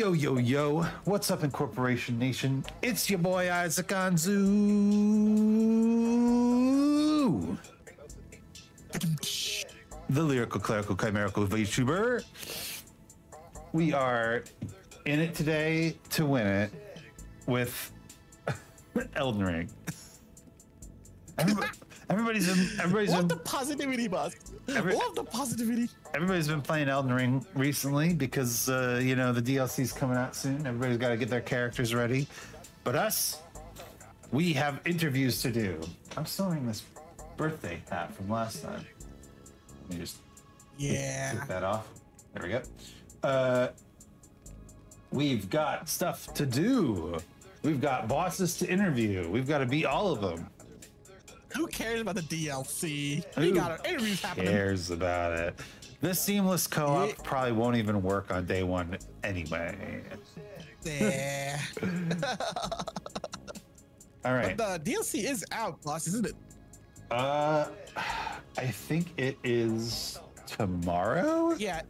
Yo, yo, yo. What's up, Incorporation Nation? It's your boy Isaac Anzu. The lyrical, clerical, chimerical VTuber. We are in it today to win it with Elden Ring. Everybody, everybody's everybody's Love been, the positivity, boss. Every- Love the positivity. Everybody's been playing Elden Ring recently because uh, you know the DLC's coming out soon. Everybody's got to get their characters ready. But us, we have interviews to do. I'm still wearing this birthday hat from last time. Let me just Yeah. take that off. There we go. Uh, we've got stuff to do. We've got bosses to interview. We've got to beat all of them. Who cares about the DLC? Who We got our interviews happening. cares about it? The seamless co-op Yeah. probably won't even work on day one anyway. Yeah. All right. the DLC is out, boss, isn't it? Uh, I think it is tomorrow. Yeah.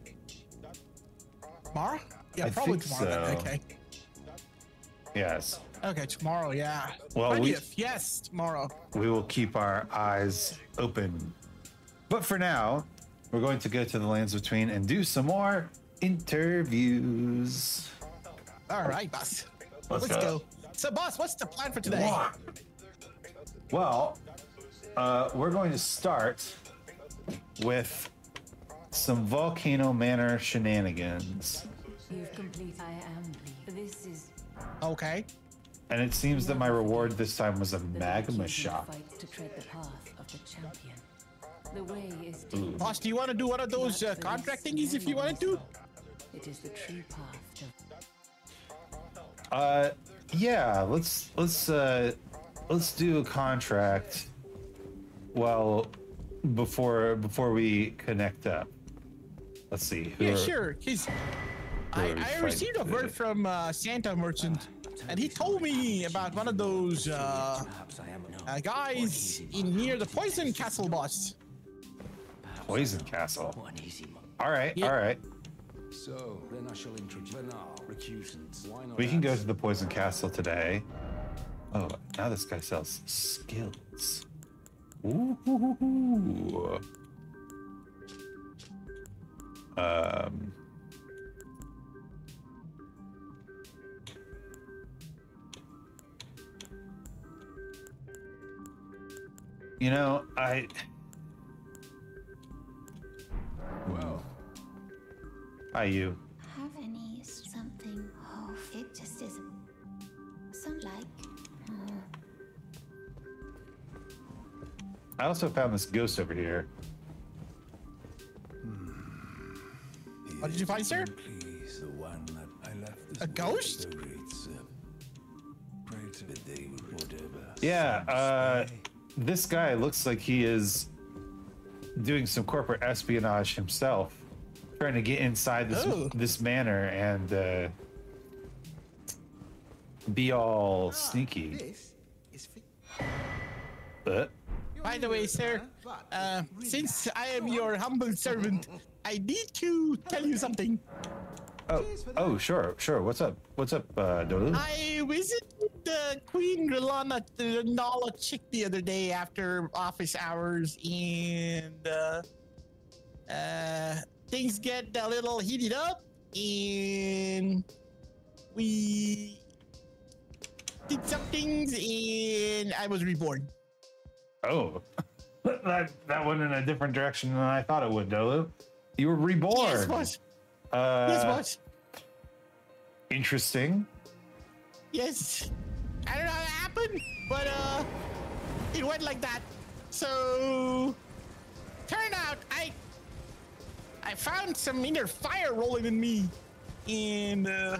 Tomorrow? Yeah, I probably tomorrow. so. Okay. Yes. Okay, tomorrow. Yeah. Well, we- Yes, tomorrow. We will keep our eyes open. But for now, we're going to go to the lands between and do some more interviews. All right, boss. Let's Let's, go. go. So, boss, what's the plan for today? Well, uh, we're going to start with some Volcano Manor shenanigans. You've complete. I am. This is Okay. And it seems that my reward this time was a magma shot. to tread the path of the champion. The way is deep. Boss, do you want to do one of those uh, contract thingies if you wanted to? It is the true path to Uh, yeah, let's let's uh, let's do a contract. Well, before before we connect up. Let's see. who Yeah, are- sure. He's. I, I received a word from uh, Santa Merchant, and he told me about one of those uh, uh, guys in near the Poison Castle boss. Poison Castle. What an easy one. All right, Yeah. all right. So then I shall introduce Bernahl, recusants. Why not? We can go to the Poison Castle today. Oh, now this guy sells skills. Ooh. Um. You know, I. Well, Hi, you. have any something oh it just isn't some like I also found this ghost over here. What did you find, sir? Please, the one that I left this A ghost? so It's, uh, pray to the day, whatever. Yeah, uh, this guy looks like he is doing some corporate espionage himself, trying to get inside this Oh. this manor and uh, be all sneaky. This is But By the way, sir, uh, since I am your humble servant, I need to tell you something. Oh, oh, sure, sure. What's up? What's up, uh, Dolu? I visited the Queen Rennala the Nala chick the other day after office hours, and uh, uh, things get a little heated up, and we did some things, and I was reborn. Oh, that that went in a different direction than I thought it would, Dolu. You were reborn. Yes, boss. Uh, Yes, boss. Interesting. Yes. I don't know how it happened, but uh it went like that. So turned out I I found some inner fire rolling in me and uh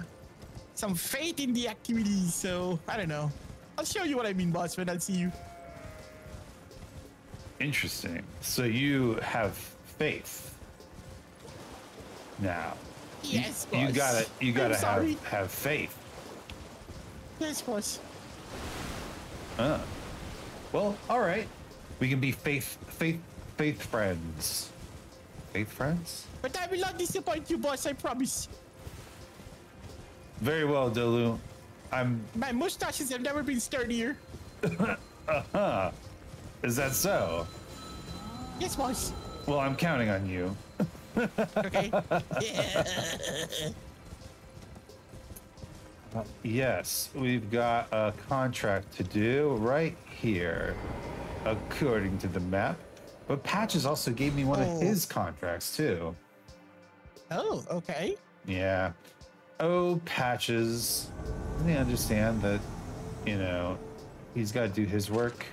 some faith in the activities, so I don't know. I'll show you what I mean, boss, when I see you. Interesting. So you have faith now. Yes, You boss. gotta you I'm gotta sorry. have have faith. Yes, boss. Uh. Well, all right. We can be faith faith faith friends. Faith friends? But I will not disappoint you, boss, I promise. Very well, Dolu. I'm. My mustaches have never been sturdier. Uh huh. Is that so? Yes, boss. Well, I'm counting on you. Okay. yeah. Uh, yes, we've got a contract to do right here, according to the map. But Patches also gave me one Oh. of his contracts too. Oh, okay. Yeah. Oh, Patches. Let me understand that, you know, he's got to do his work.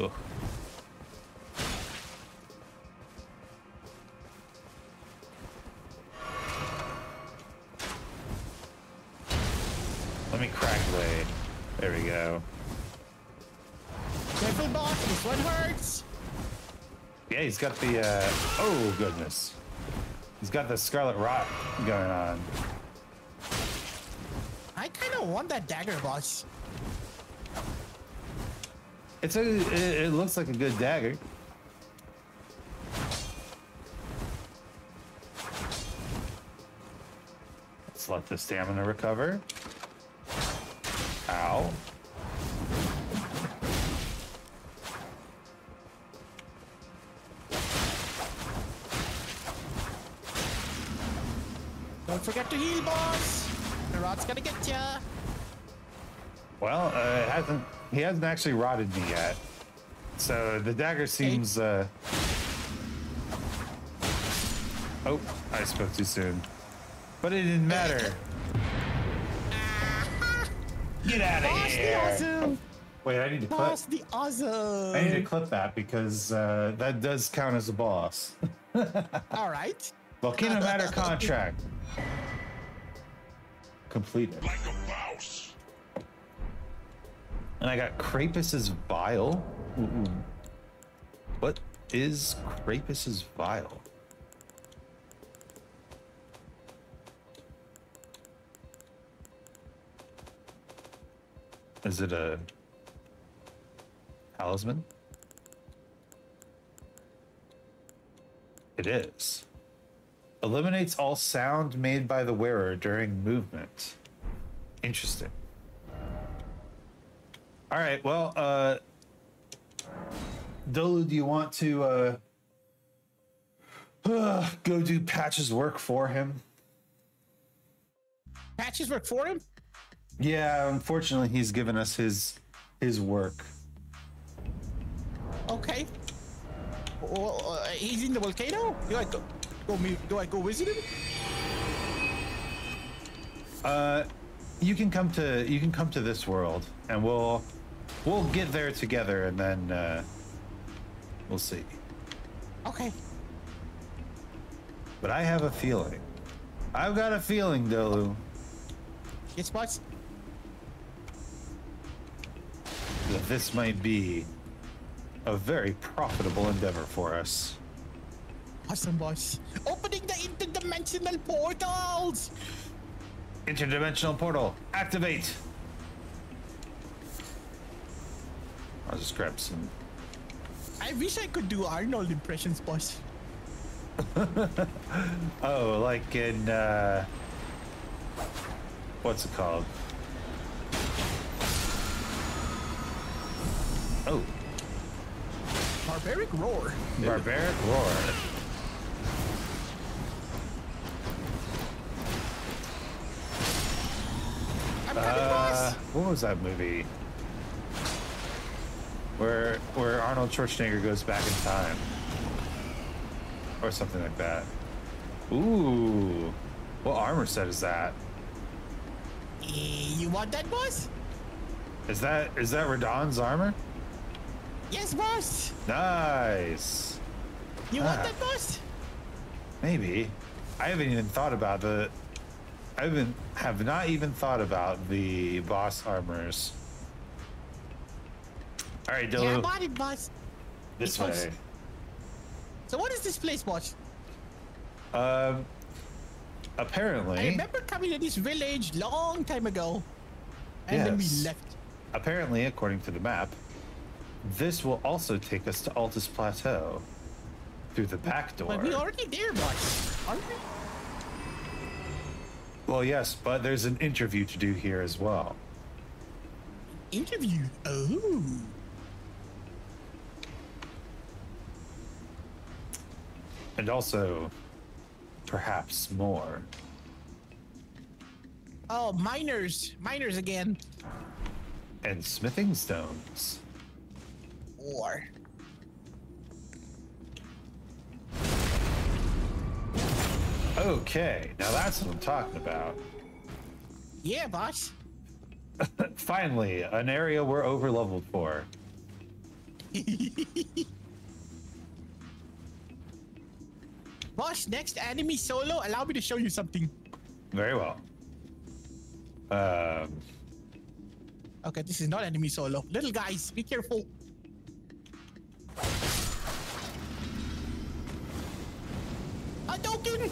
Oh. Let me crack blade. There we go. Careful, boss. One hurts. Yeah, he's got the, uh, oh goodness. He's got the Scarlet Rot going on. I kind of want that dagger, boss. It's a, it, it looks like a good dagger. Let's let the stamina recover. Ow. Don't forget to heal, boss. The rod's gonna get ya. Well, uh, it hasn't, he hasn't actually rotted me yet. So the dagger seems, uh, oh, I spoke too soon. But it didn't matter. Get out of Boss the here. awesome. Wait, I need to clip. Boss the awesome. I need to clip that because uh, that does count as a boss. All right. Volcano Matter contract completed. Like a mouse. And I got Crepus's vial. Ooh. What is Crepus's vial? Is it a talisman? It is. Eliminates all sound made by the wearer during movement. Interesting. All right. Well, uh, Dolu, do you want to uh, uh, go do Patch's work for him? Patches work for him. Yeah, unfortunately, he's given us his his work. Okay. Well, uh, he's in the volcano. Do I go? Go? Do I go visit him? Uh, you can come to you can come to this world, and we'll we'll get there together, and then uh, we'll see. Okay. But I have a feeling. I've got a feeling, Dolu, Yes, boss. that this might be a very profitable endeavor for us. Awesome, boss. Opening the interdimensional portals. Interdimensional portal, activate. I'll just grab some. I wish I could do Arnold impressions, boss. Oh, like in uh, what's it called? Oh, Barbaric roar. barbaric roar. Uh, what was that movie? Where where Arnold Schwarzenegger goes back in time, or something like that. Ooh, what armor set is that? Eh, you want that, boss? Is that is that Radahn's armor? Yes, boss. Nice. You want Ah. that, boss? Maybe. I haven't even thought about the. I haven't have not even thought about the boss armors. All right, Yeah, I Dylan, boss. this way. So what is this place, boss? Um, apparently. I remember coming to this village long time ago, and then we left. apparently, according to the map, this will also take us to Altus Plateau through the back door. But we already there, boss. Aren't we? Well, yes, but there's an interview to do here as well. Interview. Oh. And also, perhaps more. Oh, miners. Miners again. And smithing stones. Or. Okay, now that's what I'm talking about. Yeah, boss. Finally, an area we're over leveled for. Boss, next enemy solo, allow me to show you something. Very well. Um, Okay, this is not enemy solo. Little guys, be careful. Hadouken!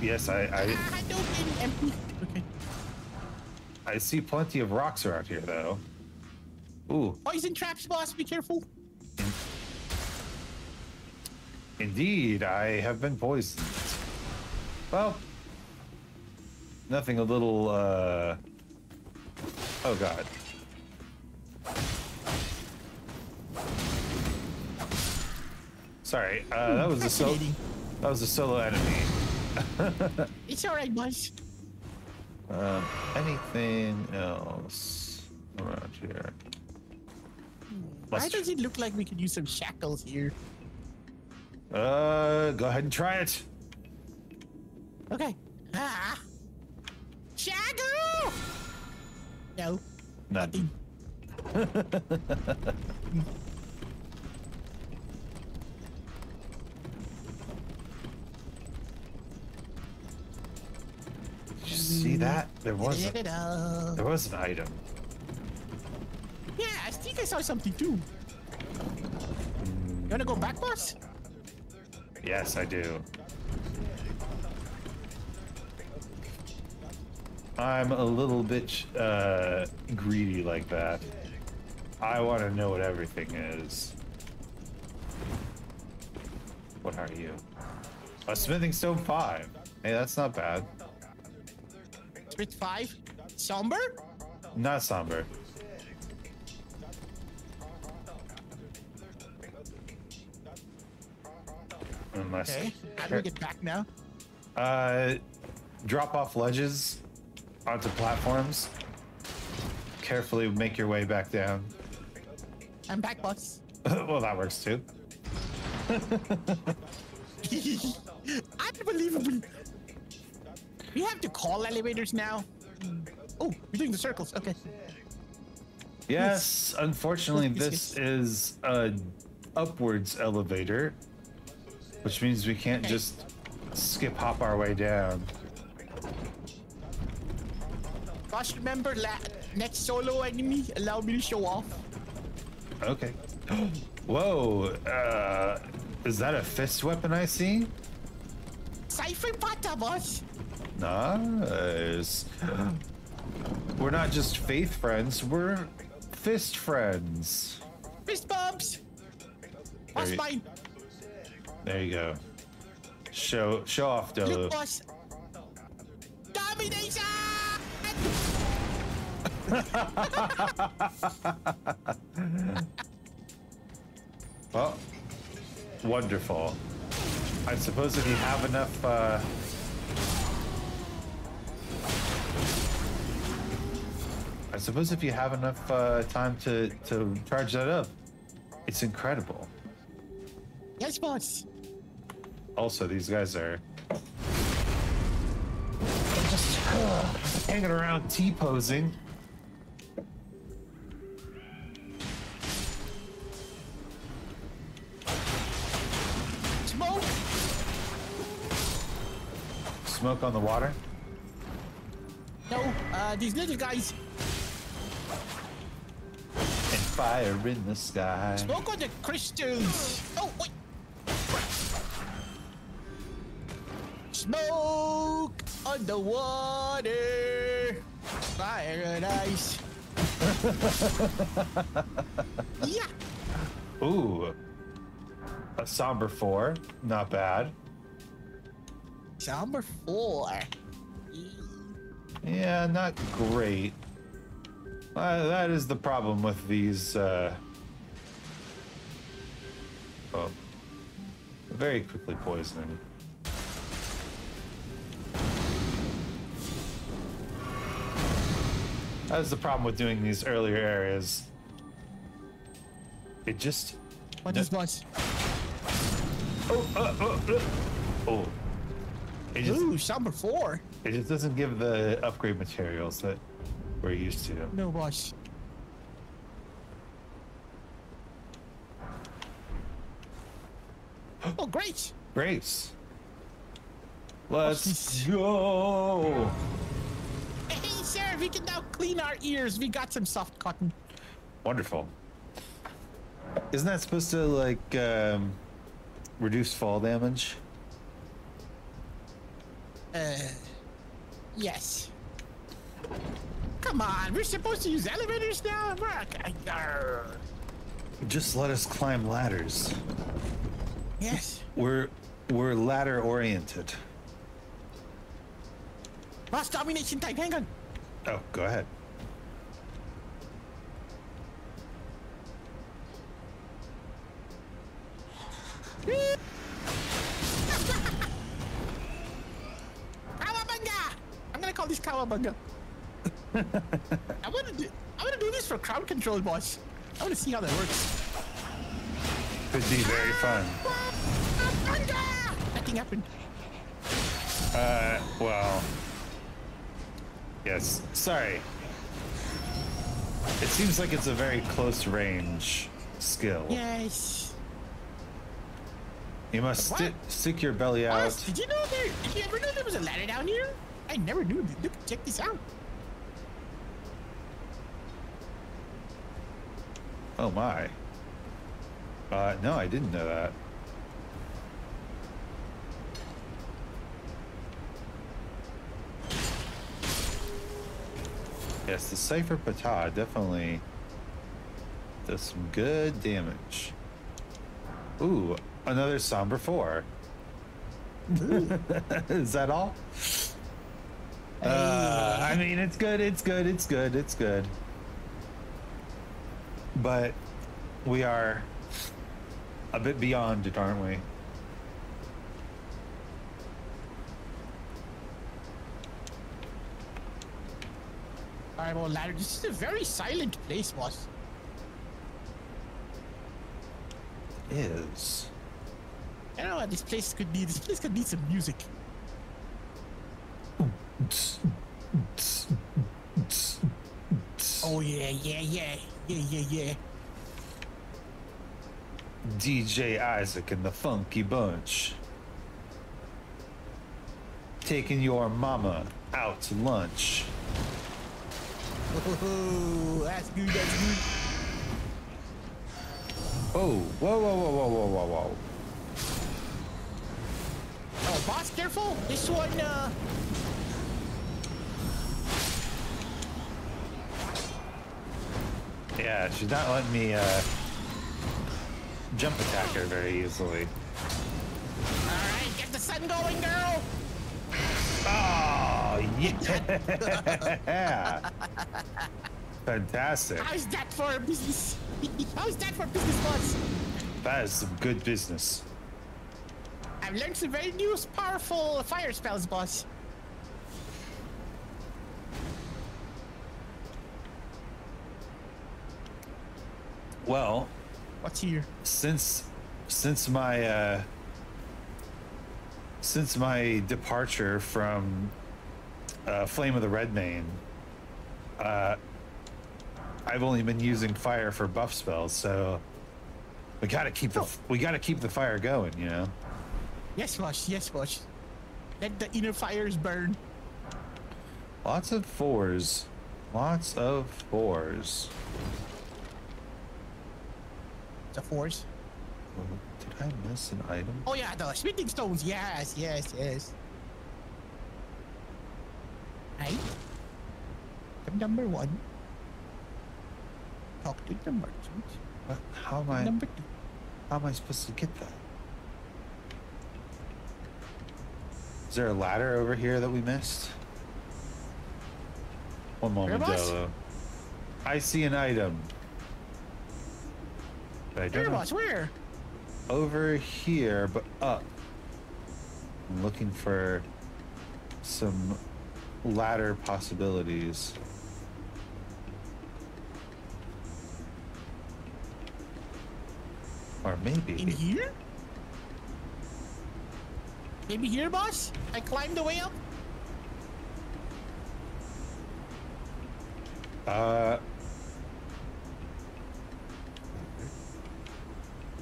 yes, I, I Ah, Hadouken! Empty. Okay. I see plenty of rocks around here, though. Ooh, Poison traps, boss, be careful. Indeed, I have been poisoned. Well, nothing a little, uh... Oh, God. Sorry, uh, that was a solo. That was a solo enemy. It's alright, boss. Um, anything else around here? Why Let's- does it look like we could use some shackles here? Uh, go ahead and try it. Okay. Ah! Shackle! No, nothing. Did you see that? There was a, there was an item. Yeah, I think I saw something too. You wanna go back, boss? Yes, I do. I'm a little bit uh, greedy like that. I want to know what everything is. What are you? A smithing stone five. Hey, that's not bad. Smith 5. Somber? Not somber. Unless Okay. How do we get back now? uh, drop off ledges onto platforms. Carefully make your way back down. I'm back, boss. well, that works too. Unbelievable. We have to call elevators now. Oh, we're doing the circles. Okay. Yes, unfortunately, this is a upwards elevator, which means we can't Okay. just skip hop our way down. Boss, remember la- next solo enemy? Allow me to show off. Okay. Whoa, uh, is that a fist weapon I see? Pata, boss. Nice. We're not just faith friends, we're fist friends. Fist bumps. You- mine. There you go. Show show off, Dolu. Domination! Well, wonderful. I suppose if you have enough, uh... I suppose if you have enough uh, time to, to charge that up, it's incredible. Yes, boss. Also, these guys are just uh, hanging around T-posing. Smoke. Smoke on the water. No, uh, these little guys. And fire in the sky. Smoke on the crystals. Oh, wait. Smoke on the water. Paradise. yeah. Ooh, a somber four, not bad. Somber four. Yeah, not great. Uh, that is the problem with these. Uh... Oh, very quickly poisoning. That is the problem with doing these earlier areas. It just. What is boss? Oh, uh, oh, uh, oh. It just, Ooh, number four. it just doesn't give the upgrade materials that we're used to. No boss. oh, great. Grace. Let's this- go. Hey, sir, we can now clean our ears. We got some soft cotton. Wonderful. Isn't that supposed to like um, reduce fall damage? Uh, yes. Come on, we're supposed to use elevators now. We're- Just let us climb ladders. Yes. We're we're ladder oriented. Boss domination time. Hang on. Oh, go ahead. Kawabanga! I'm gonna call this Cowabunga. I wanna do I wanna do this for crowd control, boss. I wanna see how that works. Could be very fun. Kawabanga! Nothing happened. Uh, well. Yes. Sorry. It seems like it's a very close range skill. Yes. You must sti- stick your belly out. Boss, did you know there did you ever know there was a ladder down here? I never knew. Look, check this out. Oh my. Uh, no, I didn't know that. Yes, the Cipher Pata definitely does some good damage. Ooh, another Somber 4. Is that all? Uh, I mean, it's good, it's good, it's good, it's good. But we are a bit beyond it, aren't we? Ladder. This is a very silent place, boss. It is. I don't know what this place could be. This place could need some music. Oh yeah, yeah, yeah, yeah, yeah, yeah. DJ Isaac and the Funky Bunch. Taking your mama out to lunch. Oh, that's good. That's good. Oh, whoa, whoa, whoa, whoa, whoa, whoa, whoa. Oh, boss, careful. This one, uh. Yeah, she's not letting me uh, jump attack her very easily. All right, get the sun going, girl. Oh, yeah. Fantastic. How's that for business? How's that for business, boss? That is some good business. I've learned some very new, powerful fire spells, boss. Well, What's here? since since my uh since my departure from uh, Flame of the Red Mane, uh, I've only been using fire for buff spells, so we gotta keep the we gotta keep the fire going, you know. Yes, boss. Yes, boss. Let the inner fires burn. Lots of fours, lots of fours. The force. Oh, Did I miss an item? Oh yeah, the smithing stones. Yes, yes, yes. Right. Item number one. Talk to the merchant. What? How am I? Number two. How am I supposed to get that? Is there a ladder over here that we missed? One moment? Jello. I see an item. But I don't know. Where? Over here, but up. I'm looking for some ladder possibilities. Or maybe. In here? Maybe here, boss? I climbed the way up? Uh,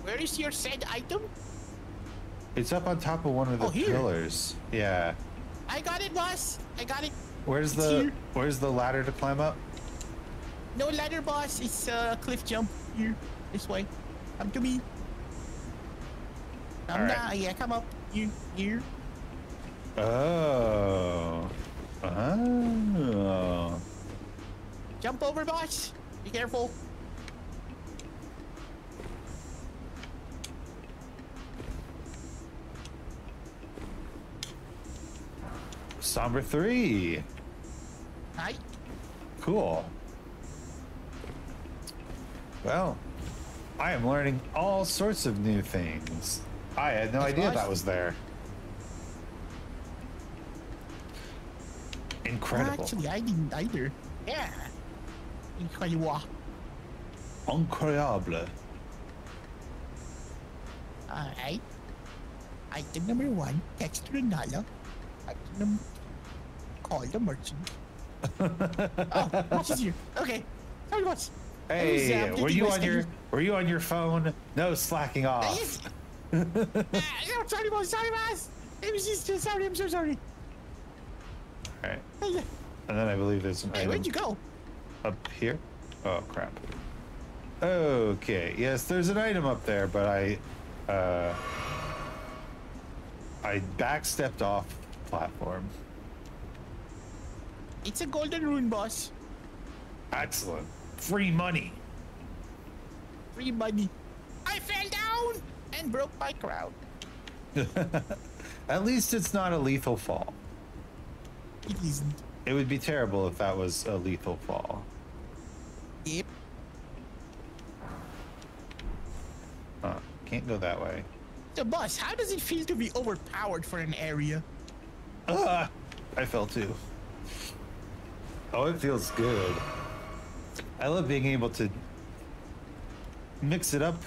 Where is your said item? it's up on top of one of the Oh, pillars. Yeah. I got it, boss. I got it. Where's It's the here. Where's the ladder to climb up? No ladder, boss. It's a cliff jump. Here. This way. Come to me. Come Alright. down. Yeah, come up. Here. Here. Oh. Oh. Jump over, boss. Be careful. Somber three. Hi. Cool. Well, I am learning all sorts of new things. I had no That's idea nice. that was there. Incredible. Actually, I didn't either. Yeah. Incredible. Incroyable. Alright. Item number one, text Rennala. Item number call the merchant. oh, watch is here. Okay. Watch. I was, Hey, uh, were you on your were you on your phone? No slacking off. Ah, no, sorry, boss. Sorry, boss. It was just uh, sorry. I'm so sorry. All right. And then I believe there's an hey, item where'd you go? up here. Oh crap. Okay. Yes, there's an item up there, but I uh I backstepped off platform. It's a golden rune, boss. Excellent. Free money. Free money. I fell down and broke my crown. At least it's not a lethal fall. It isn't. It would be terrible if that was a lethal fall. Yep. Huh. Can't go that way. So, boss, how does it feel to be overpowered for an area? Ah, I fell too. Oh, it feels good. I love being able to mix it up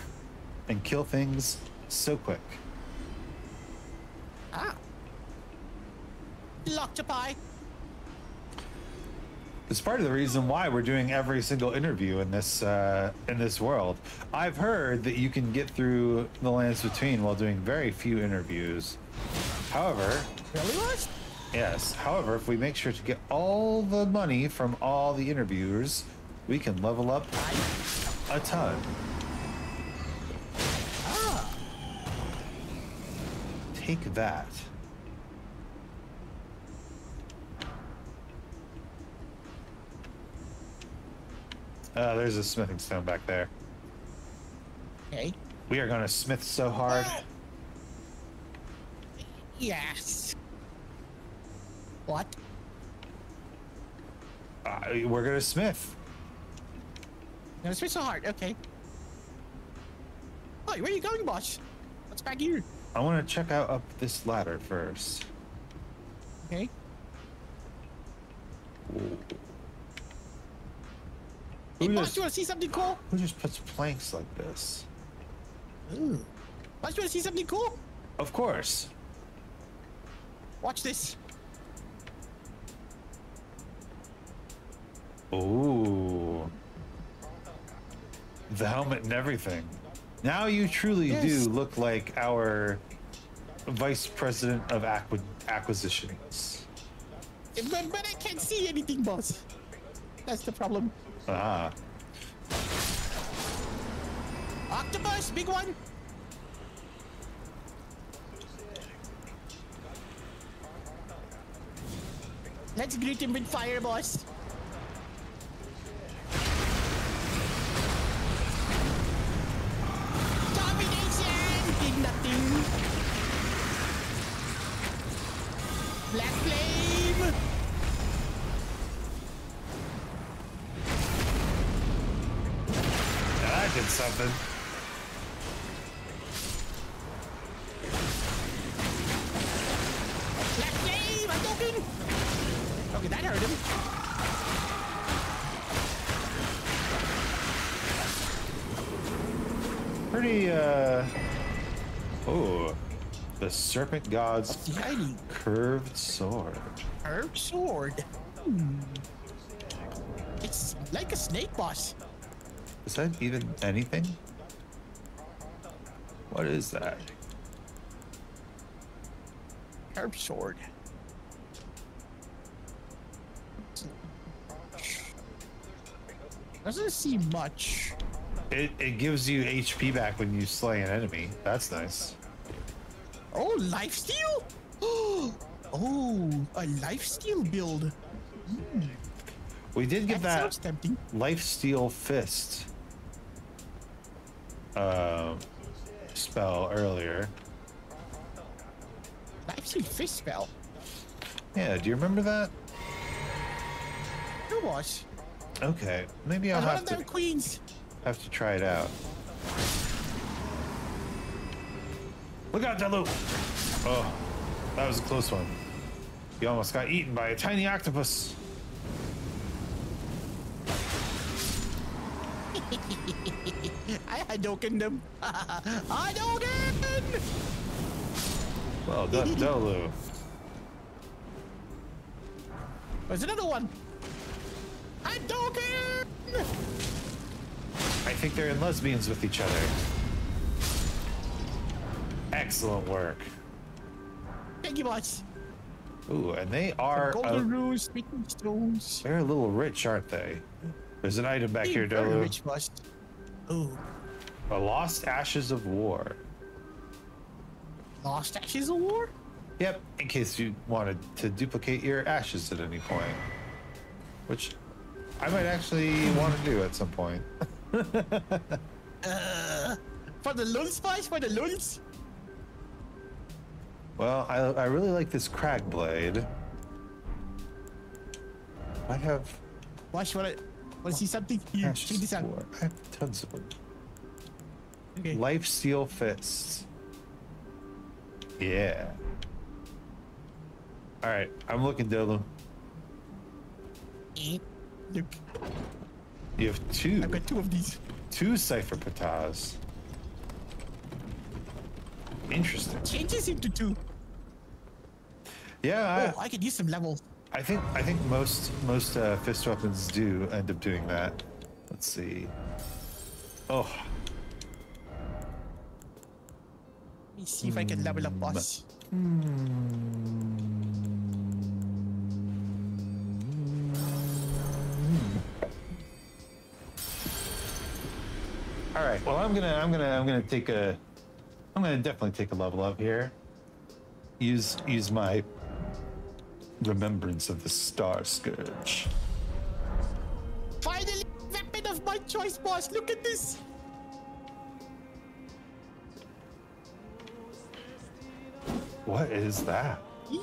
and kill things so quick. Ah. Octopi. It's part of the reason why we're doing every single interview in this uh, in this world. I've heard that you can get through the lands between while doing very few interviews. However, Really? Yes. However, if we make sure to get all the money from all the interviewers, we can level up a ton. Ah. Take that. Uh, there's a smithing stone back there. Okay. We are going to smith so hard. Yes. What? Uh, we're going to smith. No, it's so hard. Okay. Hey, where are you going, boss? What's back here? I want to check out up this ladder first. Okay. Hey, Who boss, just, you want to see something cool? who just puts planks like this? Ooh. Boss, you want to see something cool? Of course. Watch this. Ooh. The helmet and everything. Now you truly Yes. do look like our vice president of acqui- acquisitions. But, but I can't see anything, boss. That's the problem. Ah. Octopus, big one. Let's greet him with fire, boss. Serpent God's hiding. curved sword. Curved sword. Hmm. It's like a snake boss. Is that even anything? What is that? Curved sword. Doesn't seem much. It, it gives you HP back when you slay an enemy. That's nice. Oh, life steal? Oh, a life steal build. We did get That that sounds tempting. life steal fist uh, spell earlier. Life steal fist spell. Yeah, do you remember that? Who was? Okay, maybe I'll have to queens. have to try it out. Look out, Delu! Oh, that was a close one. You almost got eaten by a tiny octopus. I Hadoken them. Hadoken! Well done, Delu. There's another one. Hadoken! I think they're in lesbians with each other. Excellent work. Thank you, boss. Ooh, and they are Golden a, rules, speaking stones. they're a little rich, aren't they? There's an item back here, Very Dolu. rich, boss. Ooh, A lost ashes of war. lost ashes of war? Yep, in case you wanted to duplicate your ashes at any point. Which I might actually want to do at some point. Uh, for the lulz, boss? For the lulz? Well, I, I really like this crag blade. I have Boss, wanna, wanna see something? Here, check this out. I have tons of them. Okay. Life Steel Fists. Yeah. All right, I'm looking, Dylan. Eh, Look, You have two, I've got two of these. two Cipher Patas. Interesting. Changes into two. Yeah, Oh, I could use some levels. I, think I think most most uh, fist weapons do end up doing that. Let's see. Oh, Let me see if I can level up, boss. all right. Well, I'm gonna I'm gonna I'm gonna take a I'm gonna definitely take a level up here. Use use my remembrance of the Star Scourge. Finally, weapon of my choice, boss. Look at this. What is that? Yeah.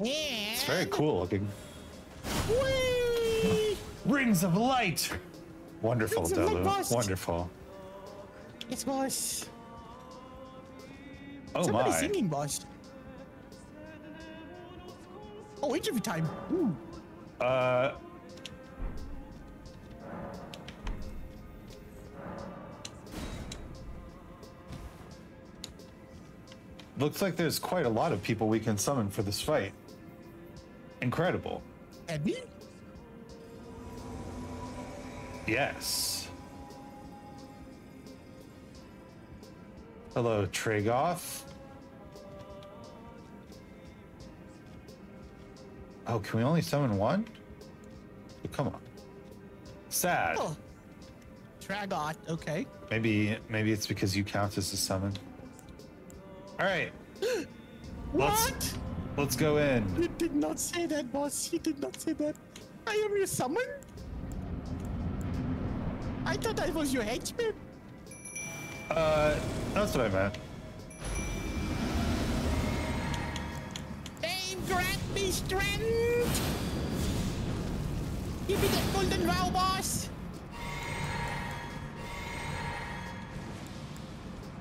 Yeah. It's very cool looking. Whee! Rings of light. Wonderful, Rings Delu. Wonderful. It's boss. Oh Somebody my. singing, boss. Oh, interview time. Ooh. Uh. Looks like there's quite a lot of people we can summon for this fight. Incredible. Me? Yes. Hello, Tragoth. Oh, can we only summon one? Oh, come on. Sad. Oh. Tragoth. Okay. Maybe maybe it's because you count as a summon. All right. Let's- What? Let's go in. You did not say that, boss. You did not say that. I am your summon? I thought I was your henchman. Uh, that's what I meant. Me strength. Give me that golden vow, boss.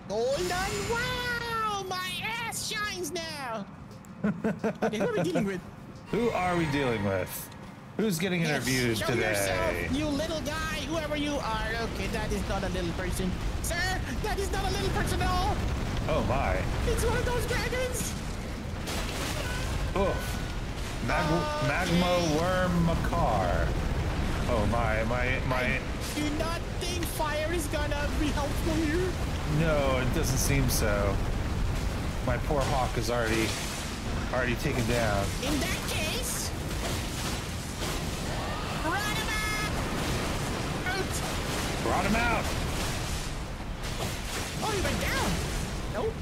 Golden wow! My ass shines now. okay, who are we dealing with? Who are we dealing with? Who's getting interviewed Show today? yourself, you little guy, whoever you are. Okay, that is not a little person. Sir, that is not a little person at all. Oh my. It's one of those dragons. Oof. Mag- Oh, Magma Wyrm Makar. Oh my, my, my. Do not think fire is gonna be helpful here. No, it doesn't seem so. My poor hawk is already, already taken down. In that case, run him out. Out. Brought him out. Oh, he went down. Nope.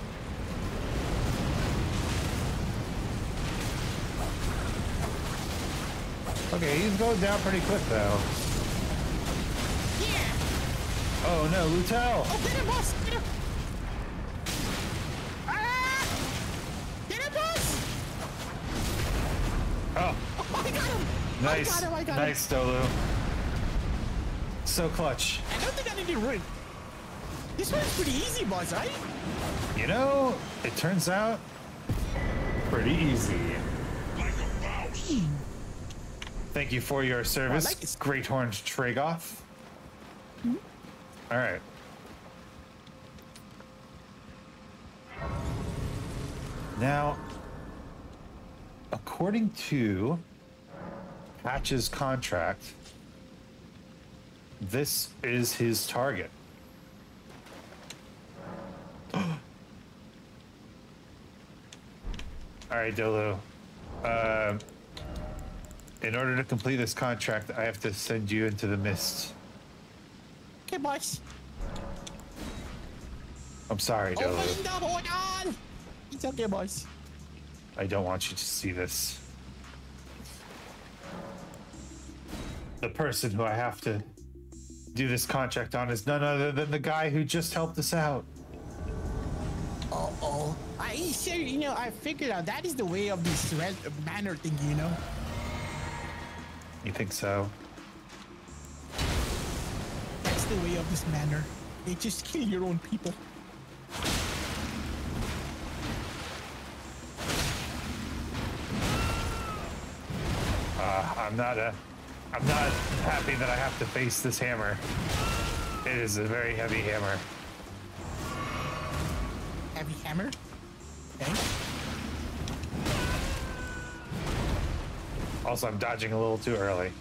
Okay, he's going down pretty quick though. Yeah. Oh no, Lutel. Oh, get him, boss. Get him. Ah! Get him, boss. Oh, Oh, I got him. nice, I got him. I got nice, Dolu. So clutch. I don't think I need to ruin. This one's pretty easy, boss, right? You know, it turns out pretty easy. Thank you for your service, like. Great Horned Tragoth. All right. Now, according to Patch's contract, this is his target. All right, Dolo. Um, in order to complete this contract, I have to send you into the mist. Okay, boss. I'm sorry. Open the. It's okay, boss. I don't want you to see this. The person who I have to do this contract on is none other than the guy who just helped us out. Uh oh. I sure, you know, I figured out that is the way of this red banner thing, you know. You think so? That's the way of this manner. They just kill your own people. Uh, I'm not a. I'm not happy that I have to face this hammer. It is a very heavy hammer. Heavy hammer. Also, I'm dodging a little too early.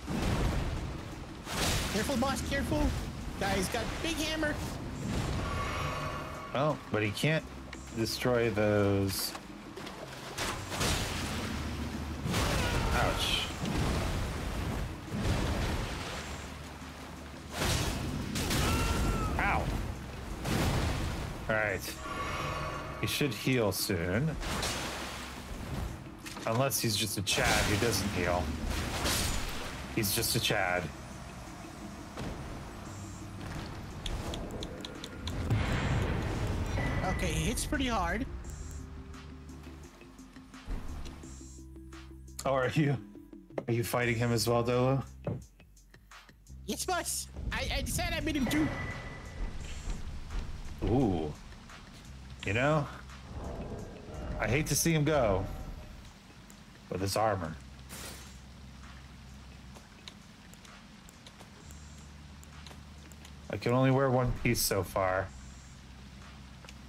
Careful, boss. Careful. Guy's got big hammer. Oh, but he can't destroy those. Ouch. Ow. Alright. He should heal soon. Unless he's just a Chad who doesn't heal. He's just a Chad. Okay, he hits pretty hard. Oh, are you? Are you fighting him as well, Dolo? Yes, boss. I, I decided I made him too. Ooh. You know, I hate to see him go with his armor. I can only wear one piece so far.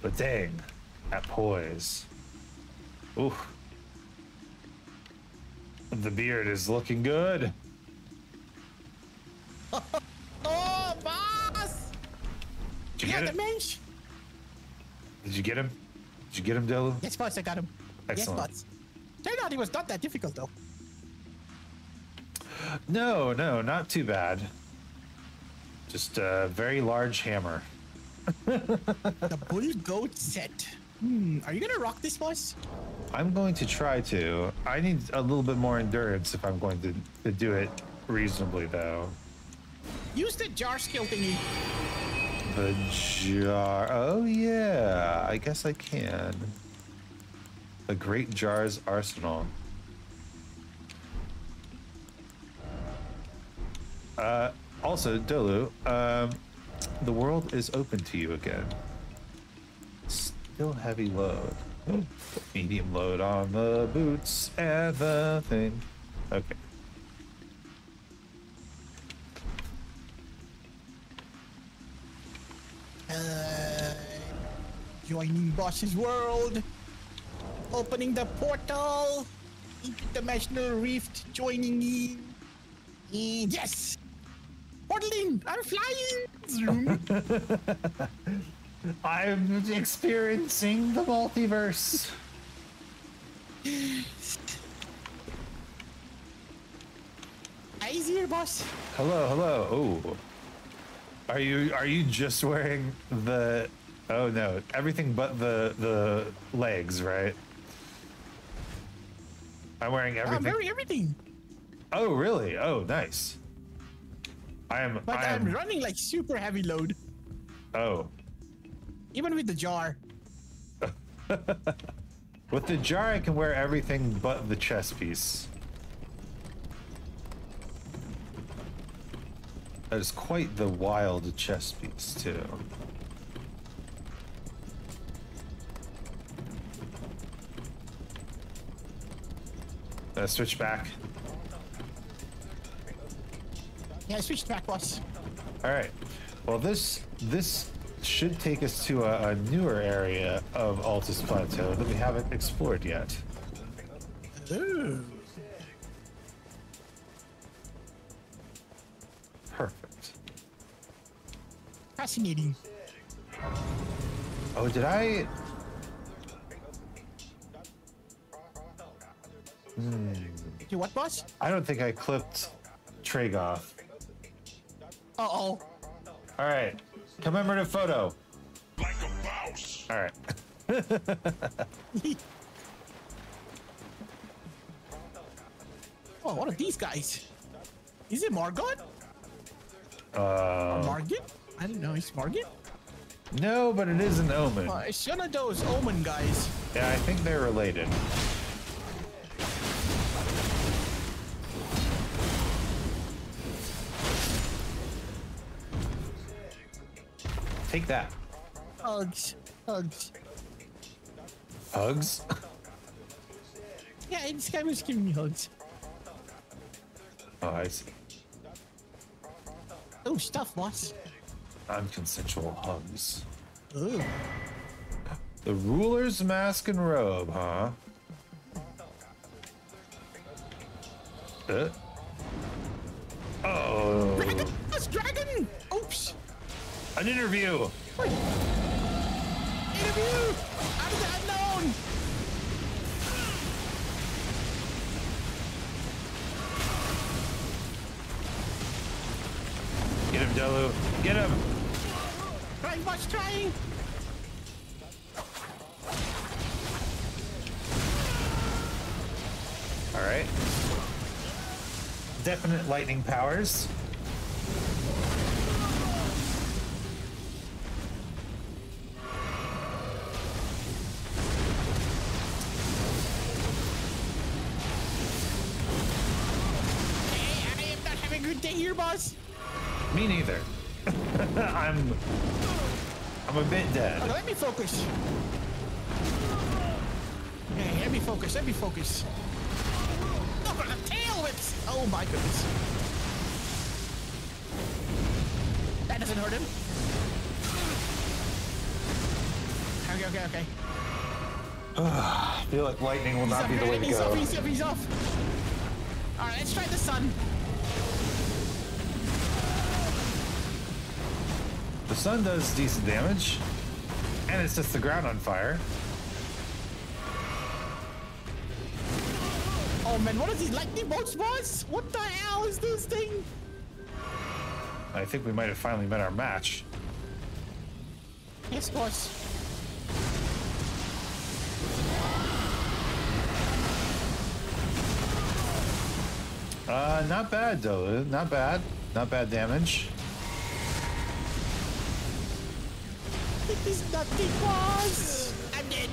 But dang, that poise. Ooh. The beard is looking good. Oh, boss! Did you Yeah, get the mensch. Did you get him? Did you get him, Dolo? Yes, boss. I got him. Excellent. Yes, boss. Turned out he was not that difficult though. No, no, not too bad. Just a very large hammer. The bull goat set. Hmm. Are you gonna rock this, boss? I'm going to try to. I need a little bit more endurance if I'm going to, to do it reasonably, though. Use the jar skill thingy. The jar. Oh, yeah. I guess I can. The Great Jar's Arsenal. Uh, also, Dolu, um, the world is open to you again. Still heavy load. Medium load on the boots and the thing. Okay. Uh, joining boss's world. Opening the portal. Interdimensional rift. Joining me. And yes! Portaling! I'm flying! Zoom. I'm experiencing the multiverse. Easier, boss. Hello, hello. Oh. Are you are you just wearing the Oh no, everything but the the legs, right? Oh, I'm wearing everything. I'm wearing everything. Oh, really? Oh, nice. I am But I I'm am running like super heavy load. Oh. Even with the jar. With the jar I can wear everything but the chest piece. That is quite the wild chest piece too. Uh, switch back. Yeah, I switched back, boss. All right. Well, this this should take us to a, a newer area of Altus Plateau that we haven't explored yet. Ooh. Perfect. Fascinating. Oh, did I? You what, boss? I don't think I clipped Tragoth. Uh oh. All right. Commemorative photo. Like a mouse. All right. oh, what are these guys? Is it Margot? Uh, Margit? I don't know. Is Margit? no, but it is an omen. Uh, it's one of those Omen guys. Yeah, I think they're related. Take that. Hugs. Hugs. Hugs? Yeah, this guy was giving me hugs. Oh, I see. Oh, stuff, boss. Non-consensual hugs. Oh. The ruler's mask and robe, huh? Uh. Oh, Dragon! Dragon! An interview. Wait. Interview! Out of the unknown! Get him, Delu. Get him. Trying, boss, trying! All right. Definite lightning powers. Having a good day here, boss. Me neither. I'm. I'm a bit Okay, dead. let me focus. Okay, let me focus, let me focus. Look at the tail whips! Oh my goodness. That doesn't hurt him. Okay, okay, okay. I feel like lightning will not be the way to go. he's off, he's off, he's off. Alright, let's try the sun. The sun does decent damage, and it sets the ground on fire. Oh man, what is these lightning bolts, boss? What the hell is this thing? I think we might have finally met our match. Yes, boss. Uh, not bad, though. Not bad. Not bad damage. Is nothing, boss. I'm dead.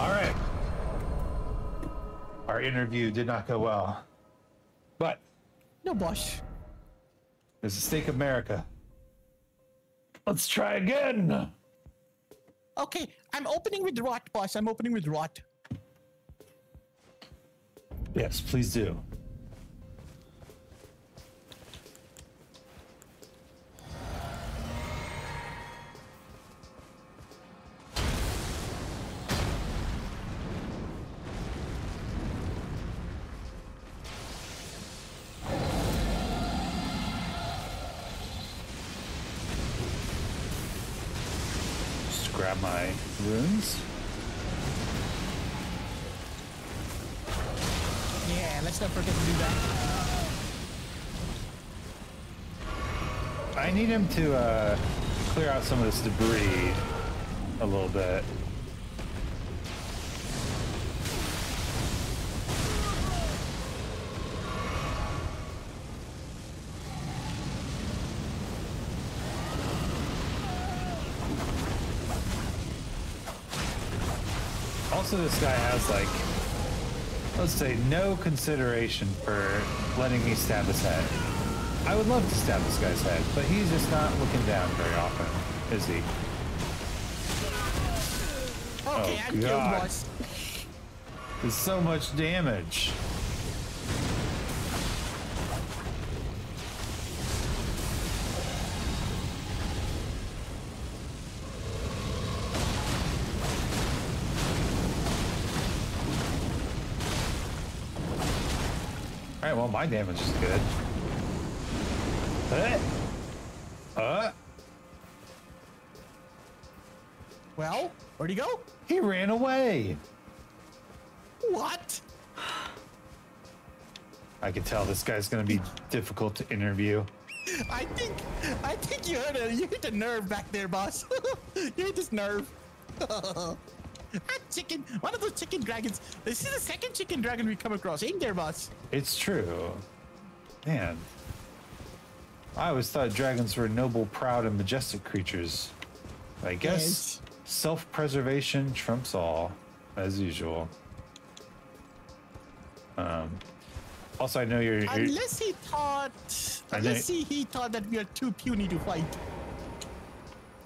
All right. our interview did not go well. But No, boss. there's a stake of Marika. Let's try again. Okay, I'm opening with rot, boss. I'm opening with rot. Yes, please do. Runes. Yeah, let's not forget to do that. I need him to uh, clear out some of this debris a little bit. Also, this guy has like, let's say, no consideration for letting me stab his head. I would love to stab this guy's head, but he's just not looking down very often, is he? Okay, Oh, I'm killed, God. There's so much damage. My damage is good. Uh, uh, Well, where'd he go? he ran away. What? I can tell this guy's gonna be difficult to interview. I think, I think you hit a, you hit a nerve back there, boss. you hit this nerve. that chicken, one of those chicken dragons. This is the second chicken dragon we come across, ain't there, boss? It's true. Man. I always thought dragons were noble, proud, and majestic creatures. I guess Yes. self preservation trumps all, as usual. Um, also, I know you're. you're Unless he thought, I unless he, he thought that we are too puny to fight.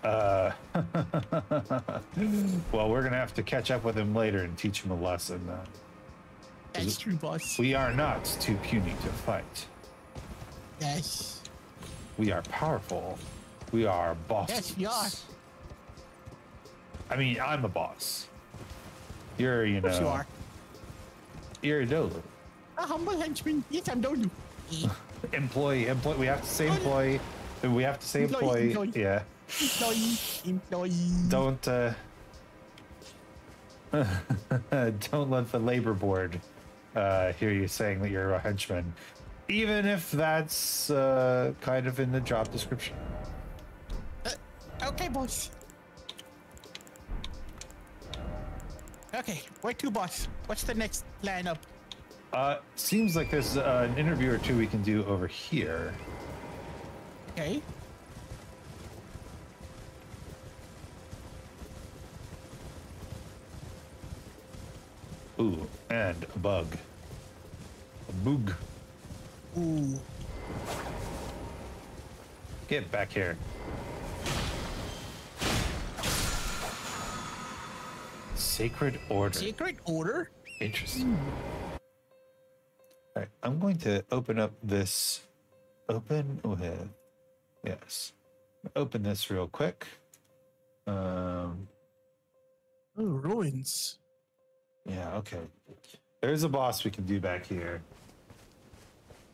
Uh, well, we're going to have to catch up with him later and teach him a lesson. Uh, That's true, boss. we are not too puny to fight. yes. We are powerful. We are bosses. Yes, we are. I mean, I'm a boss. You're, you know, Of you are. you're a Dolu. A humble henchman. Yes, I'm Dolu. Employee, employee. We have to say employee. We have to say Employee, employee. employee. Yeah. Employee, employee. Don't, uh, don't let the labor board uh, hear you saying that you're a henchman, even if that's uh, kind of in the job description. Okay, boss. Okay, where to, boss? What's the next plan up? Uh, seems like there's uh, an interview or two we can do over here. Okay. Ooh, and a bug. A boog. Ooh. Get back here. Sacred Order. Sacred order? Interesting. All right, I'm going to open up this. Open with. Yes. Open this real quick. Um. Oh, ruins. Yeah. Okay. There's a boss we can do back here,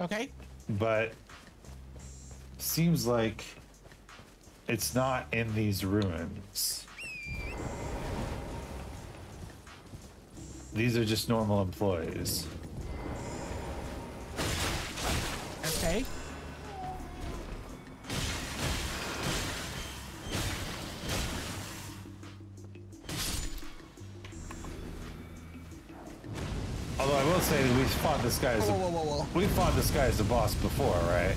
Okay. but seems like it's not in these ruins. These are just normal employees. Okay. Fought this guy as Whoa, a, whoa, whoa, whoa. we fought this guy as a boss before, right?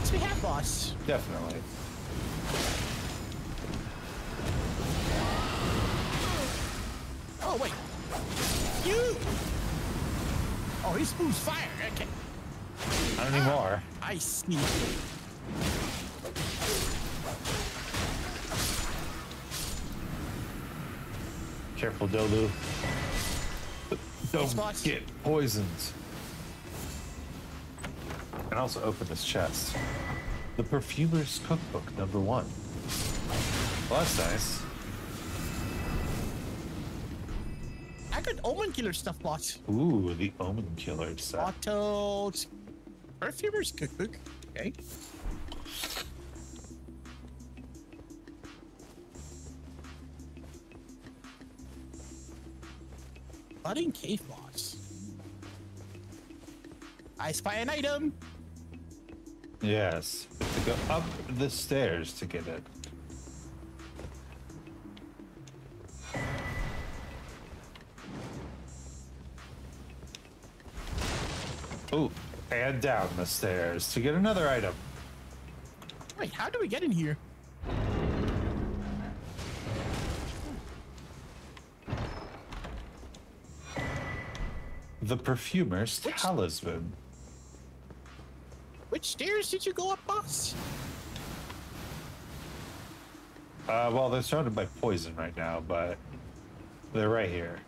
Yes, we have boss. Definitely. Oh, wait. you! Oh, he spews fire. Okay. Not anymore. Ah, I see. Careful, Dodu. Don't spots. get poisoned. And also open this chest. The Perfumer's Cookbook, number one. Well, that's nice. I got Omen Killer stuff, boss. Ooh, the Omen Killer set. Autos. Perfumer's cookbook. Okay. Budding cave boss. I spy an item. Yes. To go up the stairs to get it. Ooh, and down the stairs to get another item. Wait, how do we get in here? The Perfumer's Talisman. Which stairs did you go up, boss? Uh, well, they're surrounded by poison right now, but they're right here.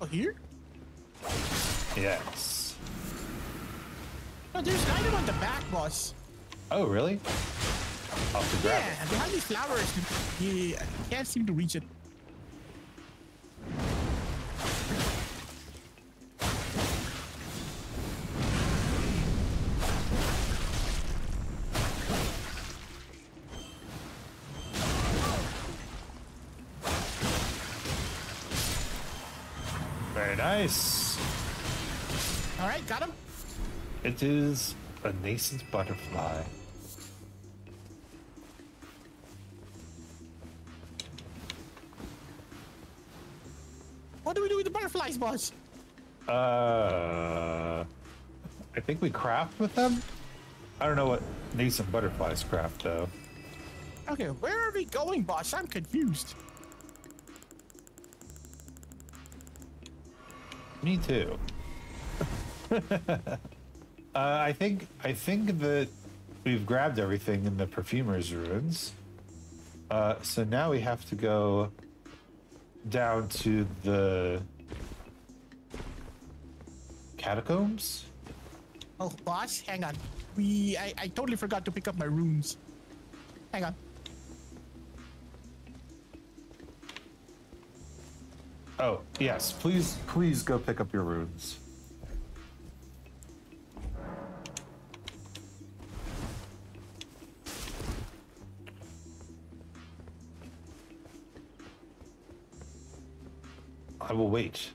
Oh, here? Yes. Oh, there's an item on the back, boss. Oh, really? I'll have grab Yeah, behind these flowers. Yeah, I can't seem to reach it. Nice. All right, got him. It is a nascent butterfly. What do we do with the butterflies, boss? Uh, I think we craft with them. I don't know what nascent butterflies craft though. Okay, where are we going, boss? I'm confused. Me too. uh, I think I think that we've grabbed everything in the perfumer's ruins. Uh, so now we have to go down to the catacombs. Oh, boss, hang on. We, I, I totally forgot to pick up my runes. Hang on. Oh yes, please please go pick up your runes. I will wait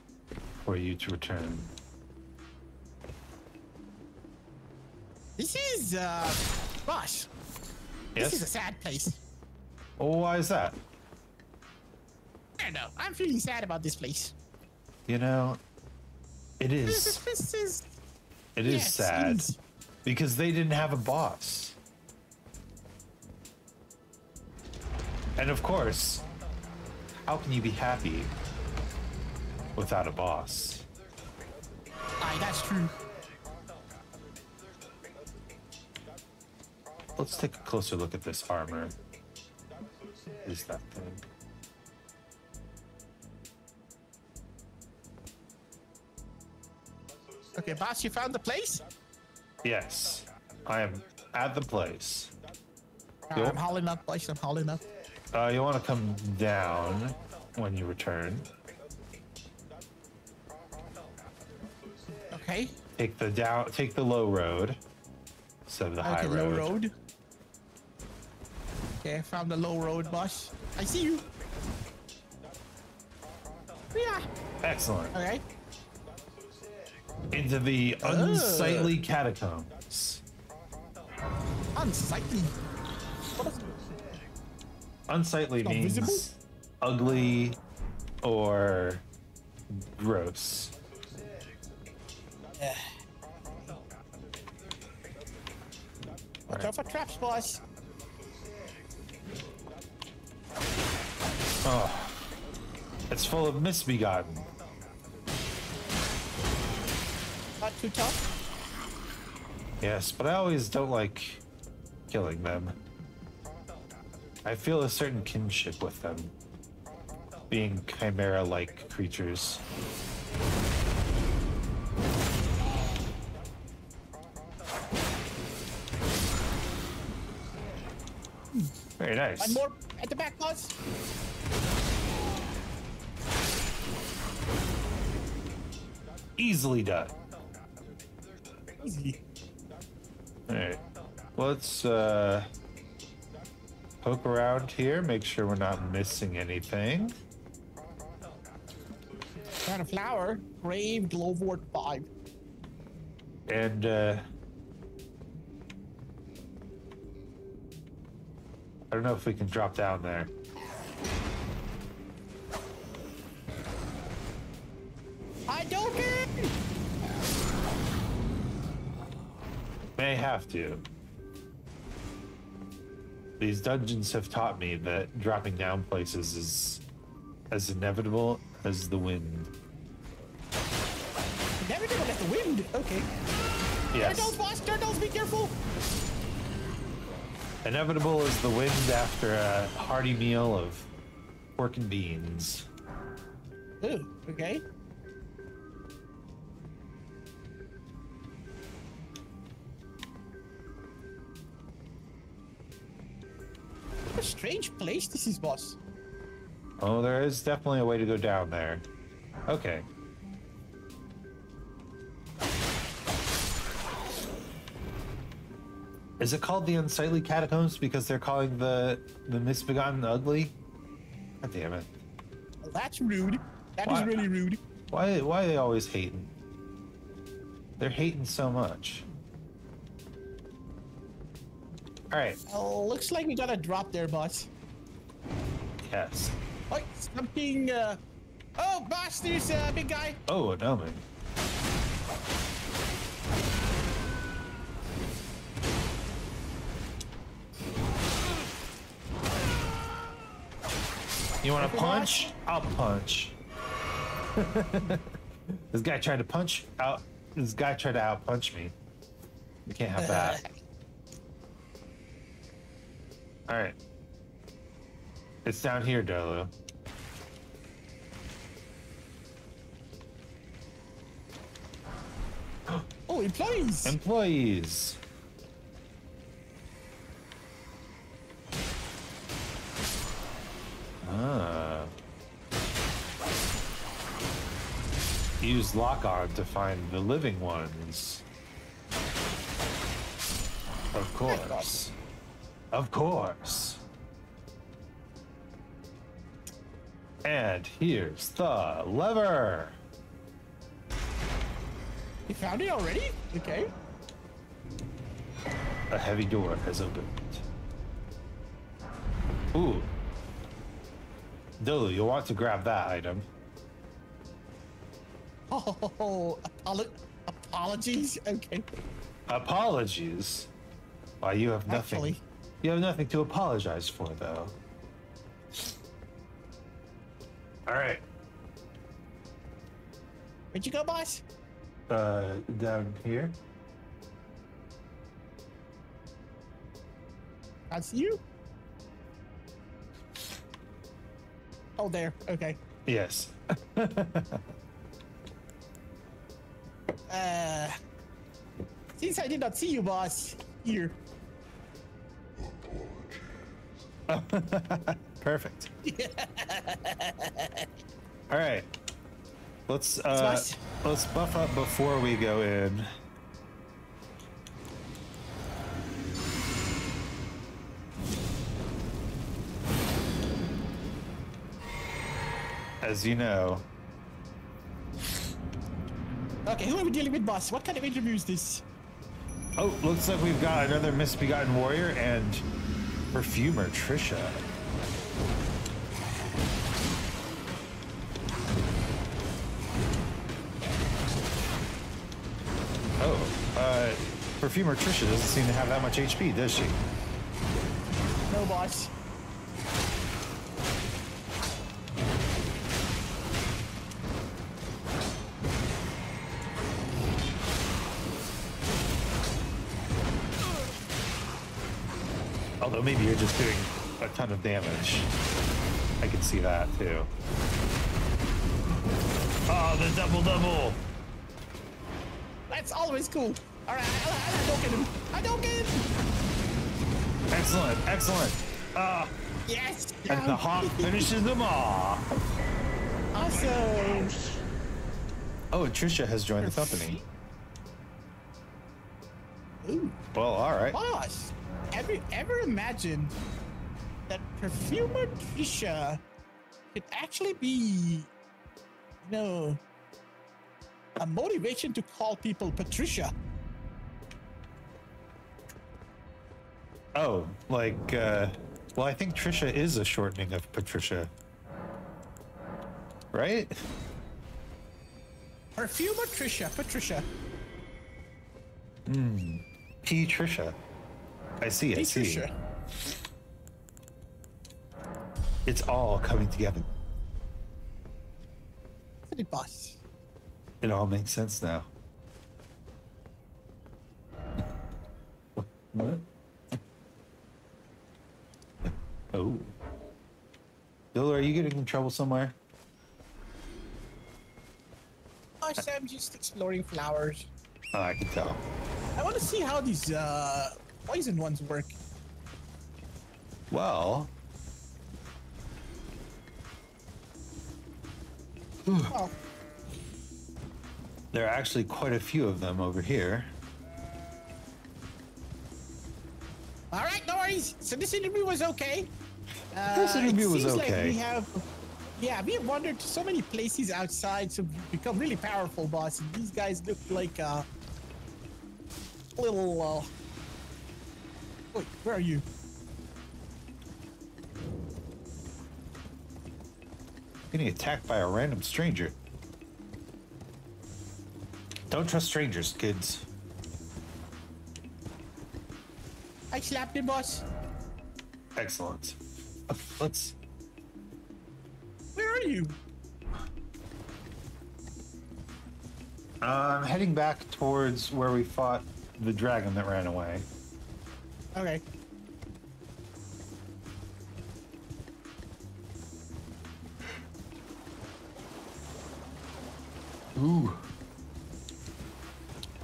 for you to return. This is, uh, boss. Yes. This is a sad place. Oh, why is that? I don't know. I'm feeling sad about this place. You know, it is. This is. This is it is yes, sad is. because they didn't have a boss. And of course, how can you be happy without a boss? Aye, that's true. Let's take a closer look at this armor. Is that thing? Okay, boss, you found the place? Yes, I am at the place. Uh, I'm hauling up, boys. I'm hauling up. Uh, you want to come down when you return. Okay. Take the down. Take the low road instead of the high Okay, road. low road. Okay, I found the low road, boss. I see you. Yeah. Excellent. Okay. Into the unsightly catacombs. Unsightly. Unsightly means visible? ugly or gross. Watch out for traps, boss. Oh, it's full of misbegotten. Too tough. Yes, but I always don't like killing them. I feel a certain kinship with them, being chimera-like creatures. Very nice. One more at the back, boss. Easily done. Easy. Alright. Let's uh poke around here, make sure we're not missing anything. Found a flower. Grave Glovewort 5. And uh I don't know if we can drop down there. May have to. These dungeons have taught me that dropping down places is as inevitable as the wind. Did let the wind. Okay. Yes. Turtles, boss. Turtles, be careful. Inevitable as the wind after a hearty meal of pork and beans. Ooh, okay. A strange place this is, boss. Oh, there is definitely a way to go down there. Okay. Is it called the Unsightly Catacombs because they're calling the the Misbegotten ugly? God damn it! That's rude. That is Why- really rude. Why why are they always hating? They're hating so much. All right. Uh, looks like we got a drop there, boss. Yes. Oh, something. Uh... Oh, boss, there's a big guy. Oh, an omen. You want to punch? I'll punch. this guy tried to punch out. This guy tried to out punch me. We can't have that. All right. It's down here, Dolo. Oh, employees. Employees. Ah. Use lock on to find the living ones. Of course. Of course. And here's the lever. you found it already? Okay. A heavy door has opened. Ooh. Dolu, you'll want to grab that item. Oh, apolo- apologies. Okay. Apologies. Why, you have nothing. Actually. You have nothing to apologize for, though. All right. Where'd you go, boss? Uh, down here. I see you. Oh, there. Okay. Yes. Uh, since I did not see you, boss, here. Perfect. All right. Let's uh, nice. let's buff up before we go in. As you know, Okay, who are we dealing with, boss? What kind of interview is this? oh, looks like we've got another misbegotten warrior and perfumer Tricia. Oh, uh, perfumer Tricia doesn't seem to have that much HP, does she? No, boss. Although maybe you're just doing a ton of damage. I can see that too. Oh, the double double! That's always cool. All right, I, I, don't get him. I don't get him. Excellent, excellent. Ah, Yes. and the hawk finishes them off. Awesome. Oh, Tricia has joined the company. Ooh, Well, all right. boss. Ever ever imagined that perfumer Tricia could actually be, you know, a motivation to call people Patricia? Oh, like, uh, well, I think Tricia is a shortening of Patricia. Right? Perfumer Tricia, Patricia. P. Tricia. I see, I see. Tricia. It's all coming together. City boss. It all makes sense now. What? Oh. Bill, are you getting in trouble somewhere? Boss, I'm just exploring flowers. Oh, I can tell. I want to see how these uh, poison ones work. Well, there are actually quite a few of them over here. all right, no worries. So this interview was okay. Uh, This interview was seems Like okay. we have, yeah, we have wandered to so many places outside, so we've become really powerful, boss. And these guys look like uh, little. Uh... Wait, where are you? Getting attacked by a random stranger. Don't trust strangers, kids. I slapped him, boss. Excellent. Let's. Where are you? I'm heading back towards where we fought the dragon that ran away. Okay. Ooh.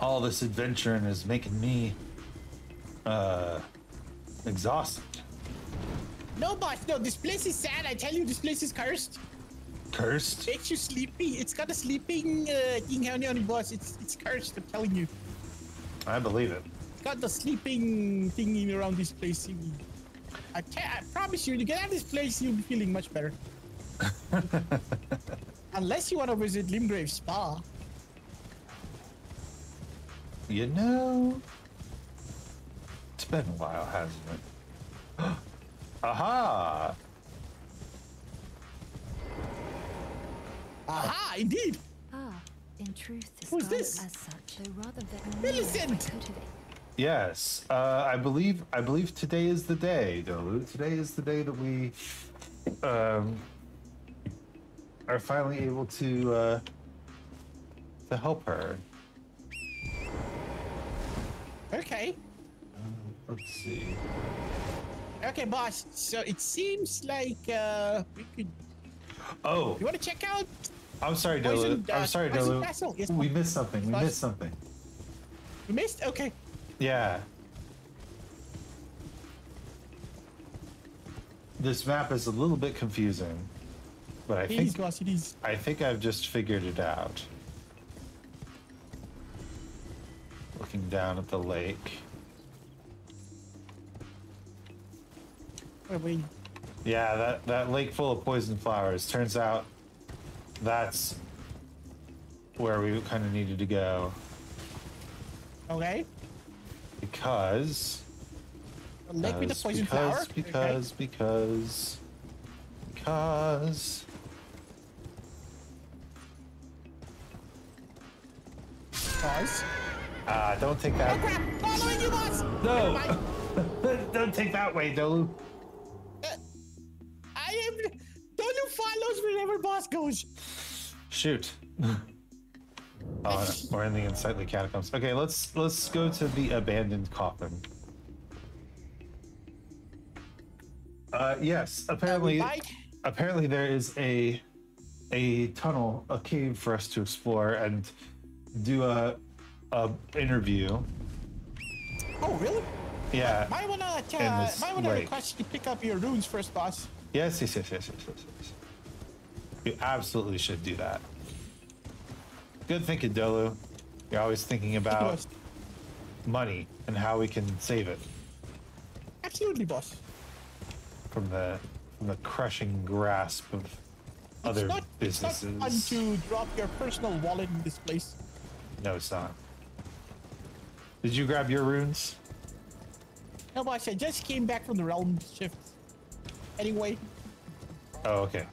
All this adventuring is making me uh exhausted. No, boss. No, this place is sad. I tell you, this place is cursed. Cursed. Makes you sleepy. It's got a sleeping uh, thing on it, boss. It's it's cursed. I'm telling you. I believe it. It's got the sleeping thingy around this place. You- I, ca- I promise you, you get out of this place, you'll be feeling much better. Unless you want to visit Limgrave Spa. You know, it's been a while, hasn't it? Aha! Aha, indeed. Ah, in truth, the Who's scarlet this? as such, though rather than Millicent! Yes, uh, I believe I believe today is the day, Dolu. Today is the day that we um, are finally able to uh, to help her. Okay. Let's see. Okay, boss. So it seems like uh, we could. Oh, You want to check out? I'm sorry, Dolu. uh, I'm sorry, Dolu. Yes, we missed something. We missed something. You missed? Okay. Yeah. This map is a little bit confusing, but I think boss. It is. I think I've just figured it out. Looking down at the lake. Wait, wait. Yeah, that, that lake full of poison flowers. Turns out that's where we kind of needed to go Okay. Because A lake with a because poison because flower. because because because Okay. Pause. ah don't take that. Oh crap! Following you, boss. No. Don't take that way Dolu Uh, I am. Dolu follows wherever boss goes. shoot oh, no. we're in the unsightly catacombs okay let's let's go to the abandoned coffin Uh, yes. Uh, Apparently, might. apparently there is a a tunnel, a cave for us to explore and do a a interview. Oh, really? Yeah. Might wanna, uh, might wanna lake. request you to pick up your runes first, boss. Yes, yes, yes, yes, yes, yes. You absolutely should do that. Good thinking, Dolu. You're always thinking about money and how we can save it Absolutely, boss. from the from the crushing grasp of other not, businesses. It's not fun to drop your personal wallet in this place. No, it's not. Did you grab your runes? No, boss, I just came back from the realm shift. Anyway, Oh, okay.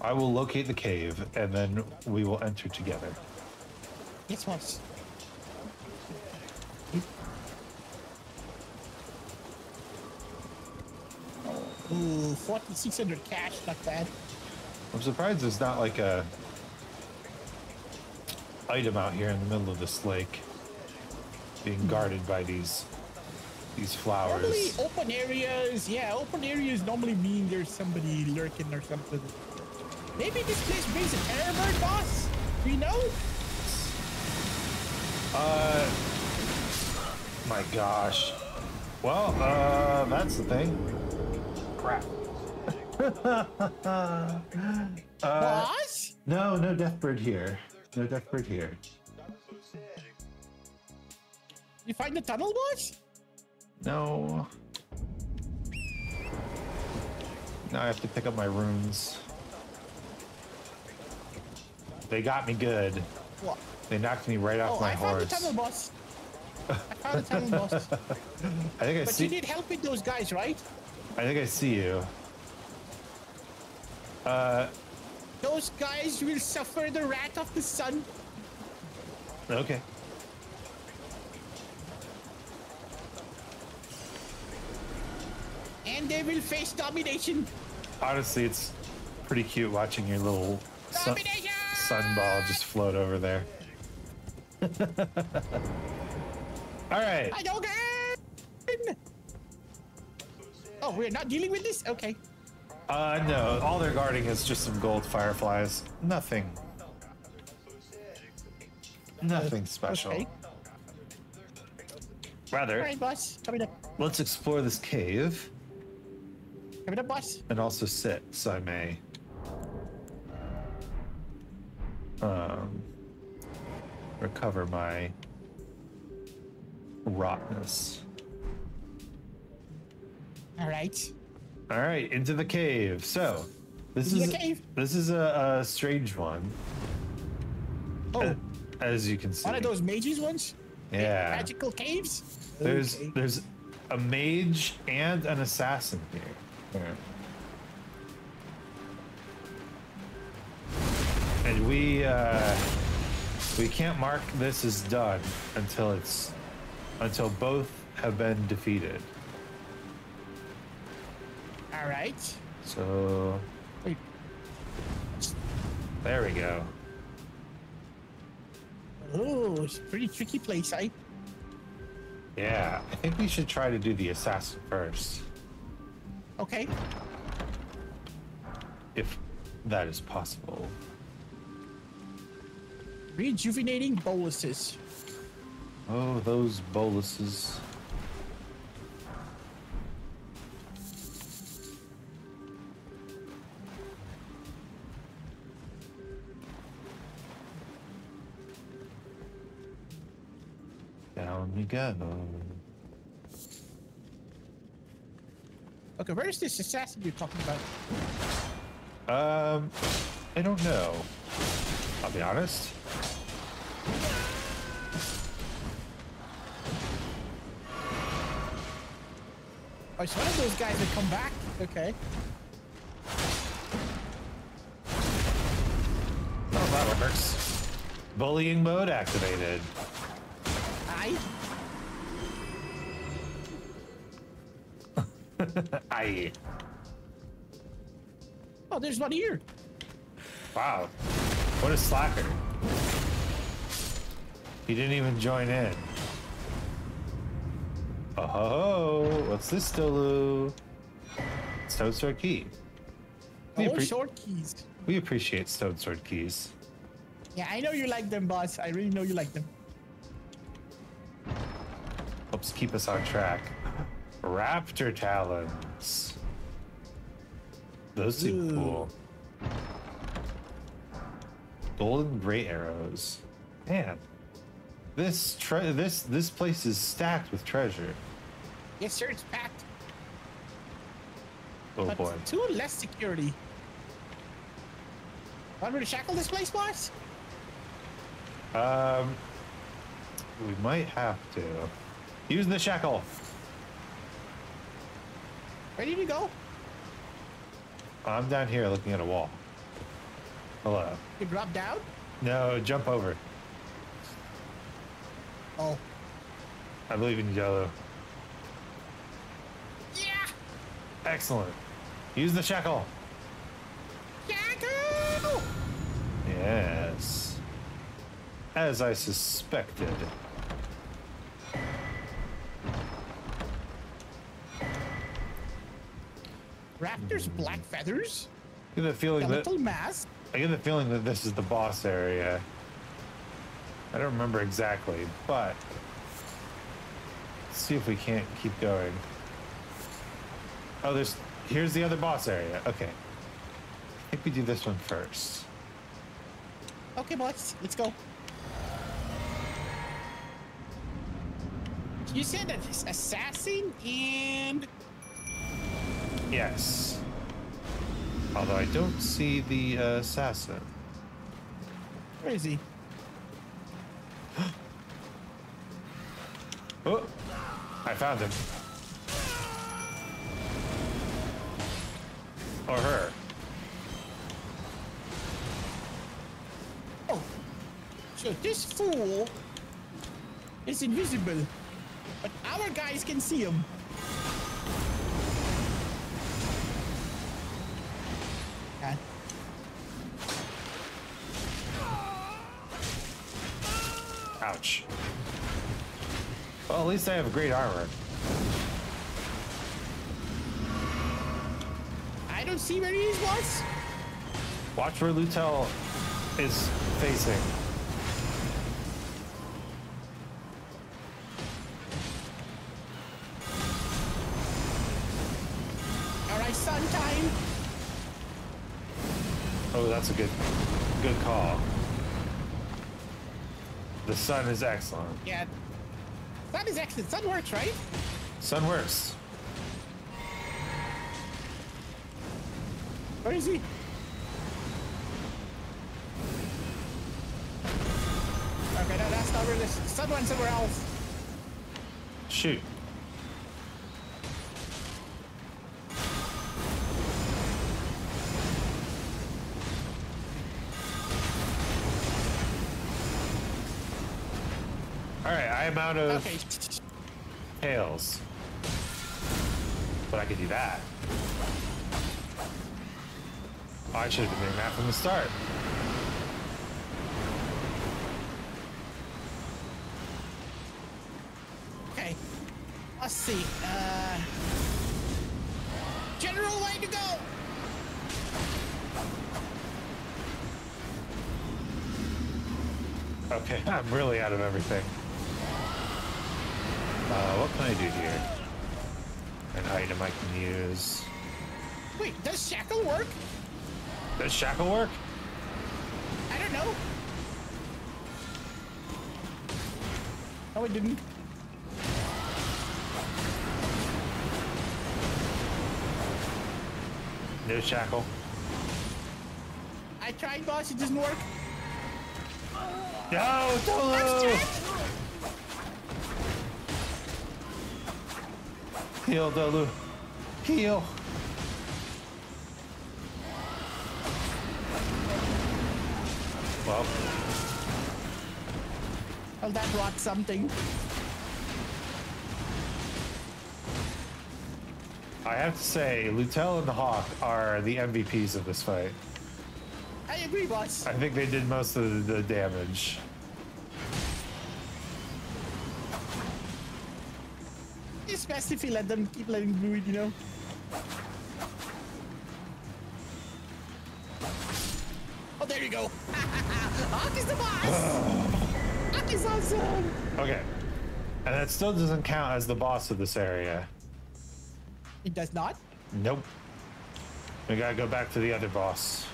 I will locate the cave and then we will enter together. yes, boss. Ooh, 4,600 cash, not bad. I'm surprised there's not like a item out here in the middle of this lake being hmm. guarded by these these flowers. Normally, open areas, yeah, open areas normally mean there's somebody lurking or something. Maybe this place brings an air bird, boss? We know? Uh my gosh. Well, uh that's the thing. Crap. uh, boss? no, no deathbird here. No deathbird here. You find the tunnel, boss? No. Now I have to pick up my runes. They got me good. What? They knocked me right off Oh, my I found the horse. tunnel, boss. I found the tunnel, boss. I think I But see. you need help with those guys, right? I think I see you. Uh, Those guys will suffer the wrath of the sun. okay. And they will face domination. Honestly, it's pretty cute watching your little Domination! Sunball just float over there. All right. I don't get. Oh, we're not dealing with this? Okay. Uh, no, all they're guarding is just some gold fireflies. Nothing. Nothing special. Okay. Rather, right, boss. Coming up. let's explore this cave Coming up, boss. and also sit, so I may. Um, recover my rotness. All right. All right, into the cave. So, this Into is this is a, a strange one, Oh, as you can see. one of those mages ones? Yeah. Magical caves? There's Okay. there's a mage and an assassin here. Yeah. And we uh, we can't mark this as done until it's until both have been defeated. All right. So Wait. there we go. Oh, it's a pretty tricky place, eh? Yeah, I think we should try to do the assassin first, Okay. if that is possible. Rejuvenating boluses. Oh, those boluses. Down we go. Okay, where is this assassin you're talking about? Um, I don't know. I'll be honest. Oh, it's one of those guys that come back. Okay. Oh, that works. Bullying mode activated. Aye. Aye. Oh, there's one here. Wow. What a slacker. He didn't even join in. Oh, ho! what's this, Dolu? Stone Sword Key. We, Oh, short keys. we appreciate Stone Sword Keys. Yeah, I know you like them, boss. I really know you like them. Helps keep us on track. Raptor Talons. Those seem Ooh. cool. Golden Great Arrows. Man, this tre- this this place is stacked with treasure. Yes, sir, it's packed. Oh but boy. two less security. Want me to shackle this place, boss? Um, we might have to use the shackle. Ready to go? I'm down here looking at a wall. Hello. You drop down? No, jump over. Oh. I believe in you, Jello. Yeah! Excellent. Use the shackle. Shackle! Yes. As I suspected. Raptor's black feathers, I get the feeling that skeletal mask. I get the feeling that this is the boss area. I don't remember exactly, but let's see if we can't keep going. Oh, there's here's the other boss area. Okay. I think we do this one first. Okay, boss, let's go. You said assassin and Yes. Although I don't see the uh, assassin. where is he? Oh, I found him. Or her. Oh, so this fool is invisible, but our guys can see him. Ouch. Well, at least I have a great armor. I don't see where he is. Watch where Lhutel is facing. All right, sun time. Oh, that's a good, good call. The sun is excellent. Yeah. Sun is excellent. Sun works, right? Sun works. Where is he? Okay, no, that's not. Sun went somewhere else. Shoot. All right, I am out of Okay. tails, but I could do that. Oh, I should have been doing that from the start. Okay. Let's see. Uh. General, way to go. Okay, I'm really out of everything. Uh, what can I do here? An item I can use. Wait, does shackle work? Does shackle work? I don't know. Oh, it didn't. No shackle. I tried, boss. It doesn't work. No, Dolo! Heal, Dolu. Heal. That rocked something. I have to say, Lhutel and the Hawk are the MVPs of this fight. I agree, boss. I think they did most of the damage. It's best if you let them keep letting do you know? Okay. And that still doesn't count as the boss of this area. It does not. Nope. We gotta go back to the other boss.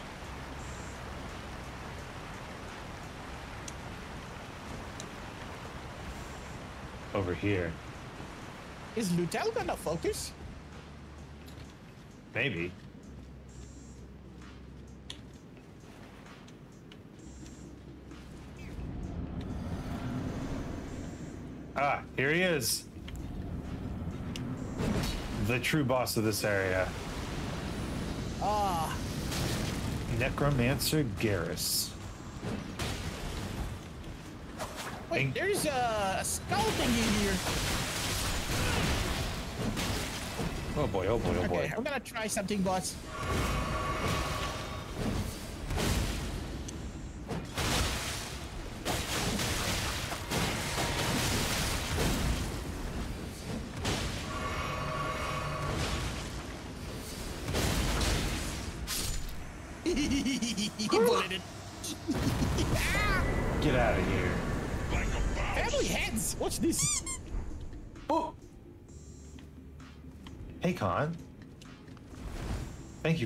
Over here. Is Lhutel gonna focus? Maybe. Ah, here he is. The true boss of this area. Ah, Necromancer Garris. wait, Thank- there's a skull thing in here. Oh boy, oh boy, oh boy. Okay, I'm gonna try something, boss.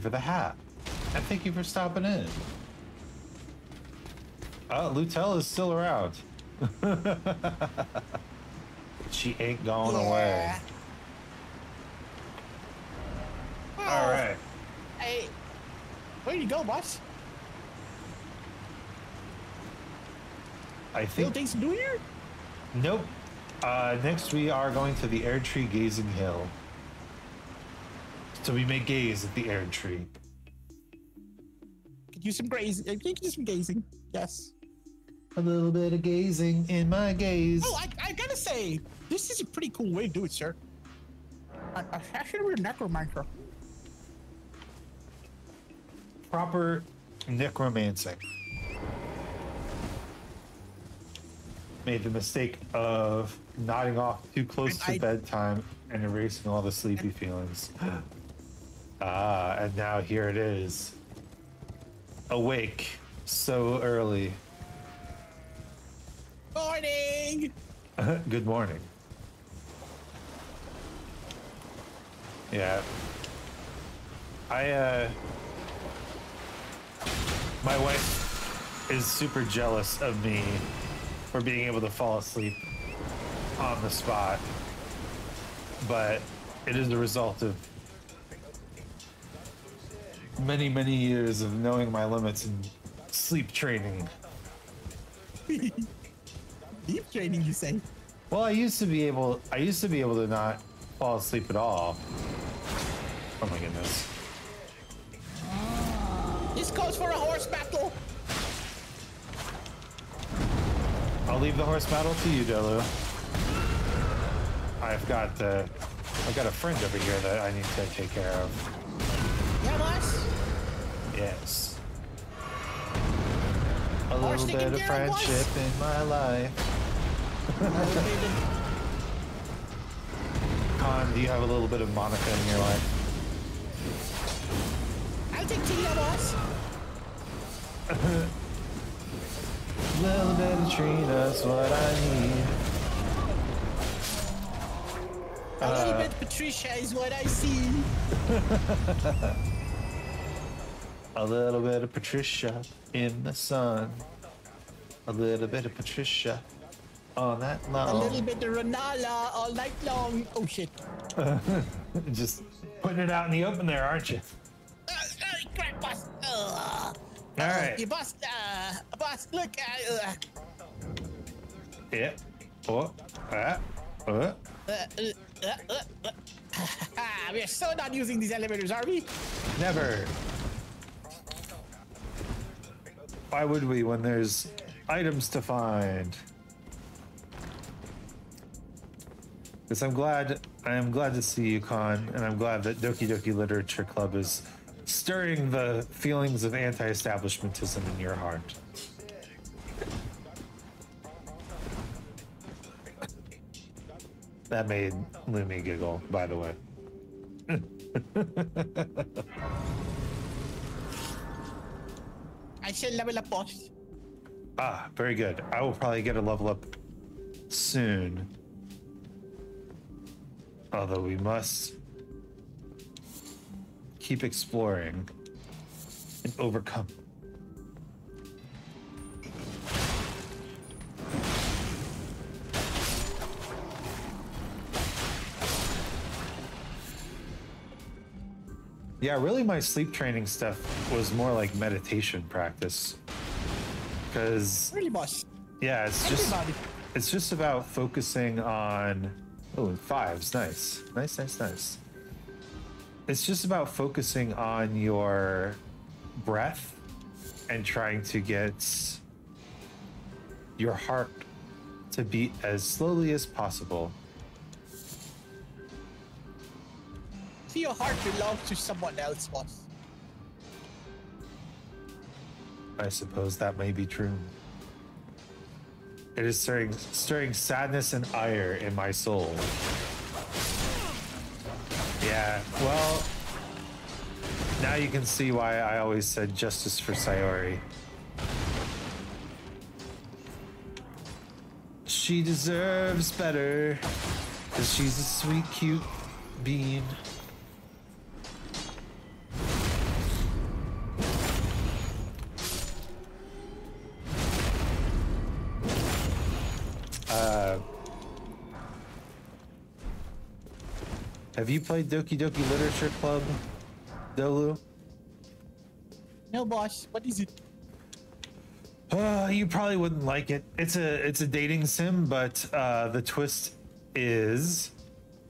For the hat. And thank you for stopping in. Uh, Lhutel is still around. she ain't going away. All right. Hey, where you go, boss? I Still think. things to do here? Nope. Uh, next, we are going to the Erdtree Gazing Hill. So we may gaze at the Erdtree. Could use some grazing. Could use some gazing. Yes. A little bit of gazing in my gaze. Oh, I, I gotta say, this is a pretty cool way to do it, sir. I, I, I should be a necromancer. proper necromancing. Made the mistake of nodding off too close to I- bedtime and erasing all the sleepy feelings. Ah, and now here it is. Awake so early. Morning! Good morning. Yeah. I uh my wife is super jealous of me for being able to fall asleep on the spot. But it is the result of many, many years of knowing my limits and sleep training. Deep training, you say? Well, I used to be able I used to be able to not fall asleep at all. Oh my goodness. This calls for a horse battle. I'll leave the horse battle to you, Delu. I've got uh, I've got a friend over here that I need to take care of. Yeah, boss. Yes. A little bit of friendship in my life. Con, do you have a little bit of Monica in your life? I'll take Tina. A little bit of Trina's what I need. A little Uh, bit Patricia is what I see. A little bit of Patricia in the sun. A little bit of Patricia on that line. A little bit of Rennala all night long. Oh shit. Just putting it out in the open there, aren't you? Uh, uh, crap, boss. Uh, All right. yeah, boss. Uh, boss, look. Uh, uh, Yeah. Oh. Ah. Uh. uh, uh, uh, uh, uh. we are so not using these elevators, are we? Never. Why would we when there's items to find? Because I'm glad I am glad to see you, Con, and I'm glad that Doki Doki Literature Club is stirring the feelings of anti-establishmentism in your heart. That made Lumi giggle, by the way. I said level up, boss. Ah, very good. I will probably get a level up soon. Although we must keep exploring and overcome. Yeah, really, my sleep training stuff was more like meditation practice. Because Really, boss. yeah, it's just Everybody. it's just about focusing on oh fives, nice, nice, nice, nice. It's just about focusing on your breath and trying to get your heart to beat as slowly as possible. See, your heart belongs to someone else, boss. I suppose that may be true. It is stirring, stirring sadness and ire in my soul. Yeah, well, now you can see why I always said justice for Sayori. She deserves better, because she's a sweet, cute bean. Have you played Doki Doki Literature Club, Dolu? No, boss. What is it? Uh, you probably wouldn't like it. It's a it's a dating sim, but uh, the twist is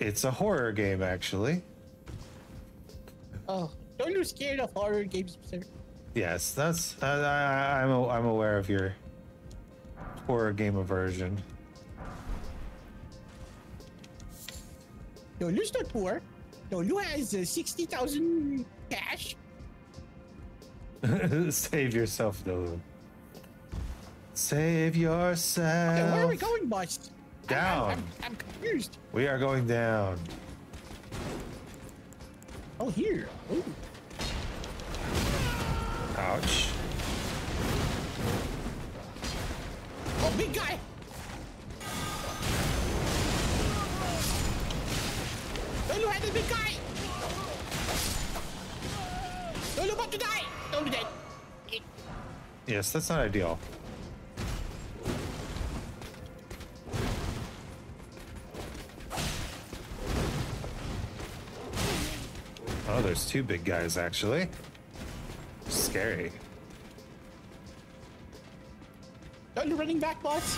it's a horror game actually. Oh, don't you scared of horror games, sir? Yes, that's uh, I, I'm I'm aware of your horror game aversion. Dolu's not poor. Dolu has uh, 60,000 cash. Save yourself, Dolu. Save yourself. Okay, where are we going, boss? I'm- I'm- Down. I'm, I'm confused. We are going down. Oh, here. Ooh. Ouch. Oh, big guy. Had a big guy. Dolu about to die. Dolu dead. Eh, Yes, that's not ideal. Oh, there's two big guys actually. Scary. Dolu running back, boss.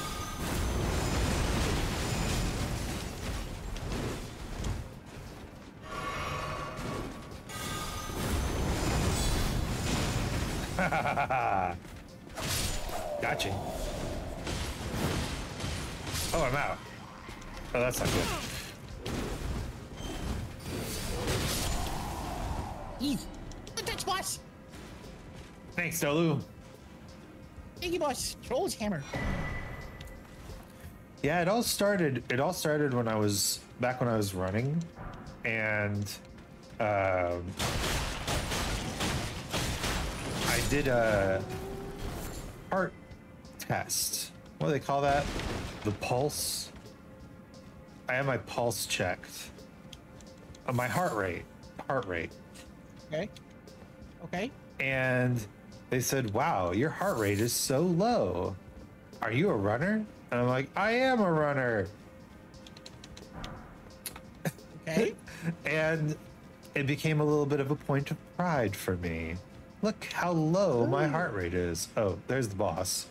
Gotcha. Oh, I'm out. Oh, that's not good. Good touch, boss. Thanks, Dolu. Thank you, boss. Troll's hammer. Yeah, it all started. It all started when I was back when I was running, and um, did a heart test. What do they call that? The pulse. I had my pulse checked. Uh, my heart rate. Heart rate. Okay. Okay. and they said, "Wow, your heart rate is so low. Are you a runner?" And I'm like, "I am a runner." Okay. And it became a little bit of a point of pride for me. Look how low my heart rate is. Oh, there's the boss.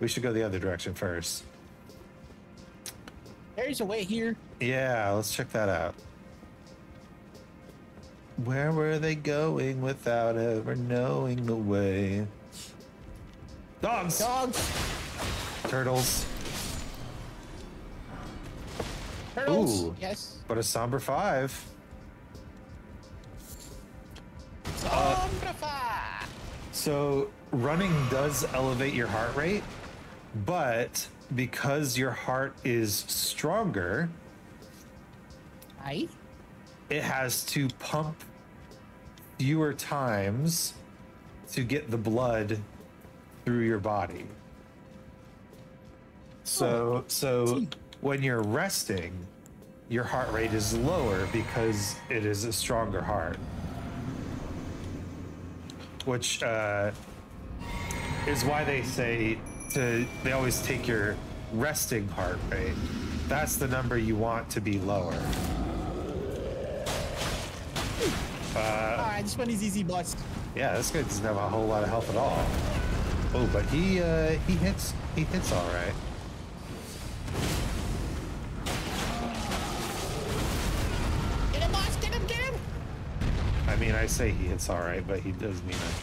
We should go the other direction first. There's a way here. Yeah, let's check that out. Where were they going without ever knowing the way? Dogs! Dogs. Turtles. Turtles. Ooh. Yes. But a somber five. Sombrafy. So running does elevate your heart rate, but because your heart is stronger, I. it has to pump fewer times to get the blood through your body. So oh, so when you're resting, your heart rate is lower because it is a stronger heart. Which uh, is why they say to they always take your resting heart rate. That's the number you want to be lower. Alright, this one is easy, boss. Yeah, this guy doesn't have a whole lot of health at all. Oh, but he uh he hits he hits all right. Mean, I say he hits all right, but he does mean it.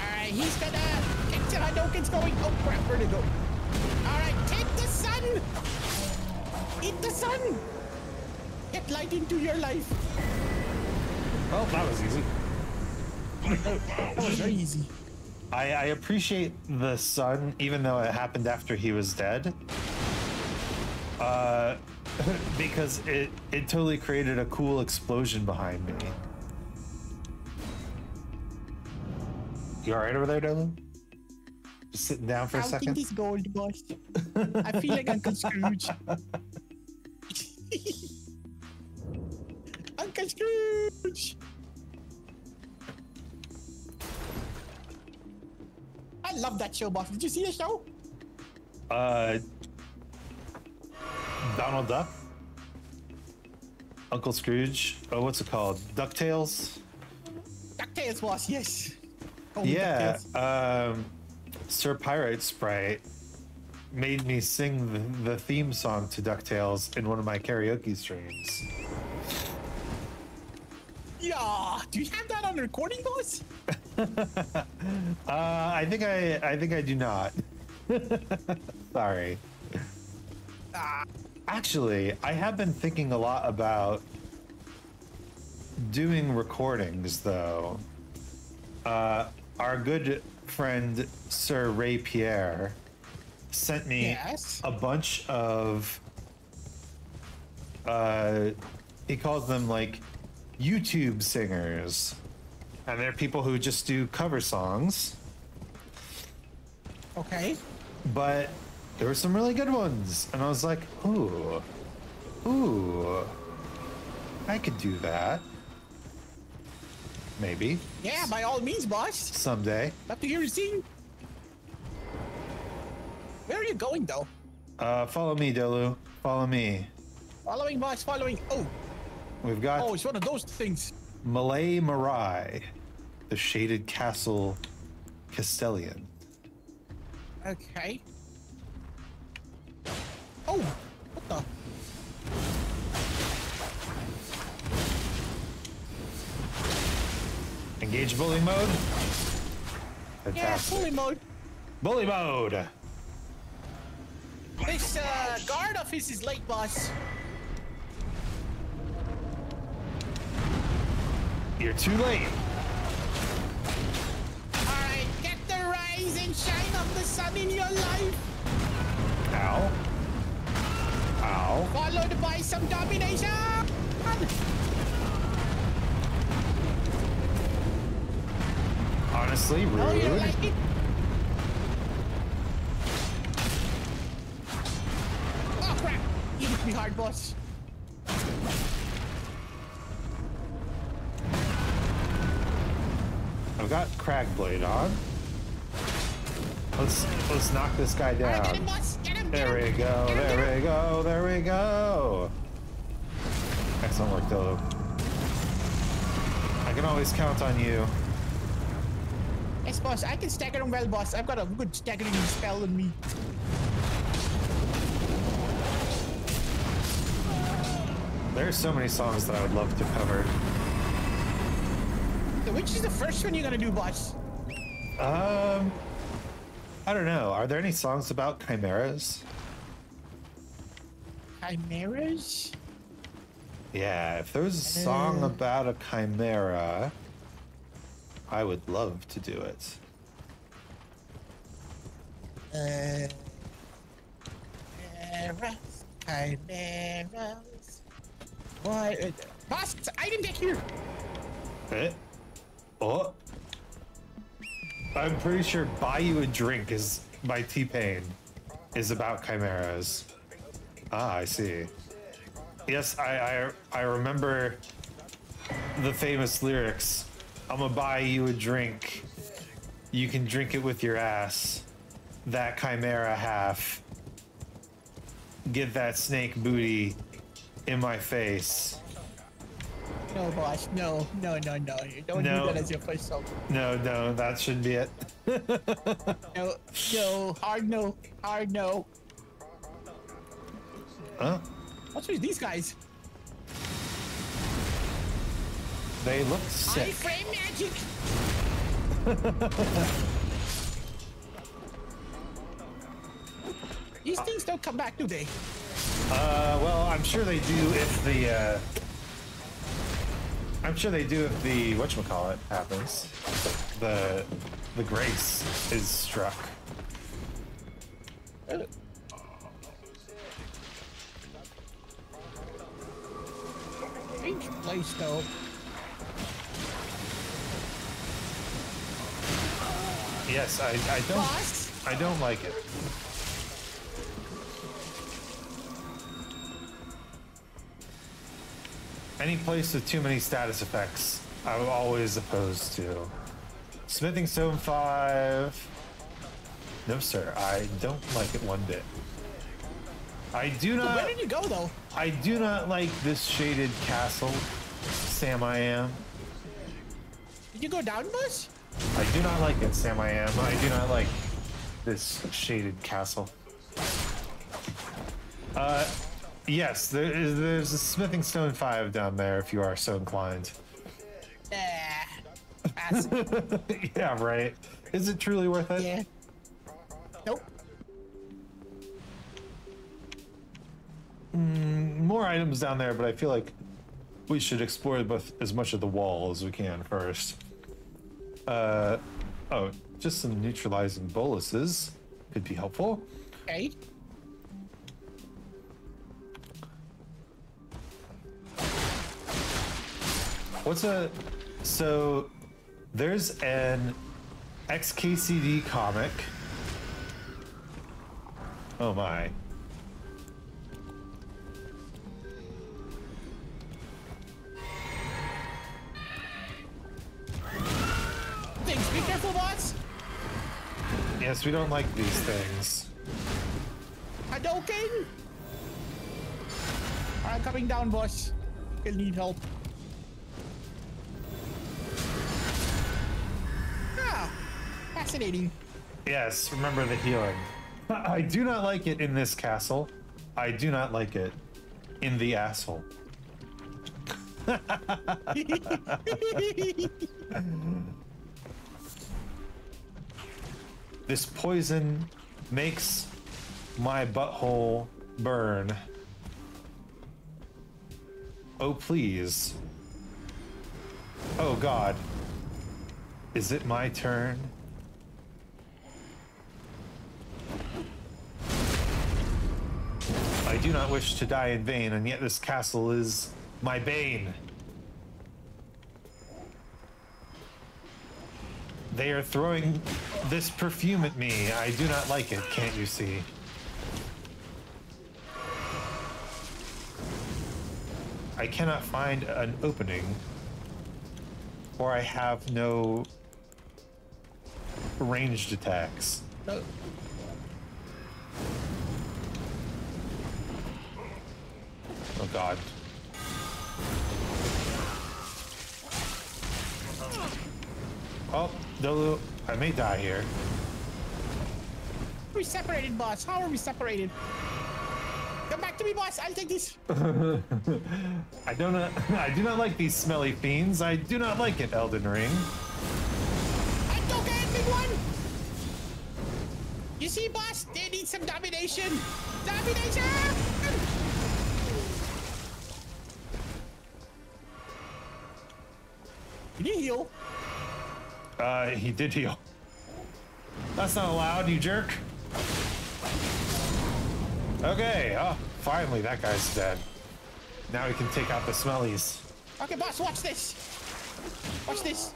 Alright, he's gonna Hadouken's going. Oh crap, where'd it go? Alright, take the sun! Eat the sun! Get light into your life. Oh, that was easy. That was very easy. I, I appreciate the sun, even though it happened after he was dead. Uh, because it it totally created a cool explosion behind me. You all right over there, Dylan? Just sitting down for a I'll second. think he's gold, boss. I feel like Uncle Scrooge. Uncle Scrooge! I love that show, boss. Did you see the show? Uh, Donald Duck, Uncle Scrooge. Oh, what's it called? Ducktales. DuckTales, boss, yes. Only Yeah. Um, Sir Pirate Sprite made me sing the, the theme song to Ducktales in one of my karaoke streams. Yeah. Do you have that on recording, boss? Uh, I think I I think I do not. Sorry. Actually, I have been thinking a lot about doing recordings, though. Uh, our good friend Sir Ray Pierre sent me Yes. a bunch of. Uh, he calls them like YouTube singers, and they're people who just do cover songs Okay. but there were some really good ones and i was like ooh ooh i could do that maybe Yeah, by all means, boss. someday Love to hear you sing. Where are you going, though? uh follow me delu follow me Following, boss, following. Oh, we've got oh, it's one of those things. malay marai the shaded castle castellian Okay. Oh, what the? engage bully mode Yeah, fantastic fully mode. bully mode This uh, guard office is late, boss. you're too late Alright, get the rise and shine of the sun in your life, ow ow followed by some domination. honestly oh, rude Oh, like? Oh crap! You hit me hard, boss. I've got Crag Blade on. Let's let's knock this guy Alright, get him, down. Boss. Get him. There we go. Get him, get There we go. There we go. Excellent work, Dolo. I can always count on you. Yes, boss. I can stagger them well, boss. I've got a good staggering spell in me. There are so many songs that I would love to cover. Which is the first one you're gonna do, boss? Um, I don't know. Are there any songs about chimeras? Chimeras? Yeah, if there was a song Uh. about a chimera, I would love to do it. Uh, chimeras, chimeras. What? uh, Boss, item deck here. Eh? Oh. I'm pretty sure Buy You a Drink is by T Pain is about chimeras. Ah, I see. Yes, I, I I remember the famous lyrics. I'm gonna buy you a drink. You can drink it with your ass. That chimera half. Get that snake booty in my face. No, boss. No, no, no, no. You don't No. do that as your first song. No, no, that should be it. No, no, hard no, hard no. Huh? What's with these guys? They look I sick. frame magic. These things don't come back, do they? Uh, well, I'm sure they do if the, uh, I'm sure they do if the, whatchamacallit happens. The, the grace is struck. Strange place, though. Yes, I, I don't, Boss? I don't like it. Any place with too many status effects, I'm always opposed to. Smithing Stone 5. No, sir, I don't like it one bit. I do not. Where did you go, though? I do not like this shaded castle, Sam I am. Did you go down, boss? I do not like it, Sam I am. I do not like this shaded castle. Uh, yes, there is, there's a Smithing Stone 5 down there if you are so inclined. Ah, yeah, right. Is it truly worth it? yeah. Nope. More items down there, but I feel like we should explore both as much of the wall as we can first. Uh, oh, just some neutralizing boluses could be helpful. Okay. What's a so there's an XKCD comic. Oh my. Things, be careful, boss. Yes, we don't like these things. Hadouken! I'm coming down, boss. You'll need help. Fascinating. Yes, remember the healing. I do not like it in this castle. I do not like it in the asshole. This poison makes my butthole burn. Oh, please. Oh, God. Is it my turn? I do not wish to die in vain, and yet this castle is my bane. They are throwing this perfume at me. I do not like it, can't you see? I cannot find an opening, or I have no ranged attacks. No. Oh god. Oh, Dolu, I may die here. We separated, boss. How are we separated? Come back to me, boss. I'll take this. I don't know. I do not like these smelly fiends. I do not like it, Elden Ring. Hadouken, big one. You see, boss? They need some domination. Domination! Did he heal? Uh, he did heal. That's not allowed, you jerk. Okay, oh, finally that guy's dead. Now we can take out the smellies. Okay, boss, watch this. Watch this.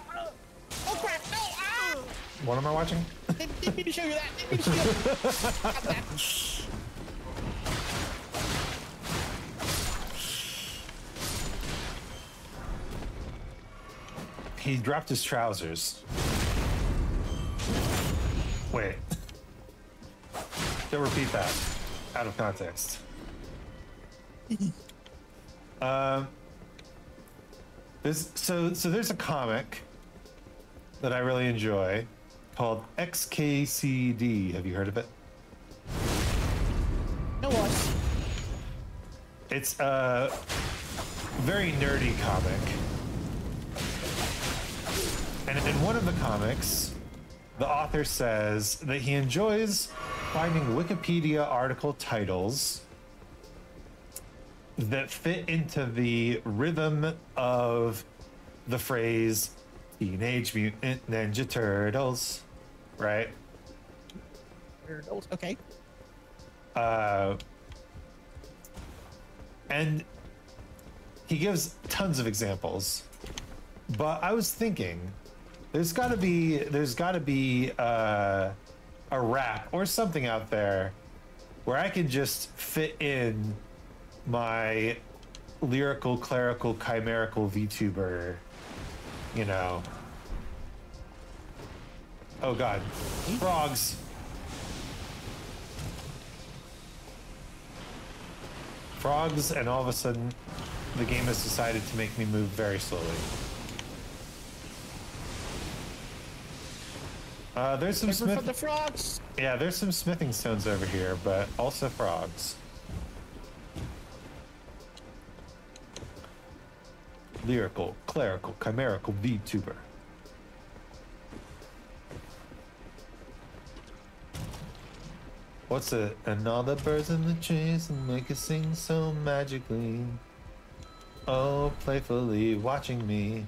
Oh crap! No! Ah! What am I watching? Didn't, didn't mean to show you that. Didn't mean to show you. That. He dropped his trousers. Wait. Don't repeat that. Out of context. um, there's, so so there's a comic that I really enjoy called XKCD. Have you heard of it? No boss. It's a very nerdy comic. And in one of the comics, the author says that he enjoys finding Wikipedia article titles that fit into the rhythm of the phrase Teenage Mutant Ninja Turtles, right? Turtles, Okay. Uh, and he gives tons of examples but i was thinking there's got to be there's got to be uh, a rap or something out there where i can just fit in my lyrical clerical chimerical vtuber you know oh god frogs frogs, and all of a sudden, the game has decided to make me move very slowly. Uh, there's some Remember smith. the frogs. Yeah, there's some smithing stones over here, but also frogs. Lyrical, clerical, chimerical VTuber. What's it? And all the birds in the trees and make it sing so magically. Oh, playfully watching me.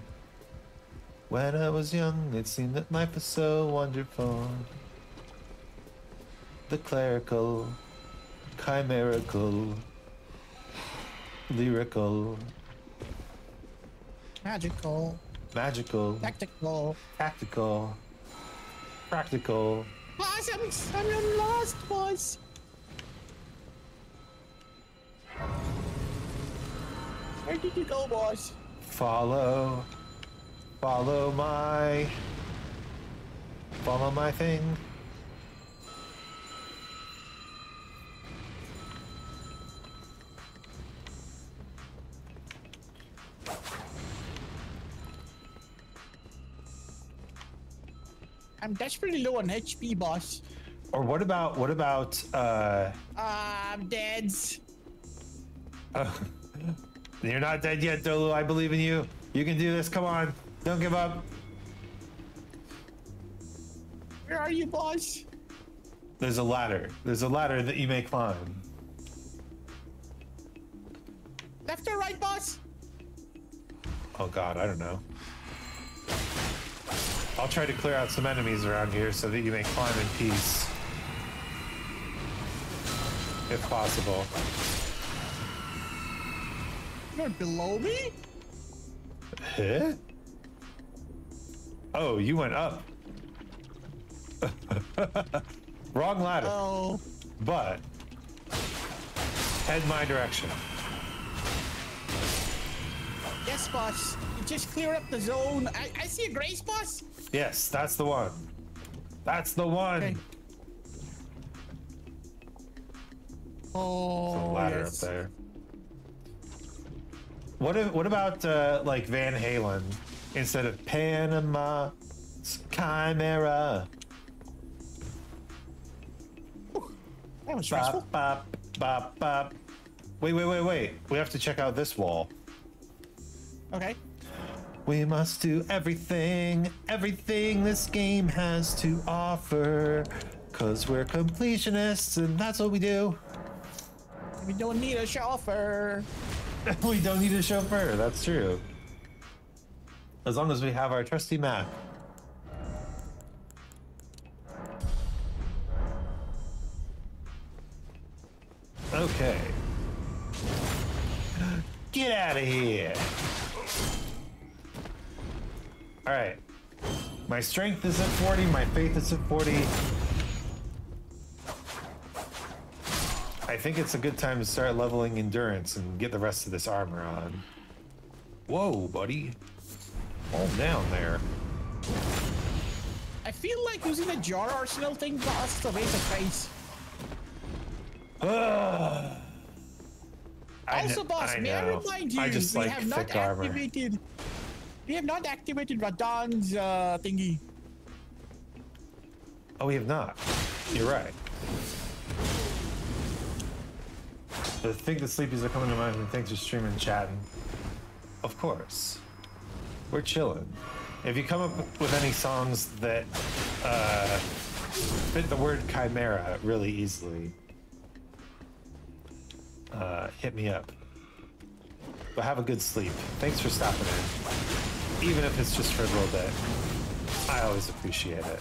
When I was young, it seemed that life was so wonderful. The clerical, chimerical, lyrical, Magical. magical, Tactical. tactical, practical. Boss, I'm, I'm lost, boss. Where did you go, boss? Follow, follow my, follow my thing. I'm desperately low on HP, boss. Or what about what about uh Uh, I'm dead. you're not dead yet, Dolu. I believe in you. You can do this. Come on. Don't give up. Where are you, boss? There's a ladder. There's a ladder that you may climb. Left or right, boss? Oh god, I don't know. I'll try to clear out some enemies around here so that you may climb in peace. If possible. You're below me? Huh? Oh, you went up. Wrong ladder. Oh. But head my direction. Yes, boss. You just clear up the zone. I, I see a grace, boss. Yes, that's the one. That's the one. Okay. Oh, There's a ladder yes. up there. What if, what about uh, like Van Halen instead of Panama it's Chimera? That was. Bop, bop, bop, bop. Wait, wait, wait, wait. We have to check out this wall. Okay. We must do everything, everything this game has to offer. Cause we're completionists and that's what we do. We don't need a chauffeur. we don't need a chauffeur, that's true. As long as we have our trusty map. Okay. Get out of here. All right. My strength is at 40, my faith is at 40. I think it's a good time to start leveling endurance and get the rest of this armor on. Whoa, buddy. Calm down there. I feel like using the jar arsenal thing boss is a waste of space. I Also, boss, I may I remind you, I just we like have not armor. activated. We have not activated Radahn's uh, thingy. Oh, we have not. You're right. I think the sleepies are coming to mind and thanks for streaming and chatting. Of course. We're chilling. If you come up with any songs that uh, fit the word chimera really easily, uh, hit me up. But have a good sleep. Thanks for stopping in. Even if it's just for a little bit. I always appreciate it.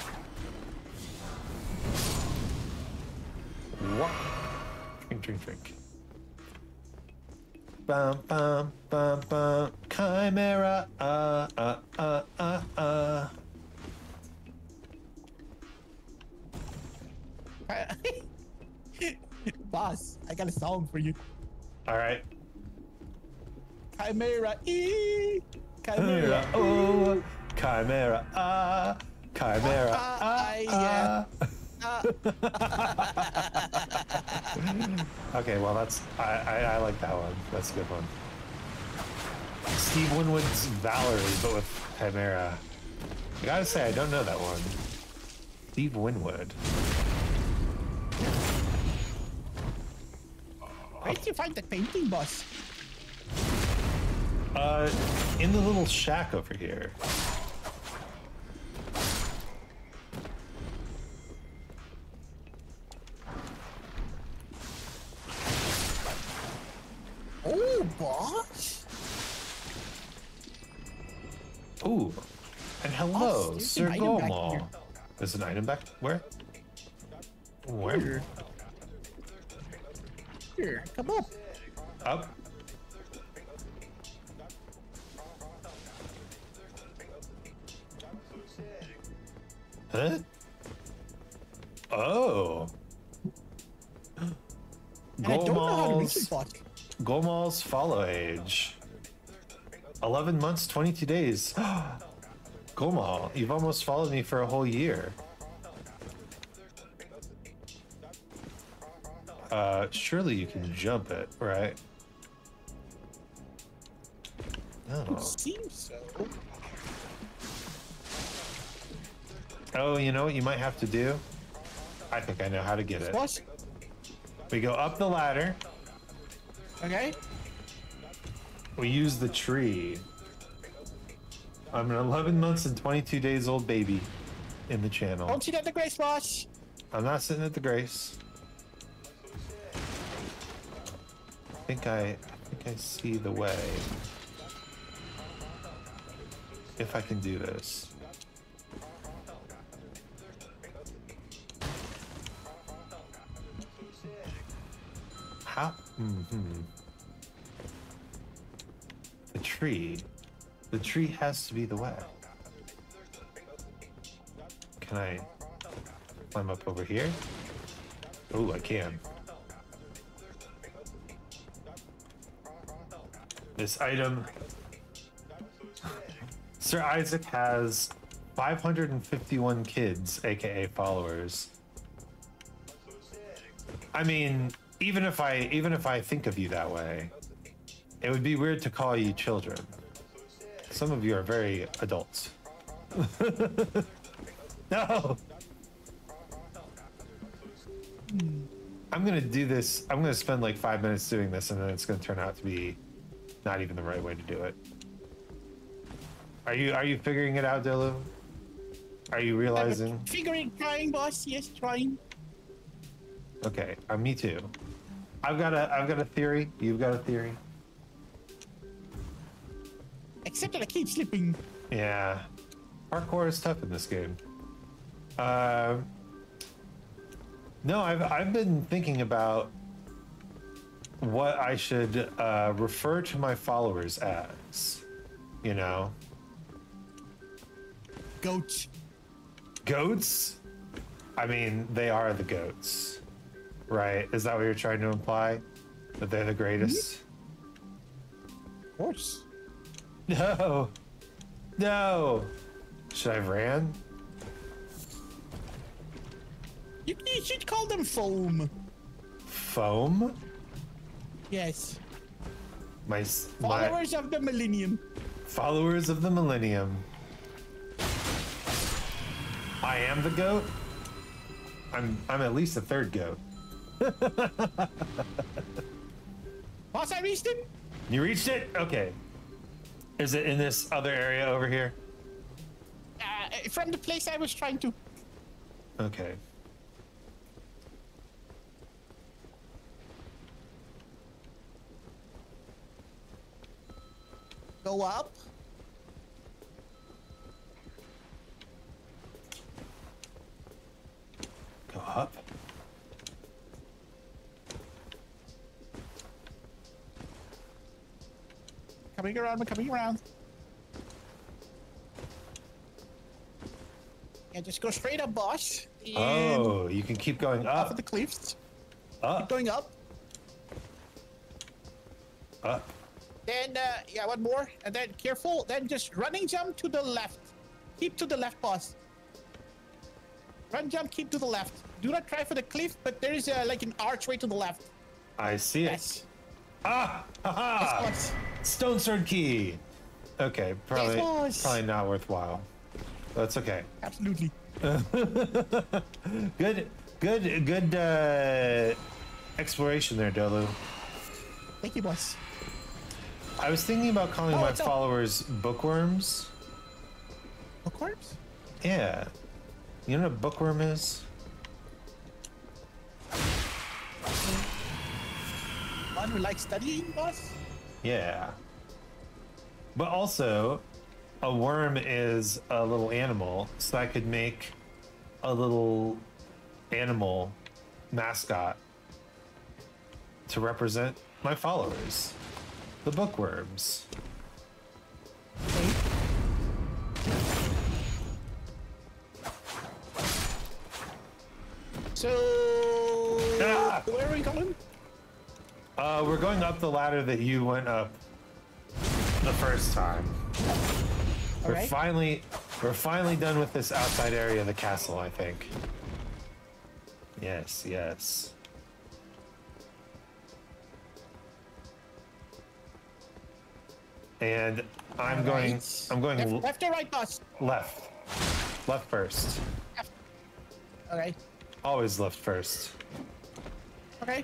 Drink, drink, drink. Bum, bum, bum, bum. Chimera. Uh, uh, uh, uh, uh. boss, I got a song for you. All right. Chimera E. Chimera. Chimera. Oh. Chimera. Ah. Chimera. Ah, Ah. yeah. ah. okay, well that's I, I I like that one. That's a good one. Steve Winwood's Valerie, but with Chimera. I gotta say, I don't know that one. Steve Winwood. Where did you find the painting, boss? Uh, in the little shack over here. Oh, boss. Ooh, and oh, hello, Oh, Sir an back There's an item back where? Where? Here. Here, come up. Up. Huh? Oh. I don't know how to reach it, boss. Golmal's follow age. 11 months, 22 days. Gomal, you've almost followed me for a whole year. Uh, surely you can jump it, right? No. Seems so. Oh, you know what you might have to do? I think I know how to get it. Boss, We go up the ladder. Okay? We use the tree. I'm an 11 months and 22 days old baby in the channel. Don't sit at the grace, boss. I'm not sitting at the grace. I think I, I think I see the way. If I can do this. How? hmm The tree. The tree has to be the way. Can I climb up over here? Oh, I can. This item. Sir Isaac has 551 kids, aka followers. I mean, even if I even if I think of you that way, it would be weird to call you children. Some of you are very adults. no. I'm gonna do this. I'm gonna spend like five minutes doing this, and then it's gonna turn out to be not even the right way to do it. Are you Are you figuring it out, Dolu? Are you realizing? Figuring, trying, boss. Yes, trying. Okay, uh, me too. I've got a I've got a theory. You've got a theory. Except that I keep slipping. Yeah, parkour is tough in this game. Um, no, I've I've been thinking about what I should uh, refer to my followers as. You know, Goats. goats. I mean, they are the goats, right? Is that what you're trying to imply? That they're the greatest? Of course. No, no. Should I have ran? You, you should call them foam. Foam? Yes. My s- my Followers of the millennium. followers of the millennium. I am the goat. I'm I'm at least a third goat. Boss, I reached it. You reached it? Okay. Is it in this other area over here? Uh, from the place I was trying to. Okay. Go up. Go up. Coming around, we're coming around. Yeah, just go straight up, boss. Oh, you can keep going off up. of the cliffs. Up. Going up. Up. Then, uh, yeah, one more. And then careful. Then just running jump to the left. Keep to the left, boss. Run jump, keep to the left. Do not try for the cliff, but there is uh, like an archway to the left. I see it. Ah! Boss. Stone sword key. Okay, probably probably not worthwhile. That's okay. Absolutely. Good, good, good uh, exploration there, Dolu. Thank you, boss. I was thinking about calling Oh, my up. followers bookworms. Course. Yeah. You know what a bookworm is? One who likes studying, boss. Yeah. But also, a worm is a little animal, so I could make a little animal mascot to represent my followers, the bookworms. So, Ah! where are we going? Uh, we're going up the ladder that you went up the first time. All we're right. finally, we're finally done with this outside area of the castle. I think. Yes, yes. And I'm going. Right. I'm going left, left or right, boss? left. Left first. Okay. Always left first. Okay.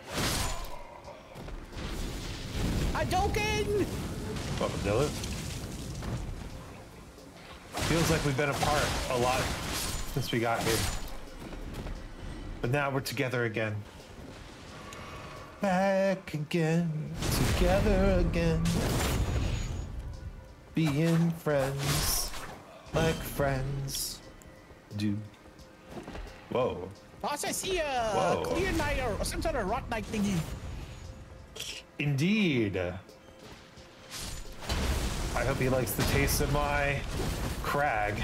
Hadouken! Welcome, Dylan. Feels like we've been apart a lot since we got here. But now we're together again. Back again, together again. Being friends, like friends do. Whoa. Boss, I see a Whoa. clear knight or some sort of rock knight thingy. Indeed. I hope he likes the taste of my crag.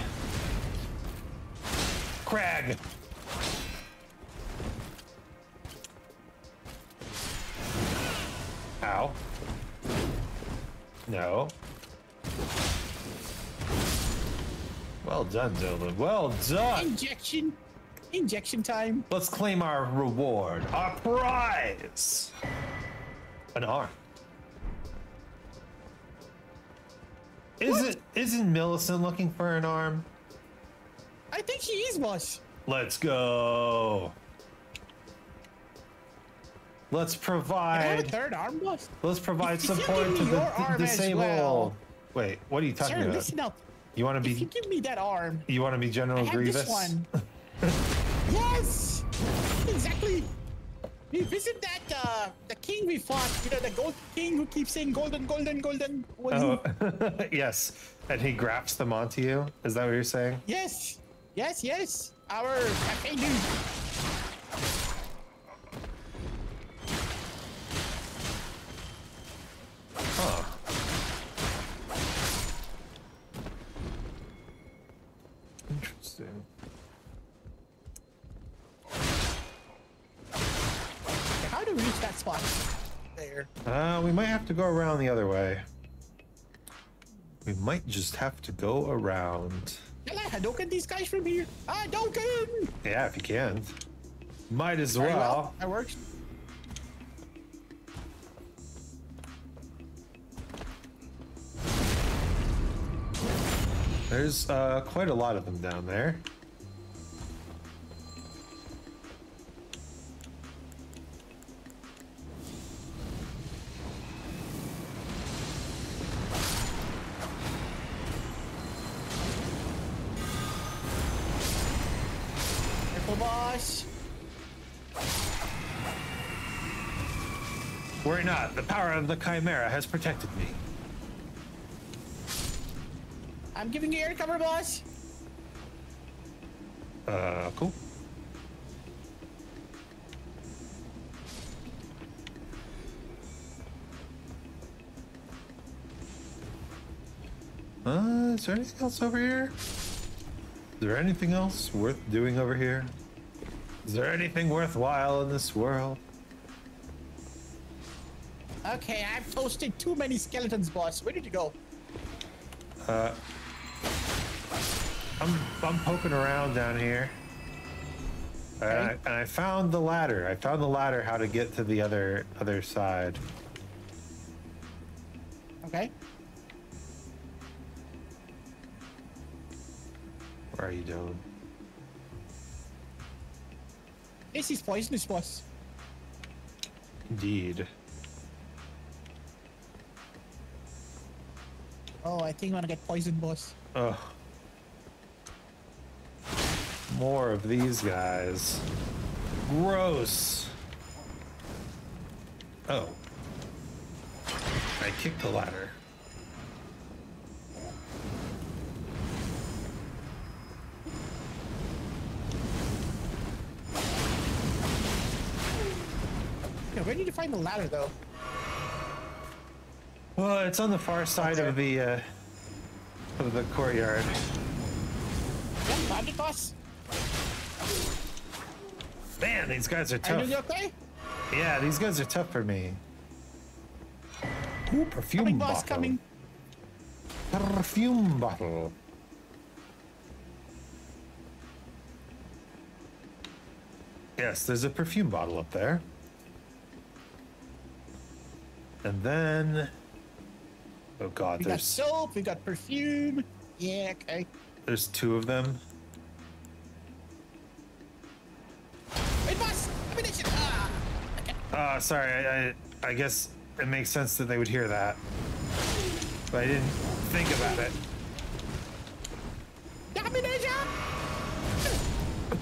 Crag! Ow. No. Well done, Dylan. Well done! Injection. Injection time. Let's claim our reward, our prize! An arm. Isn't isn't Millicent looking for an arm? I think she is, boss. Let's go. Let's Can I have a provide third arm, boss? let's provide If support to the your d- arm as disabled. well. Wait, what are you talking Sir, about? listen up. You want to be? If you give me that arm, you want to be I General have Grievous? this one. yes! Exactly. We visit that uh, the king we fought? You know, the gold king who keeps saying golden, golden, golden? Oh, yes. And he grafts them onto you? Is that what you're saying? Yes. Yes, yes. Our cafe dude. Huh. Spot? There. Uh, we might have to go around the other way. We might just have to go around. Can I Hadouken these guys from here? Hadouken! Yeah, if you can. Might as Very well. That works. There's uh, quite a lot of them down there. The power of the Chimera has protected me. I'm giving you air cover, boss. Uh, cool. Uh, is there anything else over here? Is there anything else worth doing over here? Is there anything worthwhile in this world? Okay, I've toasted too many skeletons, boss. Where did you go? Uh, I'm I'm poking around down here. And, I, and I found the ladder. I found the ladder how to get to the other other side. Okay. Where are you doing? This is poisonous, boss. Indeed. Oh, I think I'm gonna get poisoned, boss. Ugh. More of these guys. Gross. Oh. I kicked the ladder. Yeah, where did you find the ladder, though? Well, it's on the far side of the uh, of the courtyard. Yeah, found it, boss. Man, these guys are Are tough. you okay? Yeah, these guys are tough for me. Ooh, perfume Coming, bottle. boss, coming. Perfume bottle. Yes, there's a perfume bottle up there. And then, oh god, We got there's soap, we got perfume. Yeah, okay. there's two of them. Boss! Ammunition! Ah! Uh, sorry, I, I I guess it makes sense that they would hear that, but I didn't think about it.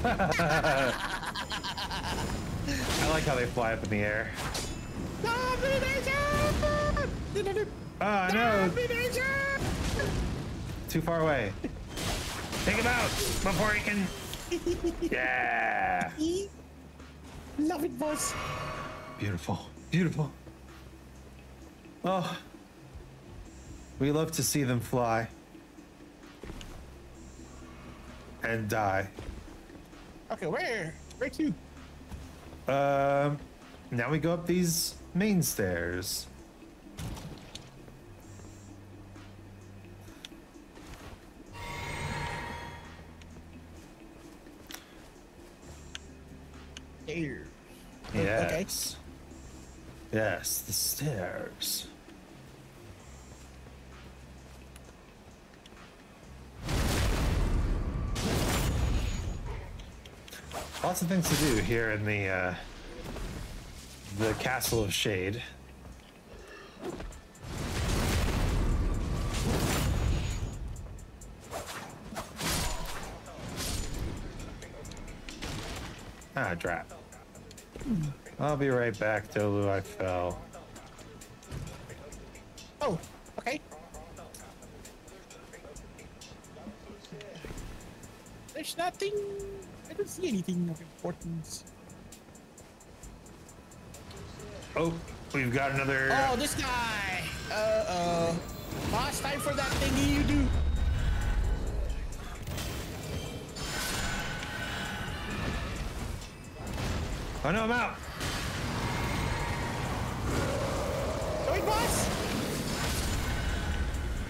I like how they fly up in the air. Ah, no, too far away. Take him out before he can. Yeah. Love it, boss. Beautiful. Beautiful. Oh. We love to see them fly. And die. Okay, where? Where to? Um, now we go up these main stairs. Yes. Yes, the stairs. Lots of things to do here in the uh, the Castle of Shade. Ah, drop. I'll be right back, Dolu. I fell. Oh, okay. There's nothing. I don't see anything of importance. Oh, we've got another. Oh, this guy. Uh oh. Boss, time for that thingy you do. Oh no, I'm out. Boss.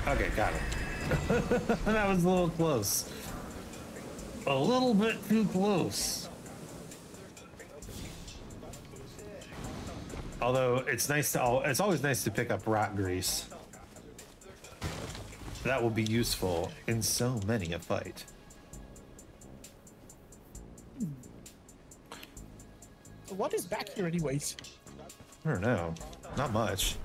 Okay, got it. that was a little close. A little bit too close. Although it's nice to, it's always nice to pick up rat grease. That will be useful in so many a fight. What is back here, anyways? I don't know. Not much.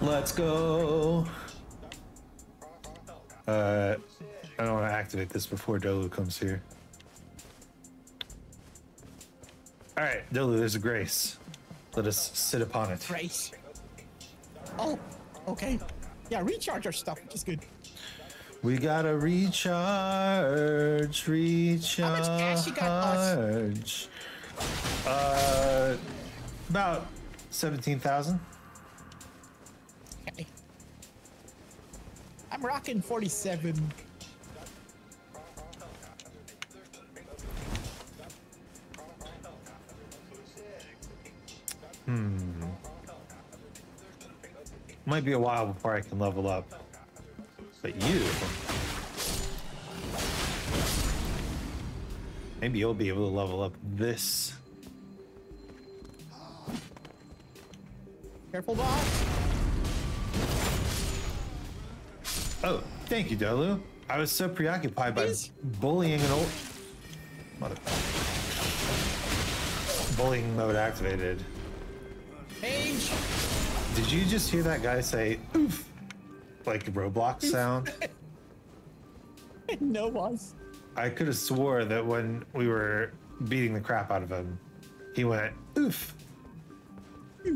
Let's go. Uh, I don't want to activate this before Dolu comes here. All right, Dolu, there's a grace. Let us sit upon it. Grace. Oh, okay. Yeah, recharge our stuff, which is good. We gotta recharge, recharge. How much cash you got, boss? Uh, about seventeen thousand. Okay. I'm rocking 47. Hmm. Might be a while before I can level up. But you. Maybe you'll be able to level up this. Careful, boss. Oh, thank you, Dolu. I was so preoccupied by Please. bullying an old. Mother. Bullying mode activated. Page. Did you just hear that guy say oof? Like Roblox sound? no, boss. I could have swore that when we were beating the crap out of him, he went oof.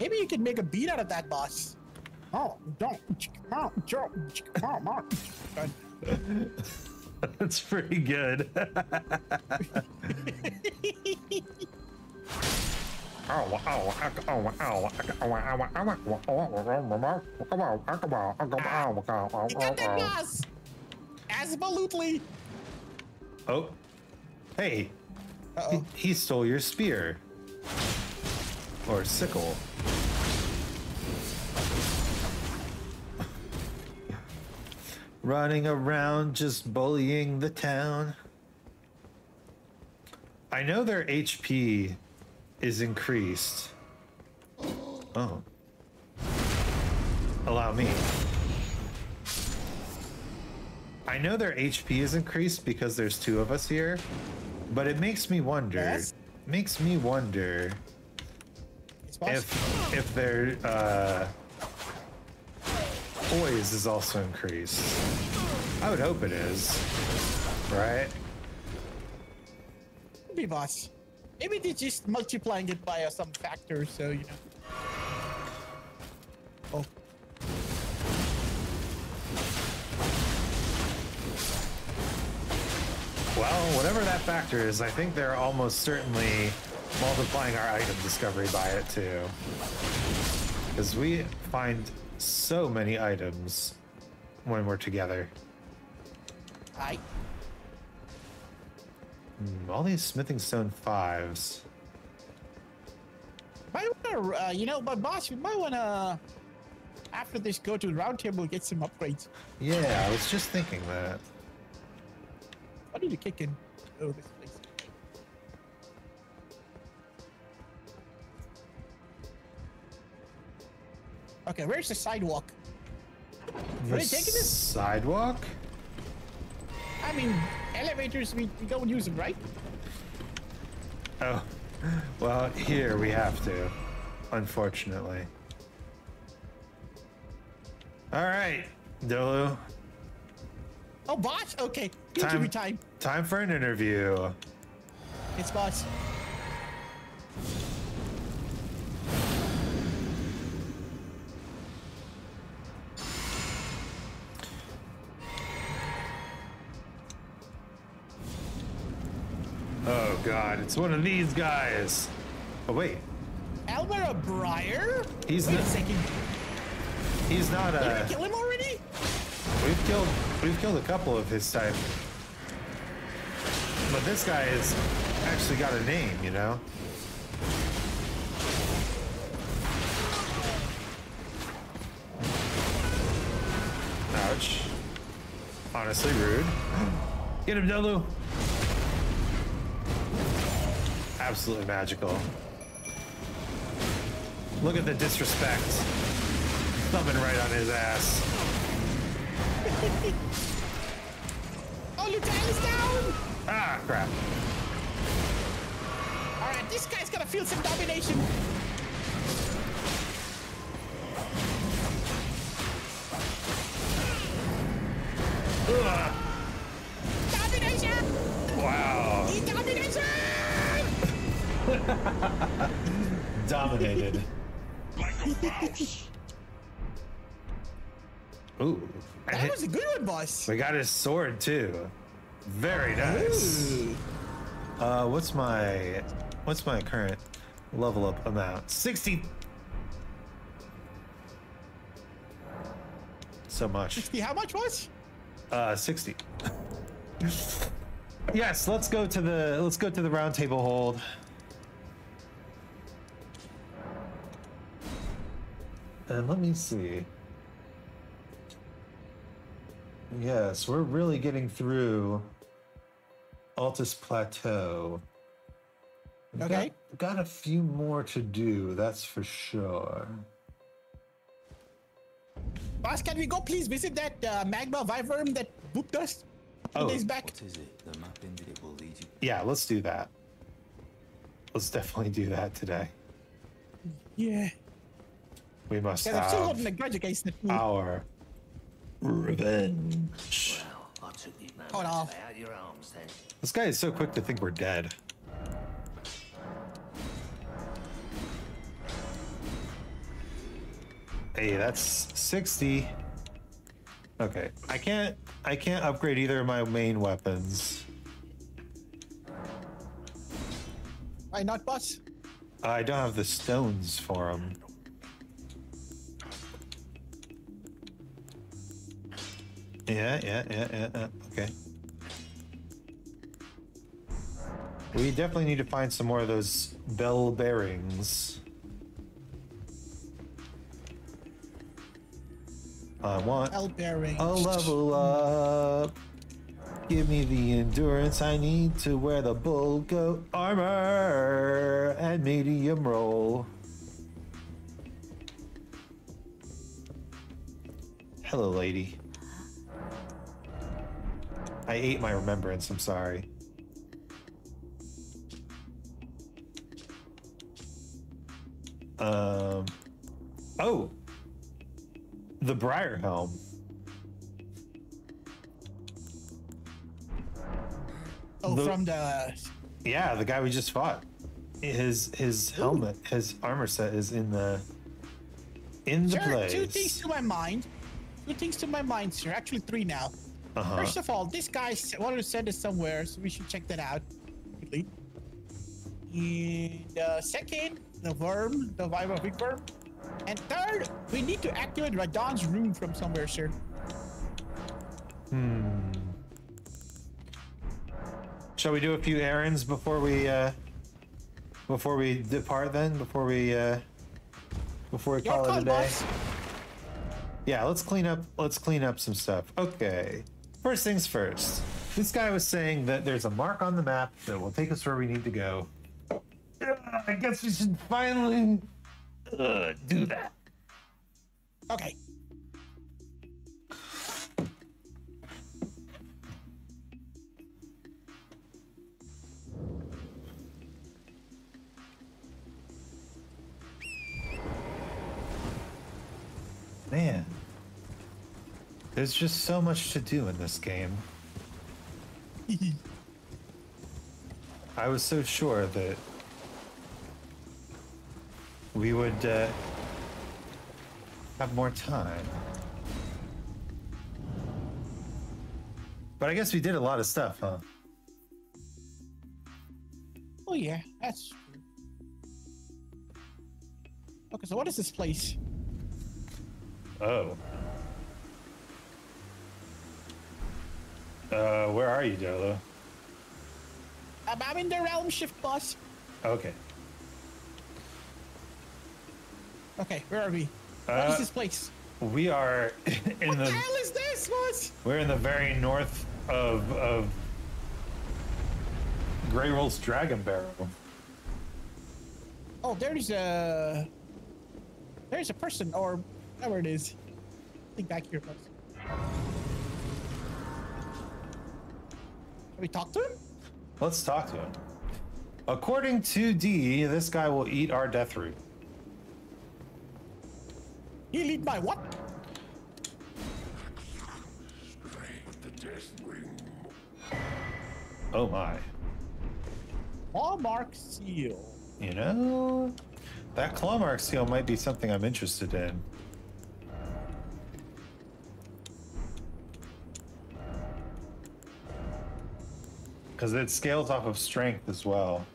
Maybe you could make a beat out of that, boss. Oh, don't. Joe. Oh, Mark. That's pretty good. You got that, boss. Absolutely. oh, hey, Uh-oh. he, he stole your spear or sickle. Running around just bullying the town. I know their HP is increased. Oh. Allow me. I know their HP is increased because there's two of us here, but it makes me wonder. Yes? Makes me wonder if if their uh, poise is also increased. I would hope it is, right? be boss. Maybe they're just multiplying it by uh, some factor, so you know. Oh. Well, whatever that factor is, I think they're almost certainly multiplying our item discovery by it too. Because we find so many items when we're together. I. Hmm, All these smithing stone fives. Might wanna, uh, you know, but boss, we might wanna, after this, go to the round table and get some upgrades. Yeah, I was just thinking that. I need to kick in. Oh, this Okay, where's the sidewalk? The they taking this? sidewalk? I mean, elevators, we, we don't use them, right? Oh, well, here we have to, unfortunately. All right, Dolu. Oh, boss? Okay, me time. Time for an interview. It's boss. It's one of these guys. Oh wait, Elemer Briar? He's Wait not- a second. he's not Did a. we kill him already? We've killed we've killed a couple of his type. But this guy has actually got a name, you know? Ouch. Honestly rude. Get him, Dolu. Absolutely magical. Look at the disrespect. Thumbing right on his ass. Oh, Lieutenant is down! Ah, crap. Alright, this guy's gonna feel some domination. Dominated. Ooh. That hit- was a good one, boss. we got his sword too. Very nice. Ooh. Uh, what's my what's my current level up amount? 60. So much. See how much was? Uh, 60. yes, let's go to the let's go to the round table hold. And let me see. Yes, we're really getting through Altus Plateau. We've Okay. Got, got a few more to do, that's for sure. Boss, can we go please visit that uh, magma viverm that booped us two Oh. days back? What is it? The mapping that it will lead you. Yeah, let's do that. Let's definitely do that today. Yeah. We must Because I'm still have holding a grudge against the fool. our revenge. I took the man Hold off. arms. This guy is so quick to think we're dead. Hey, that's 60. Okay, I can't I can't upgrade either of my main weapons. Why not, boss? I don't have the stones for them. Yeah, yeah, yeah, yeah, yeah. Okay. We definitely need to find some more of those bell bearings. I want L bearing. a level up. Give me the endurance I need to wear the bull goat armor and medium roll. Hello, lady. I ate my remembrance, I'm sorry. Um. Oh! The Briar Helm. Oh, the- from the. Yeah, the guy we just fought. His his helmet, his armor set is in the in the Sir, place. two things to my mind. Two things to my mind, sir. Actually, three now. Uh-huh. First of all, this guy wanted to send us somewhere, so we should check that out. And uh, second, the worm, the Viva Big Worm. And third, we need to activate Radahn's room from somewhere, sir. Hmm. Shall we do a few errands before we uh before we depart then? Before we uh before we Your call it a day? boss. Yeah, let's clean up let's clean up some stuff. Okay. First things first. This guy was saying that there's a mark on the map that will take us where we need to go. I guess we should finally uh, do that. Okay. Man. There's just so much to do in this game. I was so sure that we would uh, have more time. But I guess we did a lot of stuff, huh? Oh yeah, that's true. Okay, so what is this place? Oh. Uh, where are you, Dolu? I'm, I'm in the realm shift, boss. Okay. Okay, where are we? What Uh, is this place? We are in What the the hell is this, boss? we're in the very north of of Greyoll's Dragonbarrow. Oh, there's a there's a person or whatever it is. I think back here, boss. Can we talk to him? Let's talk to him. According to D, this guy will eat our Deathroot. He lead my what? Oh my. Clawmark Seal. You know, that claw mark seal might be something I'm interested in. Because it scales off of strength as well.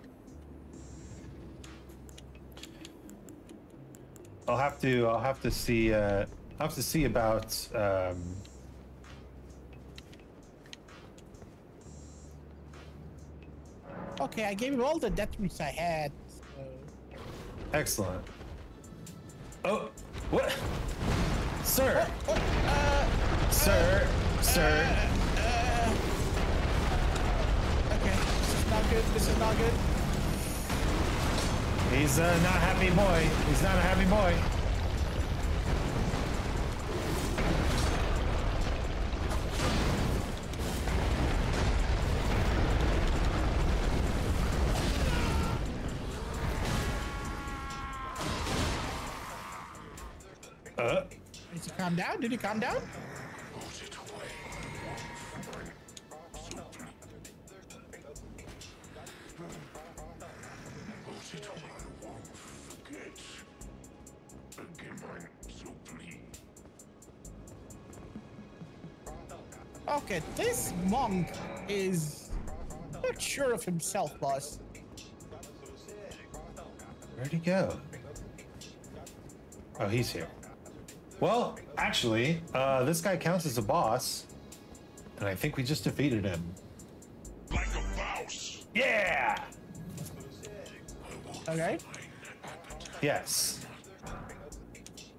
I'll have to. I'll have to see. Uh, I'll have to see about. Um, Okay, I gave him all the Deathroots I had. So. excellent. Oh, what, sir? What? Uh, Sir, sir. okay, not good. This is not good. He's uh, not a happy boy. He's not a happy boy. Uh, Did he calm down? Did he calm down? Is not sure of himself, boss. where'd he go? Oh, he's here. Well, actually, uh, this guy counts as a boss, and I think we just defeated him. Like a mouse. Yeah. Okay. Yes.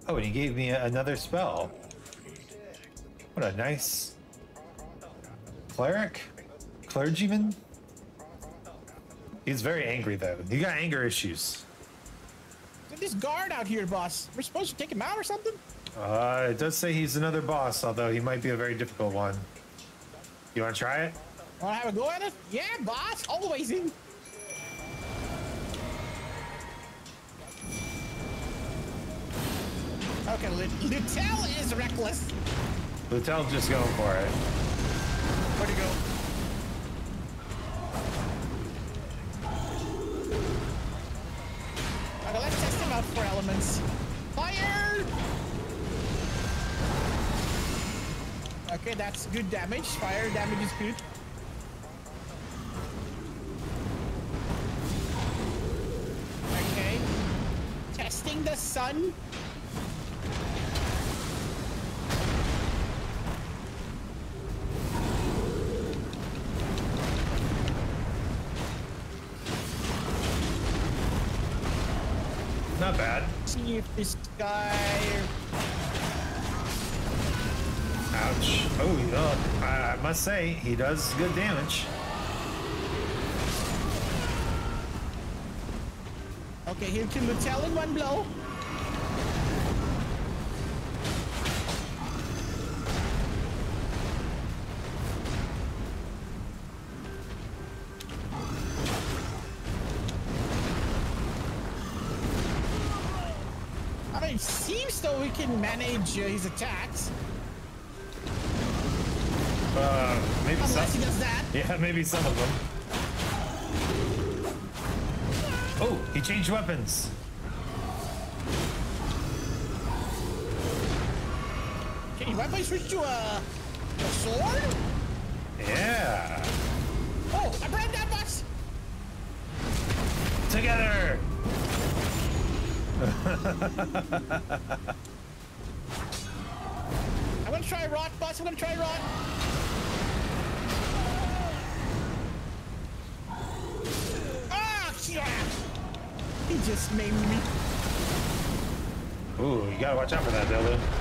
Oh, and he gave me another spell. What a nice cleric, clergyman. He's very angry though. He got anger issues. This guard out here, boss. We're supposed to take him out or something? Uh, it does say he's another boss, although he might be a very difficult one. You want to try it? Wanna have a go at it? Yeah, boss. Always in. Okay, Lut- Lhutel is reckless. Lhutel's just going for it. Where'd he go? For elements. Fire! Okay, that's good damage. Fire damage is good. Okay. Testing the sun. See if this guy. Ouch. Oh, uh, I I must say, he does good damage. Okay, here can Lhutel in one blow. can manage uh, his attacks. Uh, maybe Unless some. he does that. Yeah, maybe some of them. Oh, he changed weapons. Can you weapon switch to a, a sword? Yeah. Oh, I burned that box. Together. gonna try rot, boss. I'm gonna try rot. Ah. He just made me. Ooh, you gotta watch out for that, Dylan.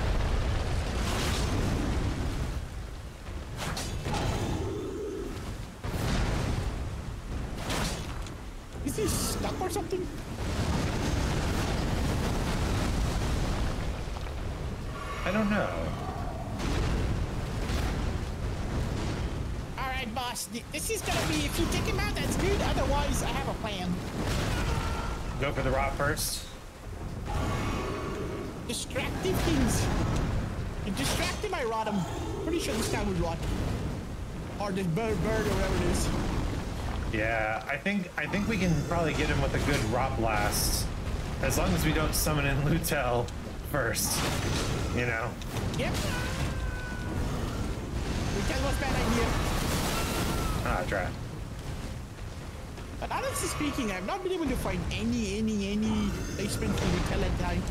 This is gonna be. If you take him out, that's good. Otherwise, I have a plan. Go for the rot first. Distractive things. You distract him, I rot him. Pretty sure this guy would rot. Or this bird, bird, or whatever it is. Yeah, I think I think we can probably get him with a good rot blast, as long as we don't summon in Lhutel first. You know. Yep. We tell what's bad idea. Ah, try. But honestly speaking, I've not been able to find any, any, any placement for the talent type.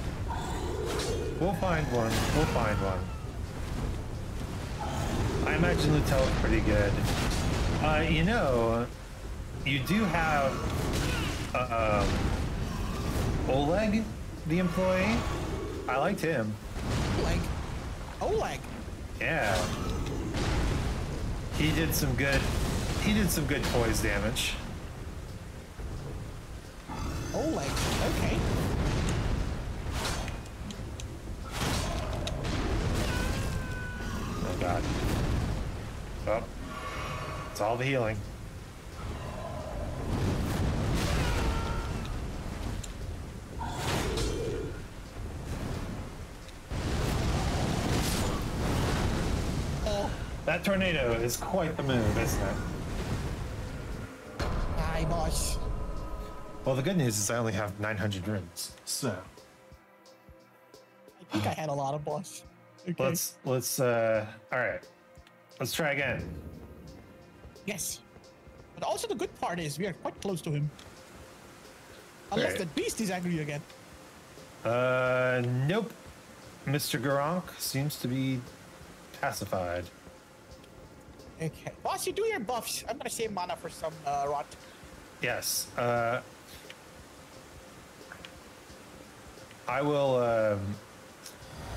We'll find one. We'll find one. I imagine Lhutel's pretty good. Uh, you know, you do have uh, um, Oleg, the employee. I liked him. Oleg. Oleg. Yeah. He did some good. He did some good poise damage. Oleg. Okay. Oh god. Oh. It's all the healing. Oh, That tornado is quite the move, isn't it? Boss. Well, the good news is I only have 900 runes. So I think I had a lot of boss. Okay. let's let's uh all right. Let's try again. Yes. But also the good part is we are quite close to him. Unless Right. that beast is angry again. Uh nope. Mr. Gurranq seems to be pacified. Okay. Boss, you do your buffs. I'm gonna save mana for some uh, rot. Yes. Uh I will um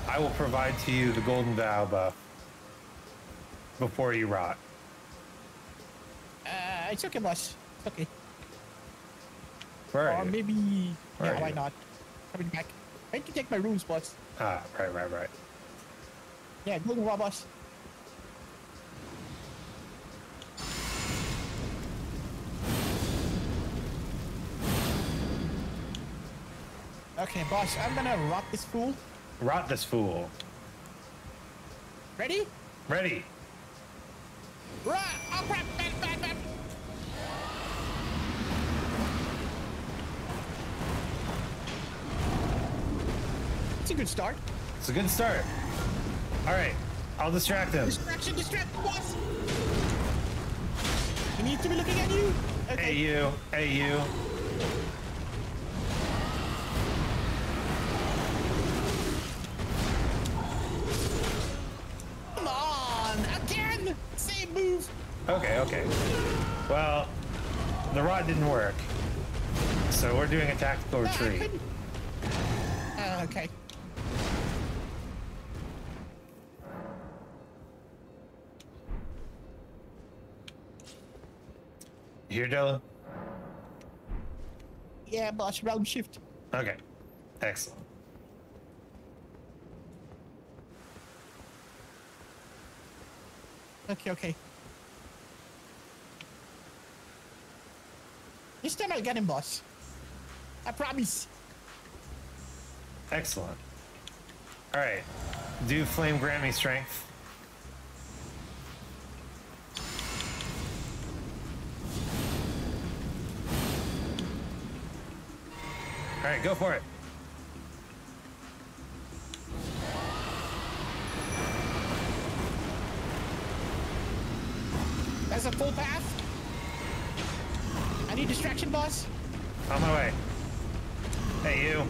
I will provide to you the golden vow buff before you rot. Uh, it's okay, boss. It's okay. Where Or maybe. Where yeah, why you? not? Coming back. I can take my runes, boss. Ah, right, right, right. Yeah, go raw, boss. Okay, boss, I'm gonna rot this fool. Rot this fool. Ready? Ready. Rot! Oh crap! Bad, bad, bad. It's a good start. It's a good start. All right, I'll distract him. Distraction, distract, boss. He needs to be looking at you. Okay. Hey you, hey you. Okay, okay. Well, the rod didn't work, so we're doing a tactical Ah, retreat. Uh, okay. You Here, Della. Yeah, boss, round shift. Okay, excellent. Okay, okay. This time I'll get him, boss. I promise. Excellent. All right, do flame grant me strength. All right, go for it. That's a full path need distraction, boss? On my way. Hey, you.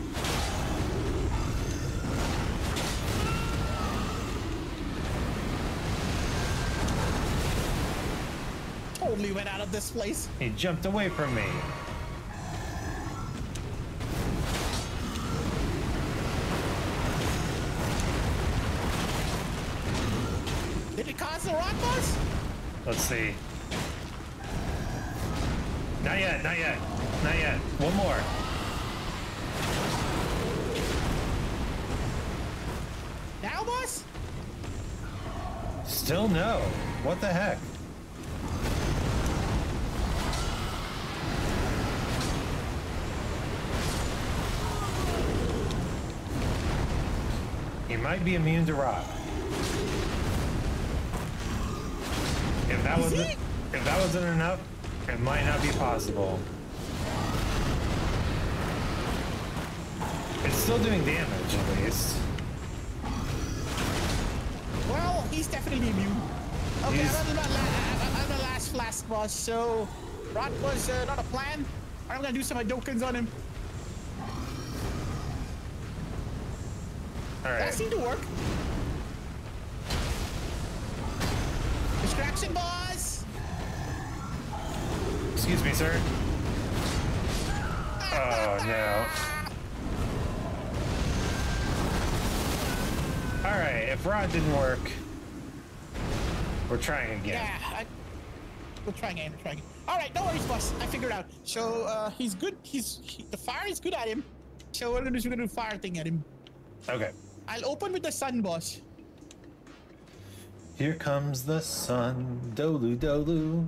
Totally went out of this place. He jumped away from me. Did it cause the rock, boss? Let's see. Not yet, not yet, not yet. One more. Now, boss? Still no. What the heck? He might be immune to rock. If that Is wasn't if that wasn't enough, it might not be possible. It's still doing damage at least. Well, he's definitely immune. Okay, He's- I'm, the I'm, I'm the last flask boss, so Rot was uh, not a plan. I'm gonna do some Hadokens on him. All That right. seemed to work. Distraction, boss! Rod didn't work, we're trying again. Yeah, I, we'll try again. We'll try again. All right, no worries, boss. I figured out. So uh, he's good. He's he, the fire is good at him. So what we're gonna do is we're gonna do fire thing at him. Okay. I'll open with the sun, boss. Here comes the sun, dolu dolu.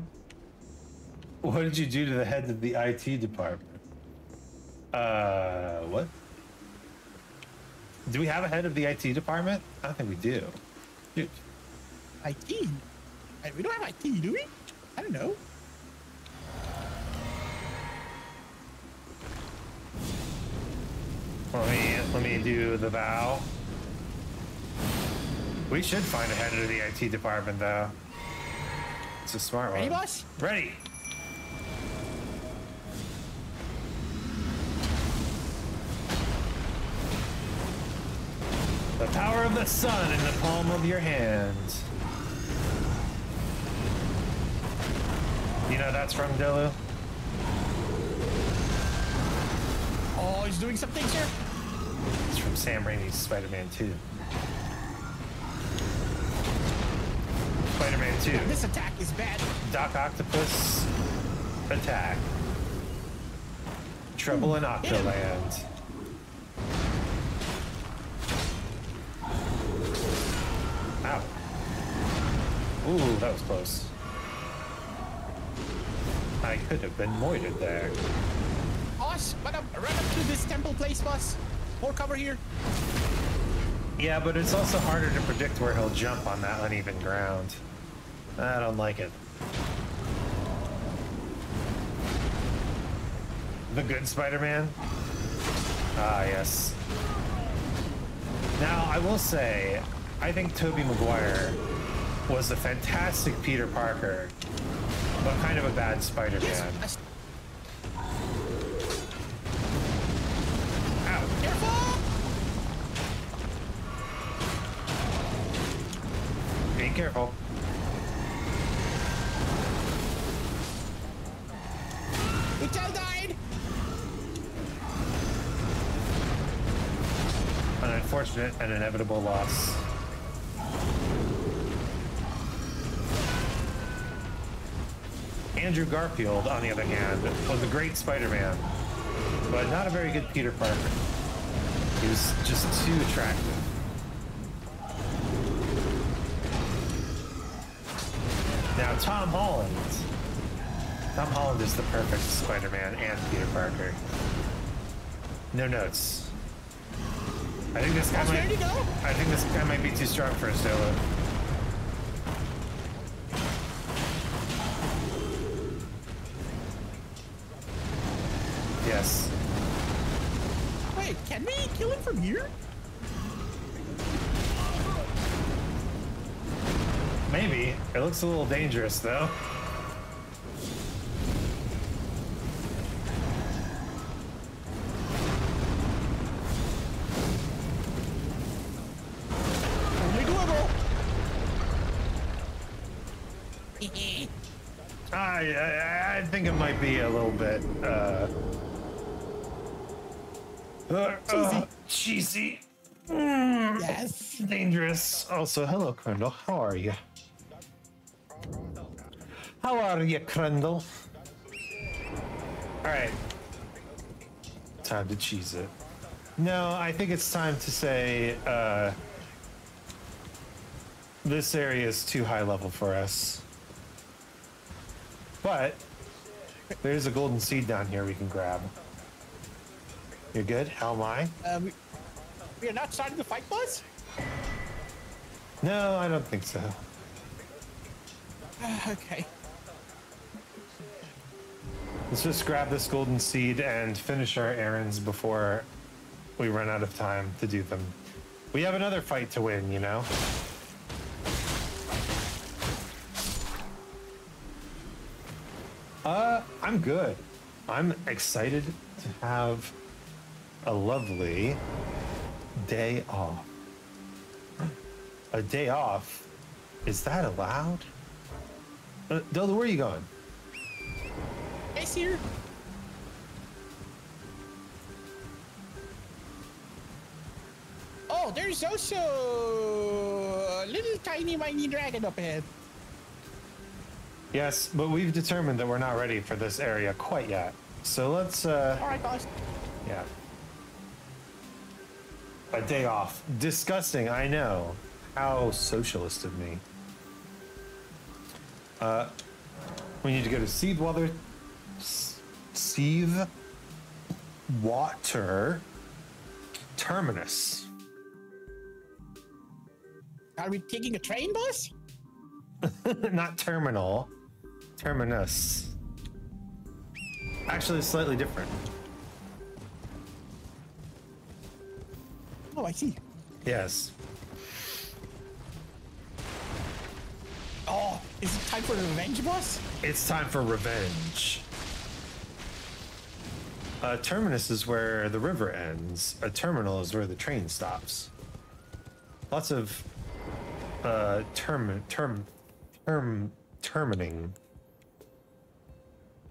What did you do to the head of the IT department? Uh, what? Do we have a head of the IT department? I don't think we do. Dude, IT. We don't have IT, do we? I don't know. Let me let me do the vow. We should find a head of the IT department though. It's a smart Ready, one. boss? Ready. The power of the sun in the palm of your hand. You know that's from Dolu? Oh, he's doing something, sir. It's from Sam Raimi's Spider-Man 2. Spider-Man 2. This attack is bad. Doc Octopus attack. Trouble in. Octoland. Ooh, that was close. I could have been moited there. Boss, but um, run up to this temple place, boss. More cover here. Yeah, but it's also harder to predict where he'll jump on that uneven ground. I don't like it. The good Spider-Man? Ah, yes. Now, I will say, I think Tobey Maguire was a fantastic Peter Parker, but kind of a bad Spider-Man. Yes. Careful! Be careful. The died. An unfortunate and inevitable loss. Andrew Garfield, on the other hand, was a great Spider-Man, but not a very good Peter Parker. He was just too attractive. Now, Tom Holland. Tom Holland is the perfect Spider-Man and Peter Parker. No notes. I think this guy might. ready to go? I think this guy might be too strong for us, Dolu. Looks a little dangerous, though. I, I I think it might be a little bit uh, uh, uh, cheesy, Yes. dangerous. Also, hello, Crandall. How are you? How are you, Crandall? All right. Time to cheese it. No, I think it's time to say uh, this area is too high level for us. But there's a golden seed down here we can grab. You're good? How am I? Uh, we, we are not starting the fight, boss? No, I don't think so. okay. Let's just grab this golden seed and finish our errands before we run out of time to do them. We have another fight to win, you know? Uh, I'm good. I'm excited to have a lovely day off. A day off? Is that allowed? Uh, Delta, where are you going? Here. Oh, there's also a little tiny miny dragon up ahead. Yes, but we've determined that we're not ready for this area quite yet. So let's, uh, All right, boss. yeah. A day off. Disgusting, I know. How socialist of me. Uh, we need to go to Seed Water. S- Sieve Water Terminus. Are we taking a train, boss? not terminal, terminus. Actually, slightly different. Oh, I see. Yes. Oh, is it time for revenge, boss? It's time for revenge. A terminus is where the river ends. A terminal is where the train stops. Lots of uh, term term term termining.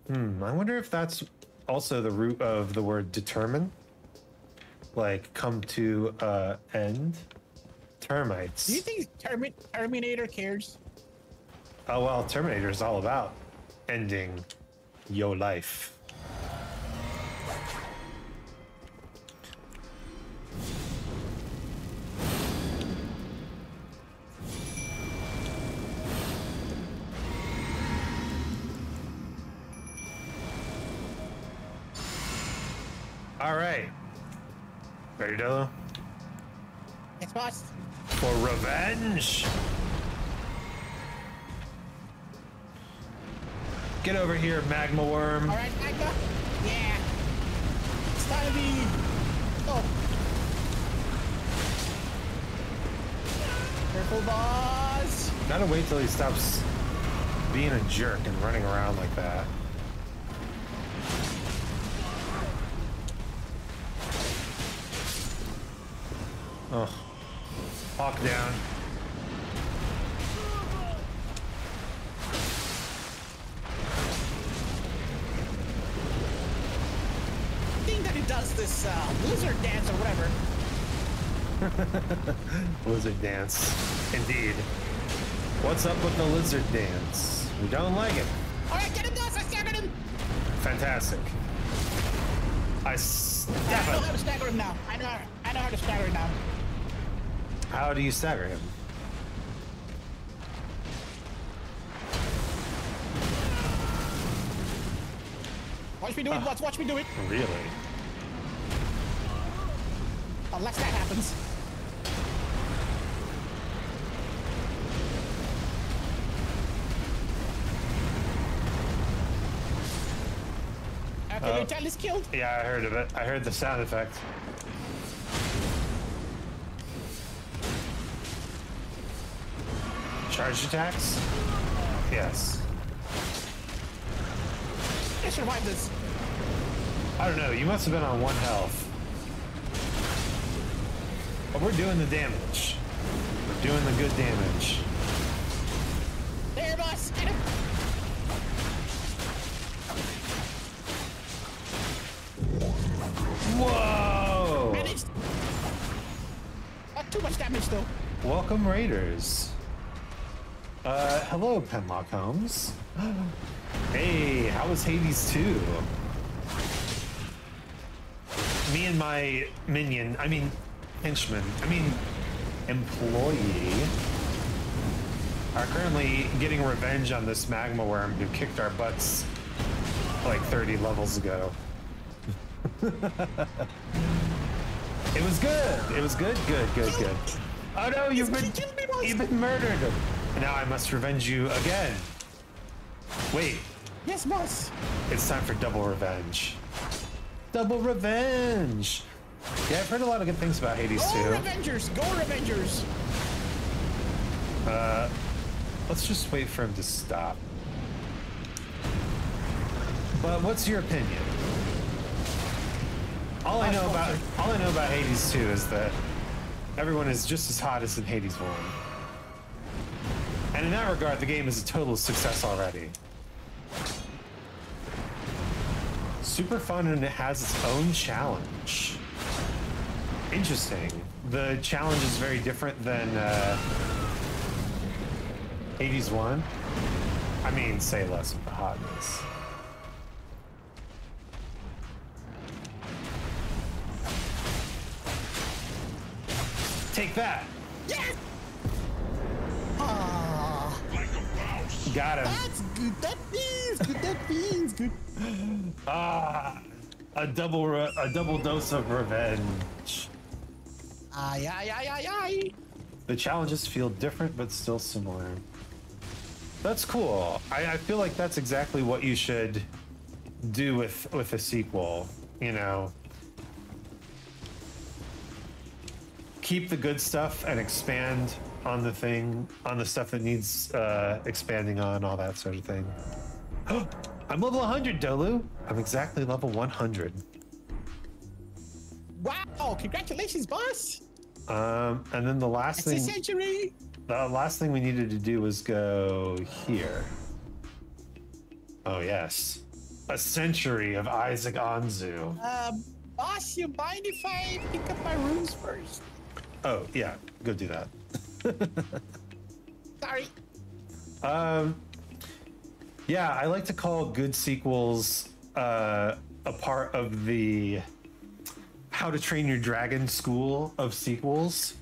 Hmm. I wonder if that's also the root of the word determine. Like come to uh, end. Termites. Do you think Termi- Terminator cares? Oh well, Terminator is all about ending your life. All right. Ready, Dolu? Yes, boss. For revenge. Get over here, magma worm. All right, Magma. Yeah. It's to be. Oh. Careful, boss. Gotta wait till he stops being a jerk and running around like that. Oh. Hawk down. thing that it does this uh, lizard dance or whatever. Lizard dance. Indeed. What's up with the lizard dance? We don't like it. All right, get him, boss. I staggered him. Fantastic. I I stab know how to stagger him now. I know. I know how to stagger him now. How do you stagger him? Watch me do it, boss. Watch me do it. Really? Unless that happens. After Uh, Lieutenant is killed. Yeah, I heard of it. I heard the sound effect. Charge attacks? Yes. I should wipe this. I don't know. You must have been on one health. But we're doing the damage. We're doing the good damage. There, boss. Get him. Whoa! Managed. Not too much damage, though. Welcome, Raiders. Uh, hello, Penlock Holmes. Hey, how was Hades 2? Me and my minion, I mean, henchman, I mean, employee, are currently getting revenge on this magma worm who kicked our butts like 30 levels ago. it was good. It was good, good, good, good. Oh no, you've been Kill me, boss. you've been murdered. Now I must revenge you again. Wait, Yes, boss. it's time for double revenge. Double revenge. Yeah, I've heard a lot of good things about Hades Go too. Revengers. Go Revengers. Uh, let's just wait for him to stop. But what's your opinion? All I know about all I know about Hades 2 is that everyone is just as hot as in Hades 1. And in that regard, the game is a total success already. Super fun and it has its own challenge. Interesting. The challenge is very different than uh, Hades 1? I mean, say less of the hotness. Take that! Got him. that's good. That means good. That means good. Ah, a double a double dose of revenge. Ay, ay, ay, ay, ay. The challenges feel different but still similar. That's cool. I, I feel like that's exactly what you should do with with a sequel. You know, keep the good stuff and expand on the thing on the stuff that needs uh, expanding on, all that sort of thing. I'm level 100, Dolu. I'm exactly level 100. Wow! Congratulations, boss. Um, and then the last It's a thing. century. The last thing we needed to do was go here. Oh, yes. A century of Isaac Anzu. Um, boss, you mind if I pick up my runes first? Oh, yeah. Go do that. Sorry. Um, yeah, I like to call good sequels uh, a part of the How to Train Your Dragon school of sequels.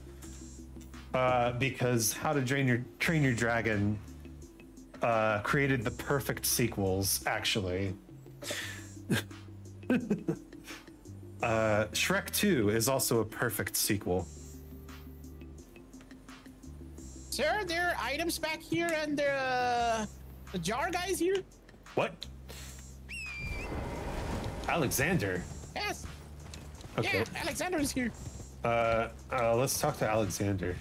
Uh, because How to Train Your Train Your Dragon uh, created the perfect sequels, actually. uh, Shrek 2 is also a perfect sequel. Sir, there are items back here and the, uh, the jar guys here? What? Alexander? Yes. Okay. Yeah, Alexander is here. Uh, uh, let's talk to Alexander.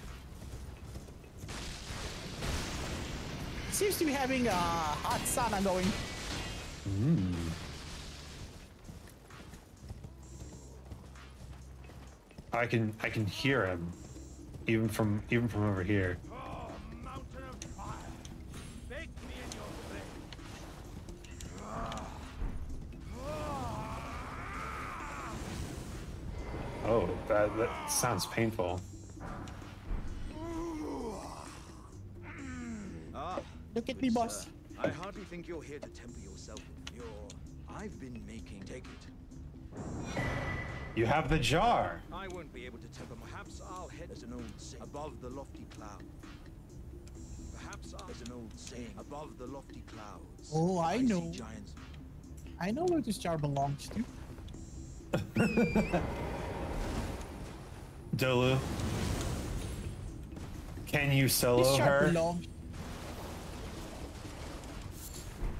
Seems to be having a hot sauna going. I can I can hear him, even from even from over here. Oh, that, that sounds painful. Ah, Look at me, boss. sir. I hardly think you're here to temper yourself with your. I've been making. Take it. You have the jar. I won't be able to temper. Perhaps I'll head as an old saying above the lofty cloud. Perhaps I'll as an old saying above the lofty clouds. Oh, I see know. Giants. I know where this jar belongs to. Dolu. Can you solo her?